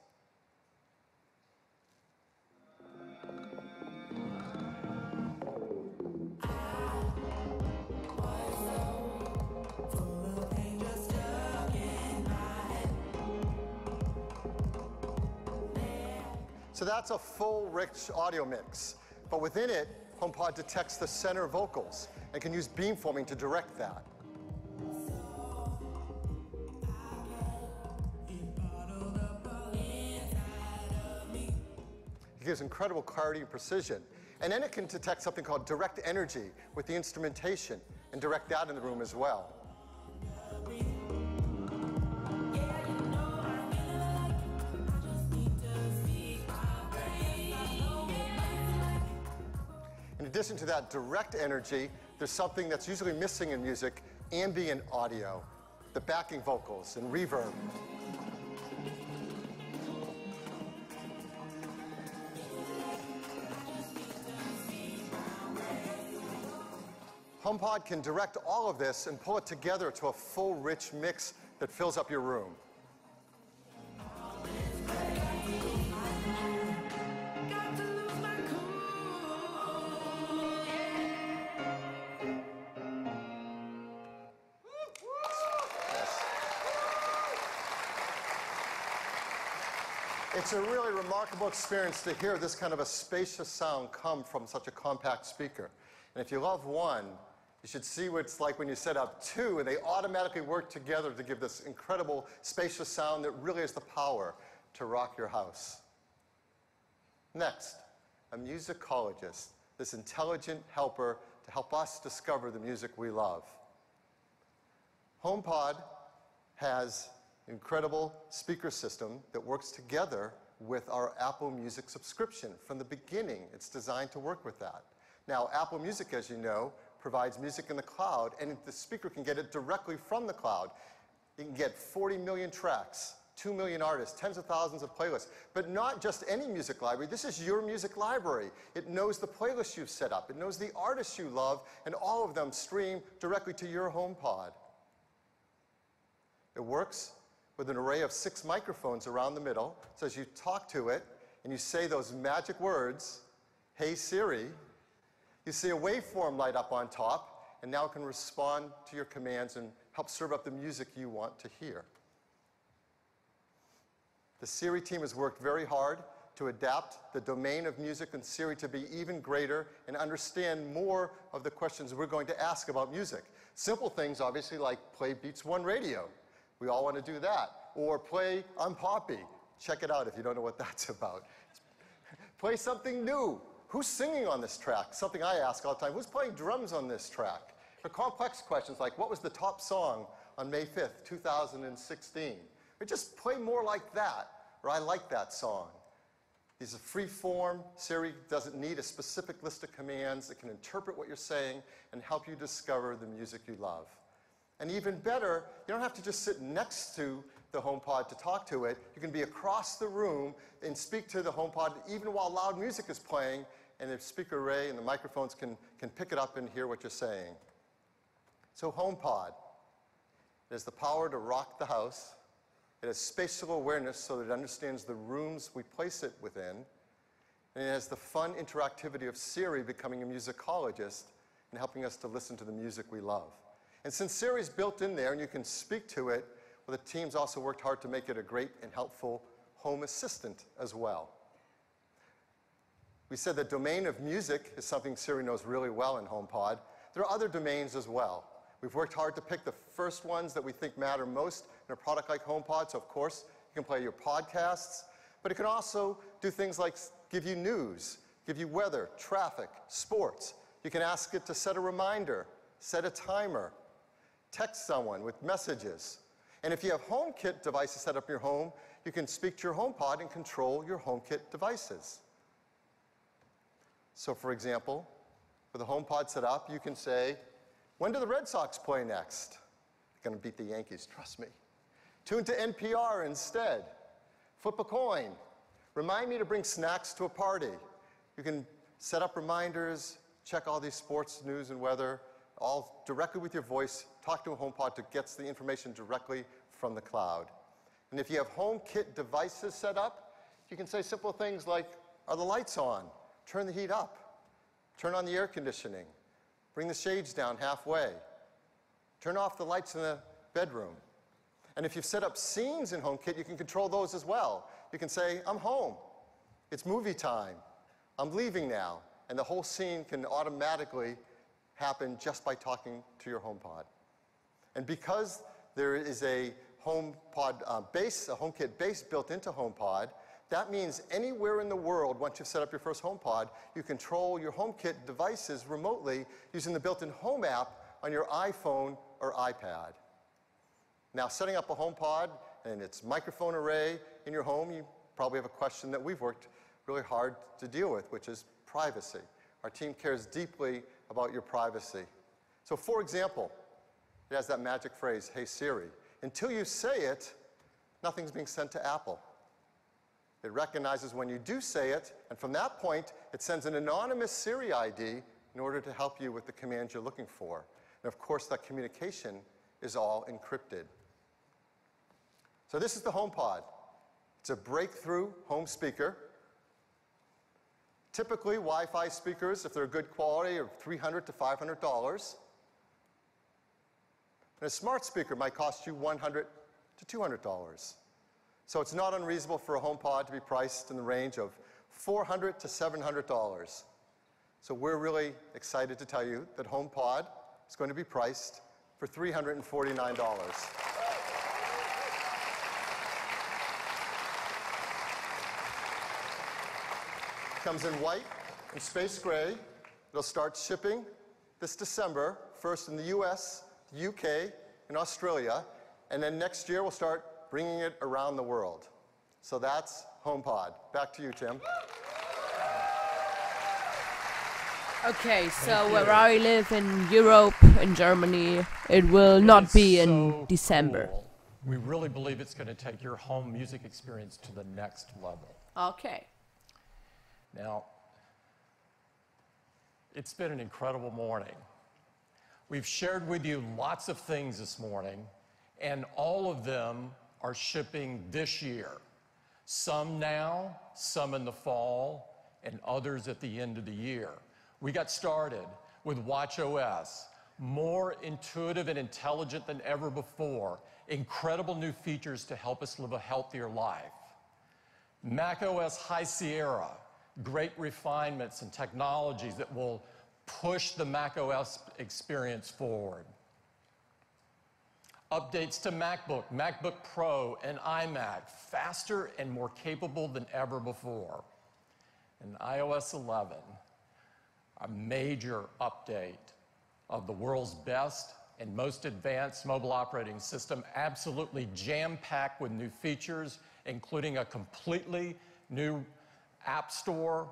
So that's a full rich audio mix. But within it, HomePod detects the center vocals and can use beamforming to direct that. It gives incredible clarity and precision. And then it can detect something called direct energy with the instrumentation and direct that in the room as well. Addition to that direct energy, there's something that's usually missing in music, ambient audio, the backing vocals and reverb. HomePod can direct all of this and pull it together to a full, rich mix that fills up your room. It's a really remarkable experience to hear this kind of a spacious sound come from such a compact speaker. And if you love one, you should see what it's like when you set up two and they automatically work together to give this incredible spacious sound that really has the power to rock your house. Next, a musicologist, this intelligent helper to help us discover the music we love. HomePod has incredible speaker system that works together with our Apple Music subscription. From the beginning, it's designed to work with that. Now, Apple Music, as you know, provides music in the cloud, and the speaker can get it directly from the cloud. You can get 40 million tracks, 2 million artists, tens of thousands of playlists, but not just any music library. This is your music library. It knows the playlists you've set up, it knows the artists you love, and all of them stream directly to your HomePod. It works with an array of six microphones around the middle. So as you talk to it and you say those magic words, hey Siri, you see a waveform light up on top, and now it can respond to your commands and help serve up the music you want to hear. The Siri team has worked very hard to adapt the domain of music and Siri to be even greater and understand more of the questions we're going to ask about music. Simple things, obviously, like play Beats One Radio. We all want to do that. or play I'm Poppy. Check it out if you don't know what that's about. play something new. Who's singing on this track? Something I ask all the time. Who's playing drums on this track? For complex questions like, what was the top song on May 5th, 2016? Or just play more like that, or I like that song. These are free form. Siri doesn't need a specific list of commands. It can interpret what you're saying and help you discover the music you love. And even better, you don't have to just sit next to the HomePod to talk to it. You can be across the room and speak to the HomePod even while loud music is playing, and the speaker array and the microphones can, can pick it up and hear what you're saying. So HomePod, it has the power to rock the house. It has spatial awareness so that it understands the rooms we place it within. And it has the fun interactivity of Siri becoming a musicologist and helping us to listen to the music we love. And since Siri's built in there and you can speak to it, well, the team's also worked hard to make it a great and helpful home assistant as well. We said the domain of music is something Siri knows really well in HomePod. There are other domains as well. We've worked hard to pick the first ones that we think matter most in a product like HomePod. So, of course, you can play your podcasts, but it can also do things like give you news, give you weather, traffic, sports. You can ask it to set a reminder, set a timer, text someone with messages. And if you have HomeKit devices set up in your home, you can speak to your HomePod and control your HomeKit devices. So, for example, with a HomePod set up, you can say, when do the Red Sox play next? They're going to beat the Yankees, trust me. Tune to NPR instead. Flip a coin. Remind me to bring snacks to a party. You can set up reminders, check all these sports news and weather, all directly with your voice. Talk to a HomePod to get the information directly from the cloud. And if you have HomeKit devices set up, you can say simple things like, are the lights on? Turn the heat up. Turn on the air conditioning. Bring the shades down halfway. Turn off the lights in the bedroom. And if you've set up scenes in HomeKit, you can control those as well. You can say, I'm home. It's movie time. I'm leaving now. And the whole scene can automatically happen just by talking to your HomePod. And because there is a HomePod uh, base, a HomeKit base built into HomePod, that means anywhere in the world, once you've set up your first HomePod, you control your HomeKit devices remotely using the built-in Home app on your iPhone or iPad. Now, setting up a HomePod and its microphone array in your home, you probably have a question that we've worked really hard to deal with, which is privacy. Our team cares deeply about your privacy. So, for example, it has that magic phrase, Hey Siri. Until you say it, nothing's being sent to Apple. It recognizes when you do say it, and from that point, it sends an anonymous Siri ID in order to help you with the commands you're looking for. And of course, that communication is all encrypted. So this is the HomePod. It's a breakthrough home speaker. Typically, Wi-Fi speakers, if they're good quality, are $300 to $500. And a smart speaker might cost you $100 to $200. So it's not unreasonable for a HomePod to be priced in the range of $400 to $700. So we're really excited to tell you that HomePod is going to be priced for $349. Comes in white and space gray. It'll start shipping this December, first in the US, UK, and Australia. And then next year, we'll start bringing it around the world. So that's HomePod. Back to you, Tim. Okay, so where I live in Europe, in Germany, it will not be in December. Cool. We really believe it's going to take your home music experience to the next level. Okay. Now, it's been an incredible morning. We've shared with you lots of things this morning, and all of them are shipping this year. Some now, some in the fall, and others at the end of the year. We got started with WatchOS, more intuitive and intelligent than ever before, incredible new features to help us live a healthier life. macOS High Sierra, great refinements and technologies that will push the macOS experience forward. Updates to MacBook, MacBook Pro, and iMac, faster and more capable than ever before. And iOS 11, a major update of the world's best and most advanced mobile operating system, absolutely jam-packed with new features, including a completely new App Store,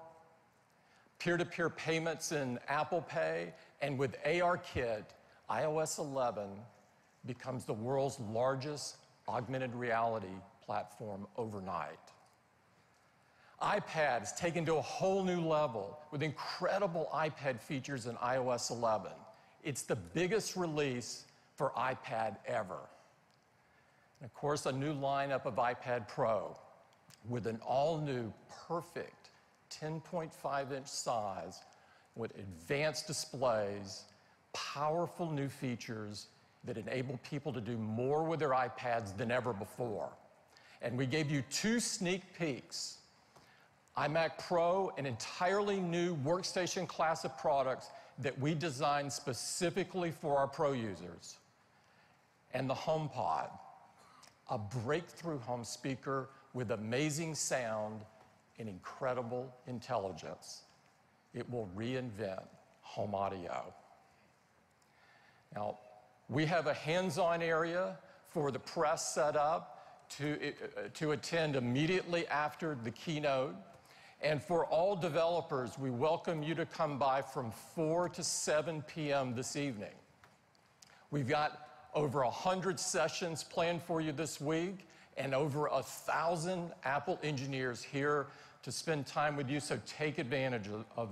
peer-to-peer payments in Apple Pay, and with ARKit, iOS 11 becomes the world's largest augmented reality platform overnight. iPad is taken to a whole new level with incredible iPad features in iOS 11. It's the biggest release for iPad ever. And of course, a new lineup of iPad Pro with an all-new, perfect 10.5 inch size with advanced displays, powerful new features that enable people to do more with their iPads than ever before. And we gave you two sneak peeks iMac Pro, an entirely new workstation class of products that we designed specifically for our Pro users, and the HomePod, a breakthrough home speaker with amazing sound and incredible intelligence. It will reinvent home audio. Now, we have a hands-on area for the press set up to, uh, to attend immediately after the keynote. And for all developers, we welcome you to come by from 4 to 7 p.m. this evening. We've got over 100 sessions planned for you this week and over a thousand Apple engineers here to spend time with you, so take advantage of,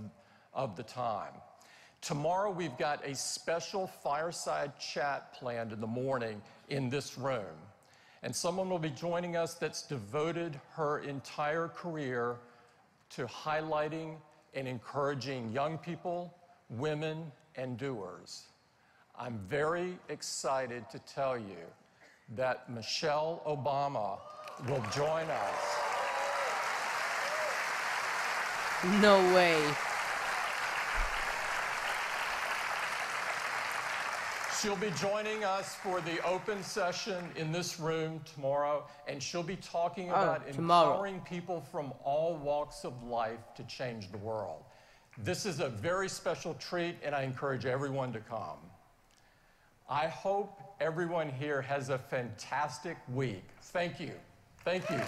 of, the time. Tomorrow, we've got a special fireside chat planned in the morning in this room. And someone will be joining us that's devoted her entire career to highlighting and encouraging young people, women, and doers. I'm very excited to tell you that Michelle Obama will join us. No way. She'll be joining us for the open session in this room tomorrow, and she'll be talking Oh, about tomorrow. empowering people from all walks of life to change the world. This is a very special treat, and I encourage everyone to come. I hope everyone here has a fantastic week. Thank you. Thank you.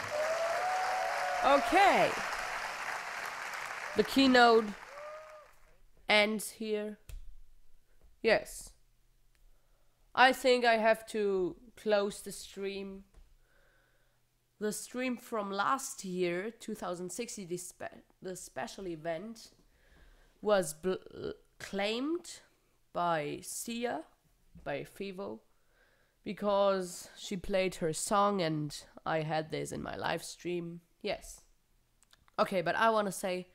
Okay. The keynote ends here. Yes. I think I have to close the stream. The stream from last year, 2060, the, spe- the special event, was claimed by Sia, by Vevo, because she played her song and I had this in my live stream. Yes. Okay, but I want to say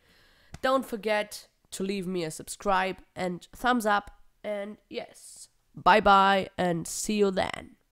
don't forget to leave me a subscribe and thumbs up. And yes, bye bye and see you then.